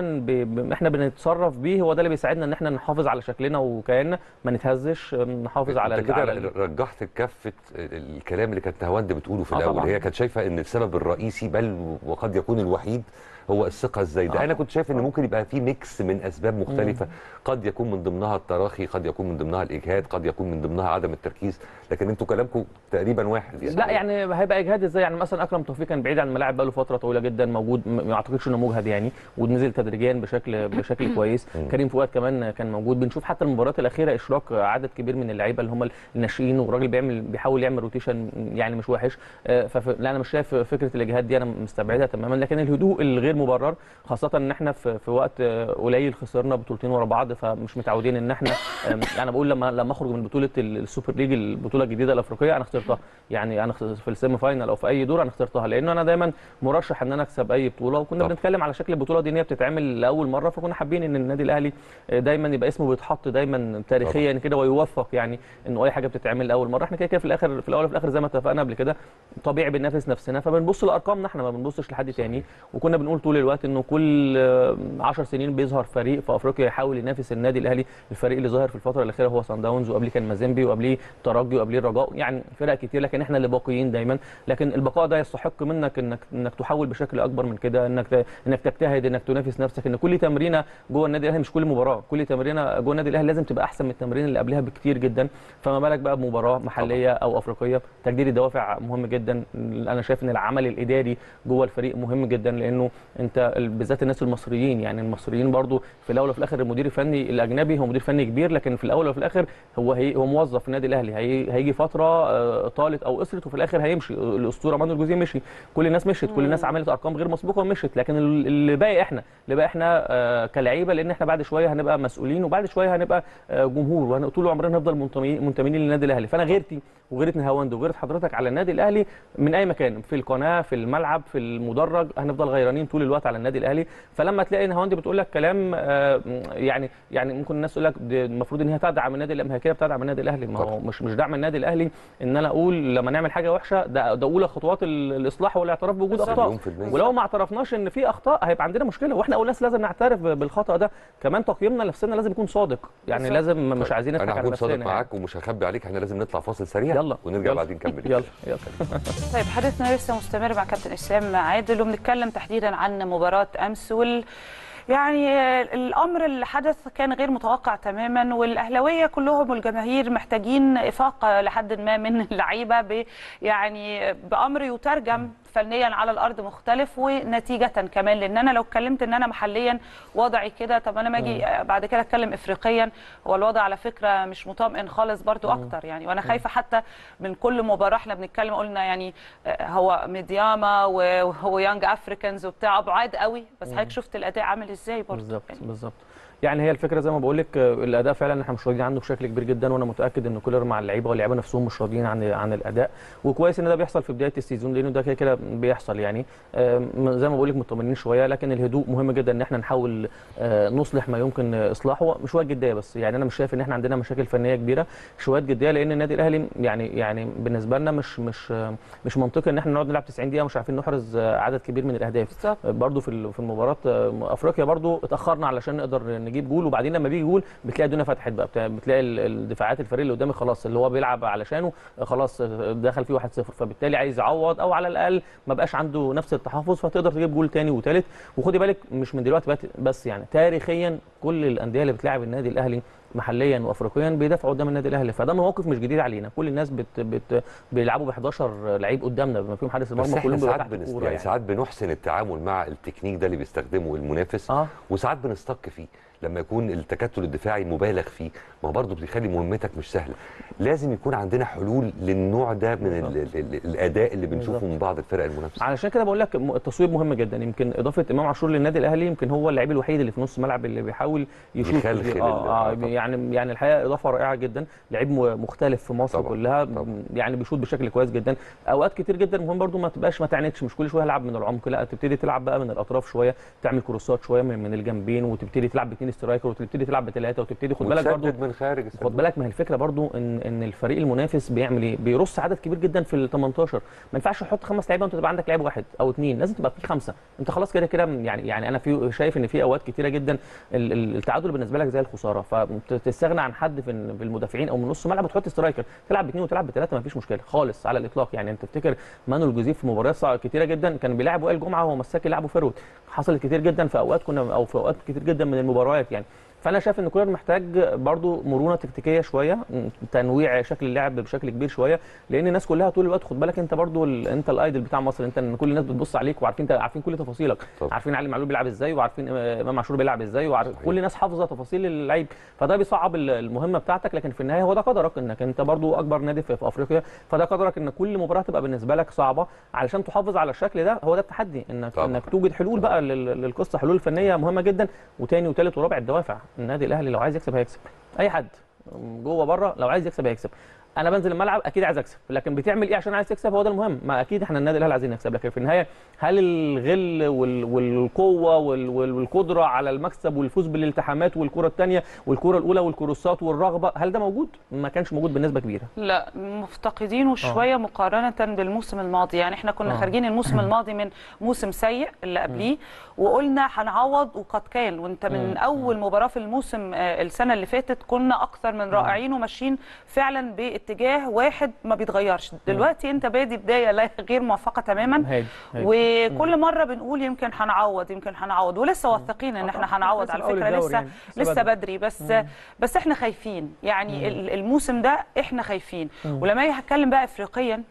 إحنا بنتصرف بيه هو ده اللي بيساعدنا إن إحنا نحافظ على شكلنا وكياننا ما نتهزش نحافظ على أنت كده رجحت كفة الكلام اللي كانت نهاوند بتقوله في آه الأول. هي كانت شايفة إن السبب الرئيسي بل وقد يكون الوحيد هو الثقة الزايدة. آه. أنا كنت شايف إن ممكن يبقى في ميكس من أسباب مختلفة. قد يكون من ضمنها التراخي قد يكون من ضمنها الإجهاد قد يكون من ضمنها عدم التركيز. لكن أنتوا كلامكم تقريبا واحد يعني. لا يعني هيبقى إجهاد إزاي؟ يعني مثلا أكرم توفيق كان بعيد عن الملاعب بقاله فترة طويلة جدا موجود ما أعتقدش إنه مجهد يعني ونزل تدريجيا بشكل بشكل [COUGHS] كويس. كريم فؤاد كمان كان موجود. بنشوف حتى المباريات الأخيرة اشراك عدد كبير من اللعيبة اللي هم الناشئين والراجل بيعمل بيحاول يعمل rotation يعني مش وحش. آه، فف... لا أنا مش شايف فكرة الإجهاد دي أنا مستبعدها تماما. لكن الهدوء الغير مبرر خاصة إن إحنا في, في وقت آه، قليل خسرنا بطولتين ورا بعض فمش متعودين إن إحنا آم، أنا بقول لما لما أخرج من بطولة ال- السوبر ليج البطولة البطوله الجديده الأفريقية أنا اخترتها. يعني أنا في ال semi final أو في أي دور أنا اخترتها لأنه أنا دايما مرشح إن أنا أكسب أي بطولة. وكنا طبعا. بنتكلم على شكل البطولة دي إن هي بتتعمل لأول مرة فكنا حابين إن النادي الأهلي دايما يبقى اسمه بيتحط دايما تاريخيا كده ويوثق يعني إنه أي حاجة بتتعمل لأول مرة. إحنا كده كده في الآخر في الأول وفي الآخر زي ما اتفقنا قبل كده طبيعي بننافس نفسنا. فبنبص لأرقامنا إحنا ما بنبصش لحد تاني. وكنا بنقول طول الوقت إنه كل 10 سنين بيظهر فريق في أفريقيا يحاول ينافس النادي الأهلي. الفريق اللي ظاهر في الفترة الأخيرة هو سان داونز وقبليه كان مازيمبي وقبليه ترجي وقبليه الرجاء؟ يعني فرق كتير لكن إحنا اللي باقيين دايما. لكن البقاء ده يستحق منك إنك إنك تحاول بشكل أكبر من كده إنك إنك تجتهد إنك تنافس نفسك. إن كل تمرينة جوه النادي الأهلي مش كل مباراة. كل تمرينة جوه النادي الأهلي لازم تبقى أحسن من التمرين اللي قبلها بكتير جدا. فما بالك بقى بمباراة محلية أو أفريقية. تجديد الدوافع مهم جدا. أنا شايف إن العمل الإداري جوه الفريق مهم جدا لأنه أنت ال- بالذات الناس المصريين. يعني المصريين برضو في الأول وفي الآخر المدير الفني الأجنبي هو مدير فني كبير لكن في الأول وفي الآخر هو هي هو موظف في النادي الأهلي. هي هيجي فترة آه، طالت أو قصرت وفي الآخر هيمشي. الأسطورة مانويل جوزيه مشي. كل الناس مشت كل الناس عملت أرقام غير مسبوقه ومشت لكن ال- اللي باقي إحنا اللي باقي إحنا آه، كلعيبة لأن إحنا بعد شوية هنبقى مسؤولين وبعد شوية هنبقى آه، جمهور. وطول عمرنا هنفضل منتمي- منتمين للنادي الأهلي. فأنا غيرتي وغيرة نهاوند وغيرة حضرتك على النادي الأهلي من أي مكان في القناة في الملعب في المدرج هنفضل غيرانين طول الوقت على النادي الأهلي. فلما تلاقي نهاوند بتقول لك كلام آه، يعني يعني ممكن الناس تقول لك المفروض إن هي تدعم النادي الاهلي ما هي كده بتدعم النادي الأهلي. ما هو مش مش دعم النادي الأهلي إن أنا أقول لما نعمل حاجة وحشة ده ده اولى خطوات ال- الإصلاح والاعتراف بوجود. أخطاء. ولو ما اعترفناش إن في أخطاء هيبقى عندنا مشكلة. وإحنا اول ناس لازم نعترف بالخطأ ده. كمان تقييمنا لنفسنا لازم يكون صادق. يعني. لازم مش عايزين نضحك أنا على هكون نفسنا صادق يعني. معاك ومش هخبي عليك. إحنا لازم نطلع فاصل سريع. يلا. ونرجع يلا. بعدين نكمل. يلا يلا. [LAUGHS] طيب حديثنا لسه مستمر مع كابتن اسلام عادل وبنتكلم تحديدا عن مباراة أمس وال يعني الأمر اللي حدث كان غير متوقع تماما والأهلاوية كلهم والجماهير محتاجين إفاقة لحد ما من اللعيبة ب يعني بأمر يترجم فنيا على الأرض مختلف ونتيجة كمان لأن أنا لو اتكلمت إن أنا محليا وضعي كده طب أنا ما أجي بعد كده أتكلم افريقيا هو الوضع على فكرة مش مطمئن خالص برضو أكتر يعني. وأنا خايفة حتى من كل مباراة إحنا بنتكلم قلنا يعني آه، هو ميدياما وهو يانج افريكانز وبتاع بعاد قوي بس حضرتك شفت الأداء عامل إزاي برضو بالظبط يعني. بالظبط. يعني هي الفكرة زي ما بقول لك الأداء فعلا إحنا مش راضيين عنه بشكل كبير جدا وأنا متأكد إن كولر مع اللعيبة واللعيبة نفسهم مش راضيين عن عن الأداء. وكويس إن ده بيحصل في بداية السيزون لأنه ده كده كده بيحصل يعني. زي ما بقول لك مطمنين شوية لكن الهدوء مهم جدا إن إحنا نحاول آه، نصلح ما يمكن إصلاحه. شوية جدية بس يعني أنا مش شايف إن إحنا عندنا مشاكل فنية كبيرة. شوية جدية لأن النادي الأهلي يعني يعني بالنسبة لنا مش مش مش منطقي إن إحنا نقعد نلعب 90 دقيقة مش عارفين نحرز عدد كبير من الأهداف. برضو في ال- في المباراة أفريقيا برضو اتأخرنا علشان نقدر نجيب جول وبعدين لما بيجي جول بتلاقي الدنيا فتحت بقى بتلاقي ال- الدفاعات الفريق اللي قدامي خلاص اللي هو بيلعب علشانه آه، خلاص آه، دخل فيه 1-0 فبالتالي عايز يعوض أو على الأقل ما بقاش عنده نفس التحفظ فتقدر تجيب جول تاني وتالت. وخدي بالك مش من دلوقتي بس يعني تاريخيا كل الأندية اللي بتلاعب النادي الأهلي محليا وافريقيا بيدافعوا قدام النادي الأهلي. فده موقف مش جديد علينا. كل الناس بت بت بيلعبوا ب 11 لعيب قدامنا بما فيهم حارس المرمى كلهم ساعات تحت بنس... الكورة يعني يعني. ساعات بنحسن التعامل مع التكنيك ده اللي بيستخدمه المنافس. آه. وساعات بنستك فيه. لما يكون التكتل الدفاعي مبالغ فيه ما هو برضه بيخلي مهمتك مش سهلة. لازم يكون عندنا حلول للنوع ده من ال... ال... ال... الأداء اللي بنشوفه. من بعض الفرق المنافسة. علشان كده بقول لك التصويب مهم جدا. يمكن إضافة إمام عاشور للنادي الأهلي يمكن هو اللعيب الوحيد اللي في نص الملعب اللي بيحاول. ال- آه آه، آه. يعني يعني الحقيقة إضافة رائعة جدا. لعيب مختلف في مصر طبعا، كلها. طبعا. يعني بيشوط بشكل كويس جدا. أوقات كتير جدا مهم برضو ما تبقاش ما تعاندش مش كل شوية العب من العمق. لا تبتدي تلعب بقى من الأطراف شوية تعمل crossات شوية من, من الجنبين وتبتدي تلعب باثنين striker وتبتدي تلعب بثلاثه وتبتدي خد بالك برضو من خارج خد. بالك ما هي الفكرة برضو إن إن الفريق المنافس بيعمل إيه؟ بيرص عدد كبير جدا في ال 18 ما ينفعش تحط خمس لعيبة وأنت تبقى عندك لعيب واحد أو اثنين لازم تبقى في خمسة. أنت خلاص كده كده يعني يعني أنا في شايف إن في أوقات كتيرة جدا ال- ال- التعادل بالنسبة لك زي الخسارة. فتستغنى عن حد في ال- في المدافعين أو من نص ملعب وتحط striker. تلعب باثنين وتلعب بثلاثه ما فيش مشكلة. خالص على الإطلاق. يعني أنت تفتكر مانويل جوزيف في مباريات كتيرة جدا كان بيلعب وائل جمعة وهو مساك forward. حصلت كتير جدا في أوقات كنا أو في أوقات كتير جدا من المباريات يعني فأنا شايف إن كولر محتاج برضو مرونة تكتيكية شوية تنويع شكل اللعب بشكل كبير شوية لأن الناس كلها طول الوقت خد بالك أنت برضو ال... أنت ال idol بتاع مصر أنت إن كل الناس بتبص عليك وعارفين عارفين كل تفاصيلك طبعا. عارفين علي معلول بيلعب إزاي وعارفين آه، إمام عاشور بيلعب إزاي وعارف. كل الناس حافظة تفاصيل اللعيب فده بيصعب ال- المهمة بتاعتك لكن في النهاية هو ده قدرك إنك أنت برضو أكبر نادي في, في أفريقيا فده قدرك إن كل مباراة تبقى بالنسبة لك صعبة علشان تحافظ على الشكل ده هو ده التحدي إنك طبعا. إنك توجد حلول بقى لل- للقصة حلول فنية مهمة جدا وتاني وتالت ورابع الدوافع النادي الاهلي لو عايز يكسب هيكسب. اي حد جوه بره لو عايز يكسب هيكسب. أنا بنزل الملعب أكيد عايز اكسب لكن بتعمل إيه عشان عايز تكسب؟ هو ده المهم. ما أكيد إحنا النادي الاهلي عايزين نكسب لكن في النهاية هل الغل وال- والقوة وال- وال- والقدرة على المكسب والفوز بالالتحامات والكرة الثانية والكرة الأولى والكروسات والرغبة هل ده موجود؟ ما كانش موجود بنسبة كبيرة. لا مفتقدينه شوية مقارنة بالموسم الماضي. يعني إحنا كنا آه. خارجين الموسم الماضي من موسم سيء اللي قبليه وقلنا هنعوض وقد كان وانت من. أول مباراة في الموسم آه، السنة اللي فاتت كنا أكثر من رائعين وماشيين فعلا باتجاه واحد ما بيتغيرش. دلوقتي انت بادي بداية لا- غير موفقه تماما. هادي هادي. وكل مرة بنقول يمكن هنعوض يمكن هنعوض. ولسه واثقين إن إحنا هنعوض لسه على في أول فكره لسه يعني. لسه لسه بدري. بس بس إحنا خايفين. يعني ال- الموسم ده إحنا خايفين. ولما هتكلم بقى افريقيا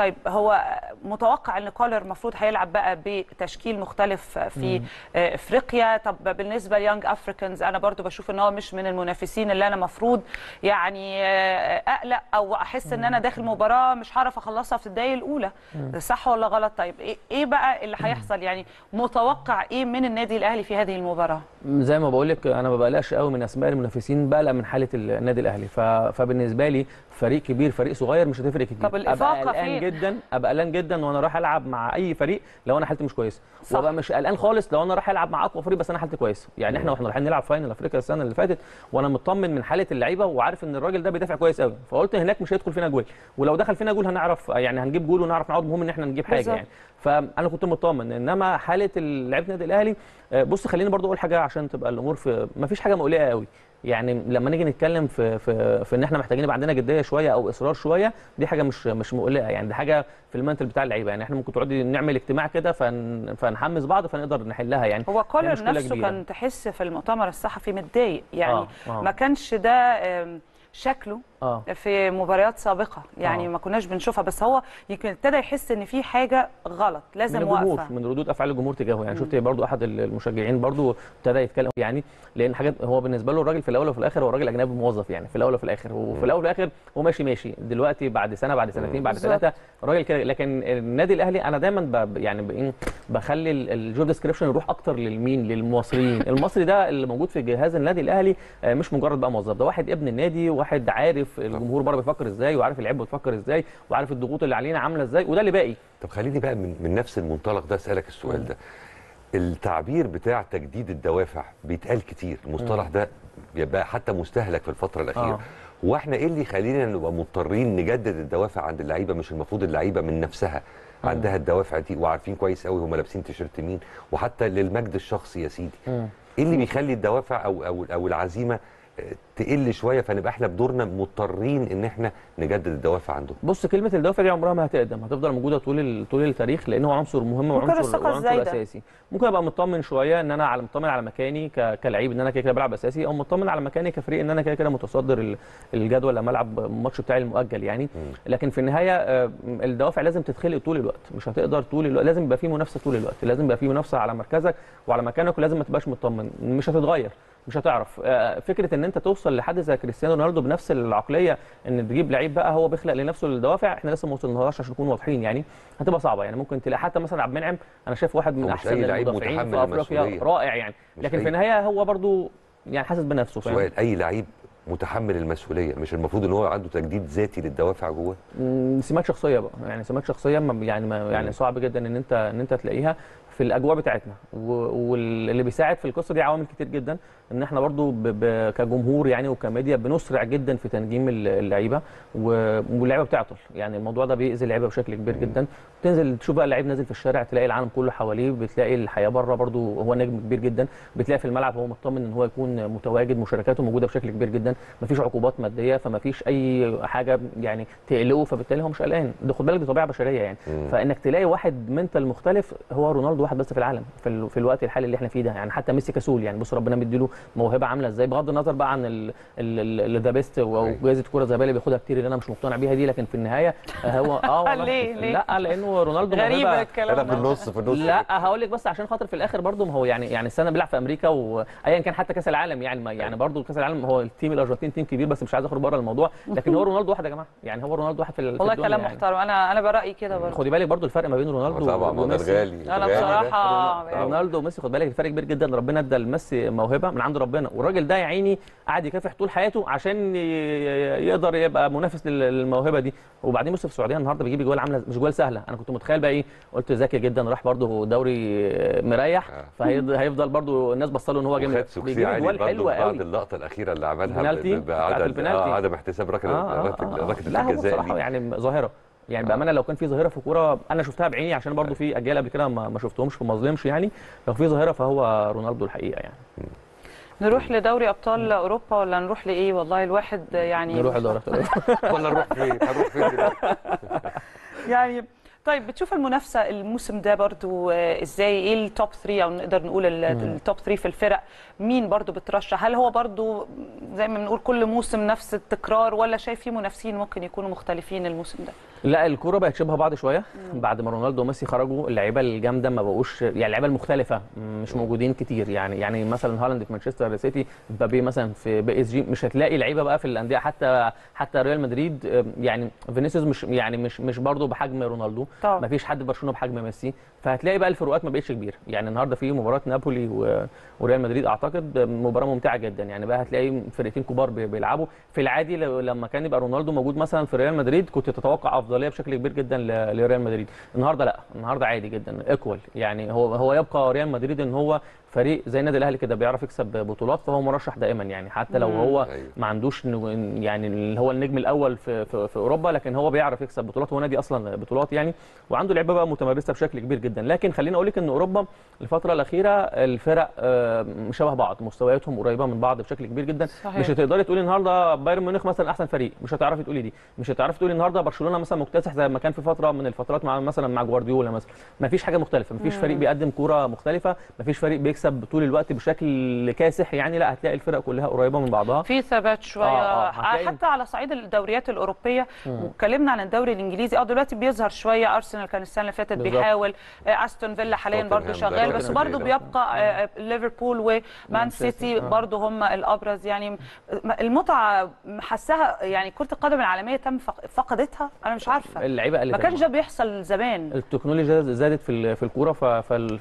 طيب هو متوقع إن كولر المفروض هيلعب بقى بتشكيل مختلف في آه، إفريقيا؟ طب بالنسبة ليونج أفريكانز أنا برضو بشوف إن هو مش من المنافسين اللي أنا مفروض يعني آه، أقلق أو أحس إن أنا داخل مباراة مش هعرف أخلصها في الدقايق الأولى. صح ولا غلط؟ طيب إيه إيه بقى اللي هيحصل؟ يعني متوقع إيه من النادي الأهلي في هذه المباراة؟ زي ما بقول لك أنا ما بقلقش قوي من أسماء المنافسين بقلق من حالة النادي الأهلي. فبالنسبة لي فريق كبير فريق صغير مش هتفرق كتير. طب الإفاقة ابقى قلقان؟ جدا أبقى قلقان جدا وأنا رايح ألعب مع أي فريق لو أنا حالتي مش كويسه صح. وأبقى مش قلقان خالص لو أنا رايح ألعب مع أقوى فريق بس أنا حالتي كويسه يعني إحنا وإحنا رايحين نلعب final أفريقيا السنة اللي فاتت وأنا مطمن من حالة اللعيبة وعارف إن الراجل ده بيدافع كويس قوي فقلت هناك مش هيدخل فينا جول. ولو دخل فينا جول هنعرف يعني هنجيب جول ونعرف نعوض المهم إن إحنا نجيب حاجة بالظبط. يعني. فأنا كنت مطمن. إنما حالة لعيبه النادي الأهلي آه، بص خليني برضو أقول حاجة عشان تبقى الأمور في ما فيش حاجة مقلقة قوي يعني لما نيجي نتكلم في في في إن إحنا محتاجين يبقى عندنا جدية شوية أو إصرار شوية دي حاجة مش مش مقلقة يعني دي حاجة في المنتل بتاع اللعيبة يعني إحنا ممكن تقعدي نعمل اجتماع كده فن فنحمس بعض فنقدر نحلها يعني هو هي كولر نفسه كبيرة. كان تحس في المؤتمر الصحفي متضايق يعني آه، آه. ما كانش ده شكله آه. في مباريات سابقة يعني آه. ما كناش بنشوفها بس هو يمكن ابتدى يحس إن في حاجة غلط من لازم الجمهور واقفة. من ردود أفعال الجمهور تجاهه. يعني شفت برضو أحد المشجعين برضو ابتدى يتكلم يعني لأن حاجات هو بالنسبة له الراجل في الأول وفي الآخر هو راجل أجنبي موظف يعني في الأول وفي الآخر وفي الأول وفي الآخر هو ماشي ماشي. دلوقتي بعد سنة بعد سنتين بعد بالظبط. ثلاثة راجل كده. لكن النادي الأهلي أنا دايما ب يعني بخلي الجوب ديسكريبشن يروح أكتر للمين؟ للمصريين. المصري ده اللي موجود في جهاز النادي الأهلي آه، مش مجرد بقى موظف ده واحد ابن النادي واحد عارف الجمهور بره بيفكر إزاي وعارف اللعيبه بتفكر إزاي وعارف الضغوط اللي علينا عاملة إزاي وده اللي باقي. طب خليني بقى من, من نفس المنطلق ده أسألك السؤال ده. التعبير بتاع تجديد الدوافع بيتقال كتير. المصطلح ده بيبقى حتى مستهلك في الفترة الأخيرة. آه. هو إحنا إيه اللي يخلينا نبقى مضطرين نجدد الدوافع عند اللعيبة؟ مش المفروض اللعيبة من نفسها عندها الدوافع دي وعارفين كويس قوي هم لابسين تيشيرت مين. وحتى للمجد الشخصي يا سيدي. مم. إيه اللي بيخلي الدوافع أو أو أو العزيمة تقل شوية فنبقى إحنا بدورنا مضطرين إن إحنا نجدد الدوافع عندهم. بص كلمة الدوافع دي عمرها ما هتقدم هتفضل موجودة طول ال- طول التاريخ لأن هو عنصر مهم وعنصر وعنصر. أساسي. ممكن أبقى مطمن شوية إن أنا على مطمن على مكاني ك- كلعيب إن أنا كده كده بلعب أساسي أو مطمن على مكاني كفريق إن أنا كده كده متصدر ال- الجدول لما ألعب الماتش بتاعي المؤجل يعني. لكن في النهاية آه، الدوافع لازم تتخلق طول الوقت مش هتقدر طول الوقت لازم يبقى في منافسة طول الوقت لازم يبقى في منافسة على مركزك وعلى مكانك ولازم ما تبقاش مطمن مش هتتغير مش هتعرف. آه، فكرة إن أنت توصل لحد زي كريستيانو رونالدو بنفس العقلية إن تجيب لعيب بقى هو بيخلق لنفسه الدوافع إحنا لسه ما وصلناش عشان نكون واضحين. يعني هتبقى صعبة. يعني ممكن تلاقي حتى مثلا عبد المنعم أنا شايف واحد من أحسن المدافعين في أفريقيا. رائع يعني. لكن في النهاية هو برضو يعني حاسس بنفسه فاهم؟ سؤال أي لعيب متحمل المسؤولية؟ مش المفروض إن هو عنده تجديد ذاتي للدوافع جواه سمات شخصية بقى. يعني سمات شخصية ما يعني ما يعني صعب جدا إن انت إن أنت تلاقيها في الأجواء بتاعتنا. واللي بيساعد في القصة دي عوامل كتير جدا. إن إحنا برضو ب ب كجمهور يعني وكميديا بنسرع جدا في تنجيم ال- اللعيبة واللعيبة بتعطل. يعني الموضوع ده بيأذي اللعيبة بشكل كبير جدا. تنزل تشوف بقى اللعيب نازل في الشارع تلاقي العالم كله حواليه بتلاقي الحياة بره برضو هو نجم كبير جدا. بتلاقي في الملعب هو مطمن إن هو يكون متواجد مشاركاته موجودة بشكل كبير جدا. مفيش عقوبات مادية فمفيش أي حاجة يعني تقلقه فبالتالي هو مش قلقان. ده خد بالك دي طبيعة بشرية يعني. مم. فإنك تلاقي واحد منتال مختلف هو رونالدو واحد بس في العالم في, ال... في الوقت الحالي اللي إحنا فيه ده. يعني حتى ميسي كسول يعني بص ربنا مديله موهبة عاملة إزاي بغض النظر بقى عن The Best أو أيوة. جائزه كره ذهبيه اللي بياخدها كتير اللي أنا مش مقتنع بيها دي لكن في النهاية هو آه [LAUGHS] ليه؟ ليه؟ لا لأنه رونالدو غريبة موهبة. الكلام أنا في ده. النص في النص. لا هقول لك بس عشان خاطر في الآخر برضه ما هو يعني يعني السنة بيلعب في أمريكا وايا كان حتى كأس العالم يعني يعني برضه كأس العالم هو ال team الأرجنتين team كبير بس مش عايز أخرج بره الموضوع. لكن هو رونالدو واحد يا جماعة. يعني هو رونالدو واحد في ال- في والله كلام يعني. محترم. أنا أنا برأيي كده برضه خدي بالك برضه الفرق ما بين رونالدو طبعا ده وميسي. الغالي بصراحة رونالدو وميسي خد بالك الفرق كبير جدا. ربنا ادى لميسي موهبة من عند ربنا. والراجل ده يا عيني قعد يكافح طول حياته عشان يقدر يبقى منافس لل- للموهبة دي. وبعدين بص في السعودية النهارده بيجيب جوال عامله مش جوال سهلة. أنا كنت متخيل بقى إيه؟ قلت ذكي جدا راح برده دوري مريح. آه. فهيفضل برده الناس بصله إن هو جامد. بيجيب جوال حلوة بعد قوي. اللقطة الأخيرة اللي عملها بعدم. آه، عدم احتساب ركله آه، آه، ركله. ركلة لا هو الجزاء بصراحة يعني ظاهرة. يعني. بأمانة لو كان في ظاهرة في كورة أنا شفتها بعيني عشان برضو في أجيال قبل كده ما ما شفتهمش فما اظلمش يعني. لو في ظاهرة فهو رونالدو الحقيقة يعني. نروح لدوري أبطال أوروبا ولا نروح لإيه؟ والله الواحد يعني نروح لدوري أبطال. [LAUGHS] ولا نروح فين؟ هنروح فين [LAUGHS] يعني طيب بتشوف المنافسة الموسم ده برضو آه، إزاي؟ إيه ال top 3 أو نقدر نقول ال- ال top 3 في الفرق؟ مين برضو بترشح؟ هل هو برضو زي ما بنقول كل موسم نفس التكرار ولا شايف في منافسين ممكن يكونوا مختلفين الموسم ده؟ لا الكورة بقت شبه بعض شوية. بعد ما رونالدو وميسي خرجوا اللعيبة الجامدة ما بقوش يعني اللعيبة المختلفة مش موجودين كتير. يعني يعني مثلا هالاند في مانشستر سيتي مبابي مثلا في بي إس جي مش هتلاقي لعيبة بقى في الأندية. حتى حتى ريال مدريد يعني فينيسيوس مش يعني مش مش برضه بحجم رونالدو. طبعا. ما فيش حد برشلونة بحجم ميسي. فهتلاقي بقى الفروقات ما بقتش كبيرة. يعني النهارده في مباراة نابولي وريال مدريد أعتقد مباراة ممتعة جدا. يعني بقى هتلاقي فرقتين كبار بي- بيلعبوا. في العادي لما كان يبقى رونالدو موجود مثلا في ريال مدريد كنت تتوقع أفضلية بشكل كبير جدا لريال مدريد. النهارده لأ. النهارده عادي جدا. equal يعني هو هو يبقى ريال مدريد إن هو فريق زي النادي الأهلي كده بيعرف يكسب بطولات فهو مرشح دائما يعني حتى لو هو أيوة. ما عندوش يعني اللي هو النجم الأول في, في, في أوروبا لكن هو بيعرف يكسب بطولات هو نادي أصلا بطولات يعني وعنده لعيبة بقى متمرسة بشكل كبير جدا. لكن خليني أقول لك إن أوروبا الفترة الأخيرة الفرق آه، شبه بعض مستوياتهم قريبة من بعض بشكل كبير جدا. صحيح. مش هتقدري تقولي النهارده بايرن ميونخ مثلا أحسن فريق مش هتعرفي تقولي دي. مش هتعرفي تقولي النهارده برشلونة مثلا مكتسح زي ما كان في فترة من الفترات مع مثلا مع جوارديولا مثلا. ما فيش حاجة مختلفة. ما فيش فريق بيقدم كورة مختلفة ما فيش فريق بيكسب طول الوقت بشكل كاسح يعني لا هتلاقي الفرق كلها قريبة من بعضها. في ثبات شوية. آه، آه، هتلاقي- حتى على صعيد الدوريات الأوروبية. واتكلمنا عن الدوري الإنجليزي. آه دلوقتي بيظهر شوية. أرسنال كان السنة اللي فاتت. بيحاول. آه، أستون فيلا حاليا توتنهام شغال. بس الليلة. بيبقى آه، ليفربول ومان مان سيتي آه. برضو هم الأبرز. يعني المتعة حاساها يعني كرة القدم العالمية تم فق- فقدتها. أنا مش عارفة. اللعيبة ما كانش ده بيحصل زمان. التكنولوجيا زادت في ال- في الكورة ف- فال-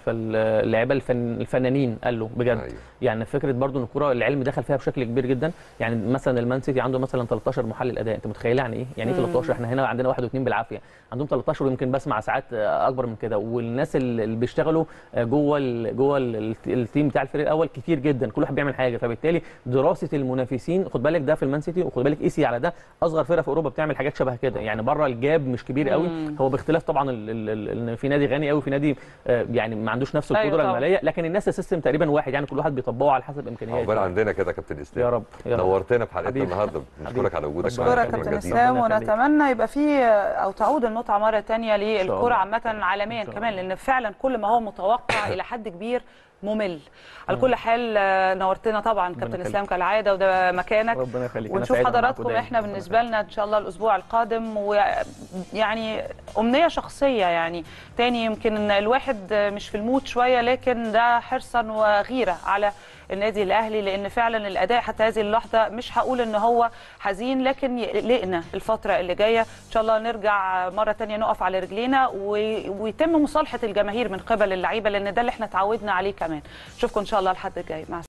الفن الفنانين قالوا بجد. أيوة. يعني فكرة برضو إن الكورة العلم دخل فيها بشكل كبير جدا. يعني مثلا المان سيتي عنده مثلا 13 محلل أداء. أنت متخيله يعني إيه؟ يعني إيه 13 إحنا هنا عندنا واحد واثنين بالعافية. عندهم 13 ويمكن بسمع ساعات آه، أكبر من كده. والناس اللي بيشتغلوا آه، جوه ال- جوه ال- ال team بتاع الفريق الأول كتير جدا. كل واحد بيعمل حاجة. فبالتالي دراسة المنافسين خد بالك ده في المان سيتي وخد بالك قيسي على ده أصغر فرقة في أوروبا بتعمل حاجات شبه كده. يعني بره ال gap مش كبير قوي. هو باختلاف طبعا في نادي غني قوي في نادي آه، يعني ما عندوش نفس أيوة القدره طبعاً. المالية. لكن الناس ال system تقريبا واحد يعني كل واحد بيطبقه على حسب إمكانياته عقبال عندنا كده يا كابتن إسلام يا رب يا نورتنا في حلقتنا. النهارده بنشكرك على وجودك معانا يخليك. كابتن. إسلام. ونتمنى يبقى في أو تعود المتعه مرة شاء للكرة. عامة عالميا كمان لأن فعلا كل ما هو متوقع [LAUGHS] إلى حد كبير ممل. على كل حال آه، نورتنا طبعا كابتن. إسلام كالعادة وده مكانك. ربنا يخليك. ونشوف حضراتكم. إحنا بالنسبة لنا إن شاء الله الأسبوع القادم ويعني أمنية شخصية يعني. تاني يمكن إن الواحد مش في المود شوية لكن ده حرصا وغيرة على النادي الأهلي لأن فعلا الأداء حتى هذه اللحظة مش هقول إن هو حزين لكن يقلقنا الفترة اللي جاية. إن شاء الله نرجع مرة تانية نقف على رجلينا ويتم مصالحة الجماهير من قبل اللعيبة لأن ده اللي إحنا اتعودنا عليه كمان. اشوفكم إن شاء الله الحد الجاي. مع